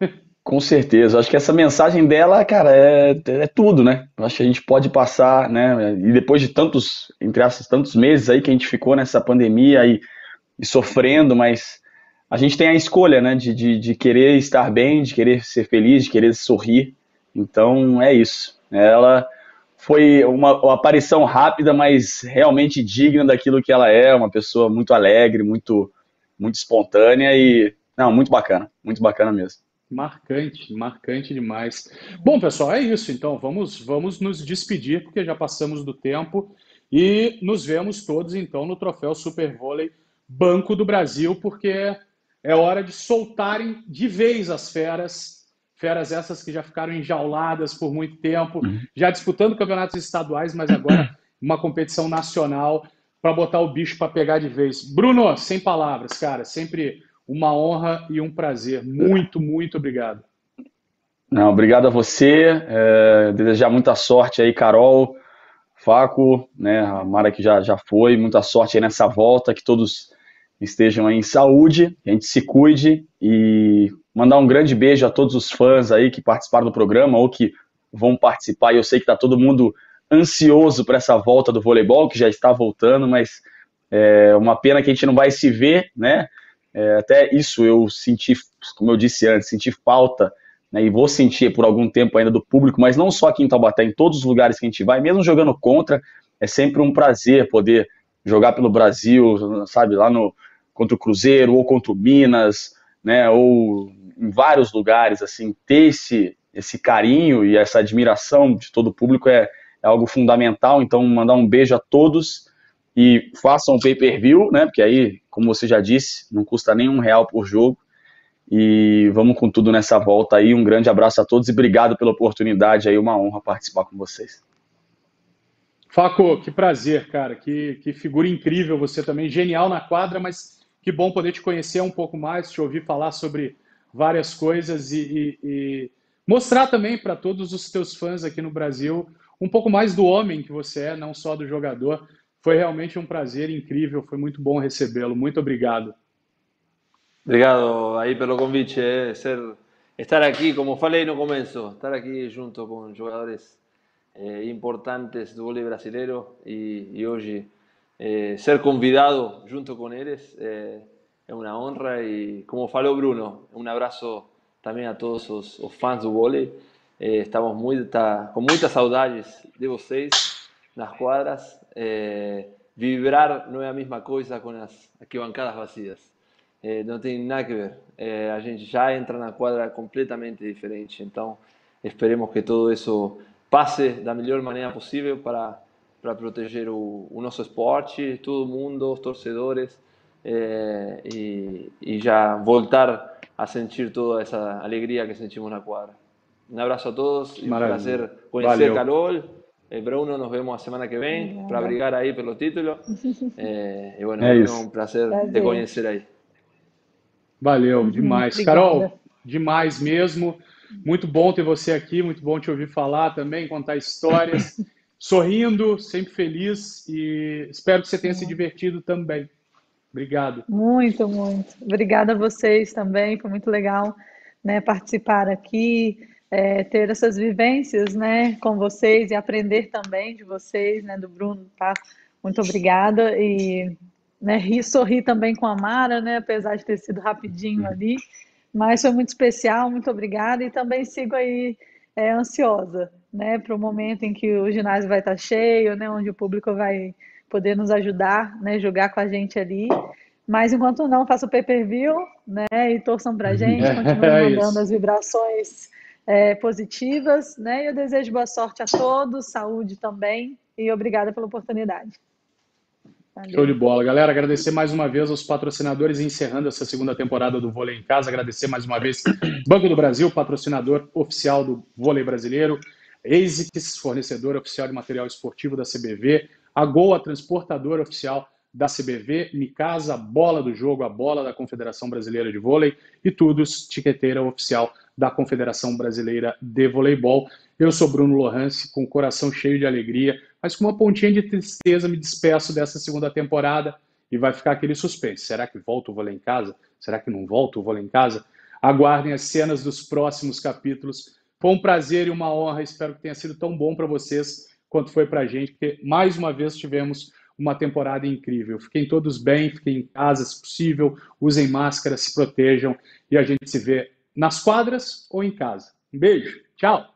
<laughs> Com certeza. Acho que essa mensagem dela, cara, é, é tudo, né? Acho que a gente pode passar, né? E depois de tantos, entre aspas, tantos meses aí que a gente ficou nessa pandemia e, e sofrendo, mas a gente tem a escolha, né, de, de, de, querer estar bem, de querer ser feliz, de querer sorrir. Então é isso. Ela foi uma, uma, aparição rápida, mas realmente digna daquilo que ela é, uma pessoa muito alegre, muito, muito espontânea e, não, muito bacana, muito bacana mesmo. Marcante, marcante demais. Bom, pessoal, é isso. Então, vamos, vamos nos despedir, porque já passamos do tempo e nos vemos todos, então, no Troféu Super Vôlei Banco do Brasil, porque é hora de soltarem de vez as feras feras essas que já ficaram enjauladas por muito tempo, uhum. já disputando campeonatos estaduais, mas agora <clears throat> uma competição nacional para botar o bicho para pegar de vez. Bruno, sem palavras, cara, sempre uma honra e um prazer. Muito, muito obrigado. Não, obrigado a você. É, desejar muita sorte aí, Carol, Faco, né, a Mara que já, já foi, muita sorte aí nessa volta, que todos estejam em saúde, a gente se cuide e mandar um grande beijo a todos os fãs aí que participaram do programa ou que vão participar. Eu sei que está todo mundo ansioso para essa volta do voleibol, que já está voltando, mas é uma pena que a gente não vai se ver, né? É, até isso eu senti, como eu disse antes, senti falta, né, e vou sentir por algum tempo ainda do público, mas não só aqui em Taubaté, em todos os lugares que a gente vai, mesmo jogando contra, é sempre um prazer poder jogar pelo Brasil, sabe, lá no contra o Cruzeiro ou contra o Minas, né, ou em vários lugares, assim, ter esse, esse carinho e essa admiração de todo o público é, é algo fundamental. Então, mandar um beijo a todos e façam o pay-per-view, né? Porque aí, como você já disse, não custa nem um real por jogo. E vamos com tudo nessa volta aí. Um grande abraço a todos e obrigado pela oportunidade aí. Uma honra participar com vocês. Faco, que prazer, cara. Que, que figura incrível você também. Genial na quadra, mas que bom poder te conhecer um pouco mais, te ouvir falar sobre várias coisas e, e, e mostrar também para todos os teus fãs aqui no Brasil um pouco mais do homem que você é, não só do jogador. Foi realmente um prazer incrível, foi muito bom recebê-lo. Muito obrigado. Obrigado aí pelo convite, eh, ser, estar aqui, como falei no começo, estar aqui junto com jogadores eh, importantes do vôlei brasileiro e, e eh, ser convidado junto com eles eh, é uma honra e, como falou Bruno, um abraço também a todos os, os fãs do vôlei. Eh, estamos muito, tá, com muitas saudades de vocês nas quadras. Eh, vibrar não é a mesma coisa com as arquibancadas vazias. Eh, não tem nada a ver. A gente já entra na quadra completamente diferente. Então, esperemos que tudo isso passe da melhor maneira possível para, para proteger o, o nosso esporte, todo mundo, os torcedores eh, y, y, ya voltar a sentir toda esa alegría que sentimos en la cuadra. Un abrazo a todos y un placer conocer a Carol. Eh, Bruno, nos vemos la semana que viene para brigar ahí por los títulos. <laughs> Eh, y bueno, é um prazer te conhecer aí. Valeu, demais. Carol, demais mesmo. Muito bom ter você aqui, muito bom te ouvir falar também, contar histórias. <laughs> Sorrindo, sempre feliz e espero que você tenha se divertido também. Obrigado. Muito, muito. Obrigada a vocês também, foi muito legal né, participar aqui, é, ter essas vivências né, com vocês e aprender também de vocês, né, do Bruno, tá? Muito obrigada e né, rir, sorrir também com a Mara, né, apesar de ter sido rapidinho ali, mas foi muito especial, muito obrigada e também sigo aí é, ansiosa, né, para o momento em que o ginásio vai estar cheio, né, onde o público vai poder nos ajudar, né, jogar com a gente ali. Mas enquanto não, faça o pay-per-view, né, e torçam para a <laughs> gente, continuem é mandando as vibrações é, positivas, né, e eu desejo boa sorte a todos, saúde também, e obrigada pela oportunidade. Valeu. Show de bola. Galera, agradecer mais uma vez aos patrocinadores encerrando essa segunda temporada do Vôlei em Casa. Agradecer mais uma vez <clears throat> Banco do Brasil, patrocinador oficial do vôlei brasileiro. ASICS, fornecedor oficial de material esportivo da CBV a Gol, a transportadora oficial da CBV, Micasa, bola do jogo, a bola da Confederação Brasileira de Vôlei e Tudos, tiqueteira oficial da Confederação Brasileira de Voleibol. Eu sou Bruno Lohance, com o coração cheio de alegria, mas com uma pontinha de tristeza me despeço dessa segunda temporada e vai ficar aquele suspense. Será que volta o vôlei em casa? Será que não volta o vôlei em casa? Aguardem as cenas dos próximos capítulos. Foi um prazer e uma honra, espero que tenha sido tão bom para vocês quanto foi para a gente, porque mais uma vez tivemos uma temporada incrível. Fiquem todos bem, fiquem em casa se possível, usem máscara, se protejam e a gente se vê nas quadras ou em casa. Um beijo, tchau!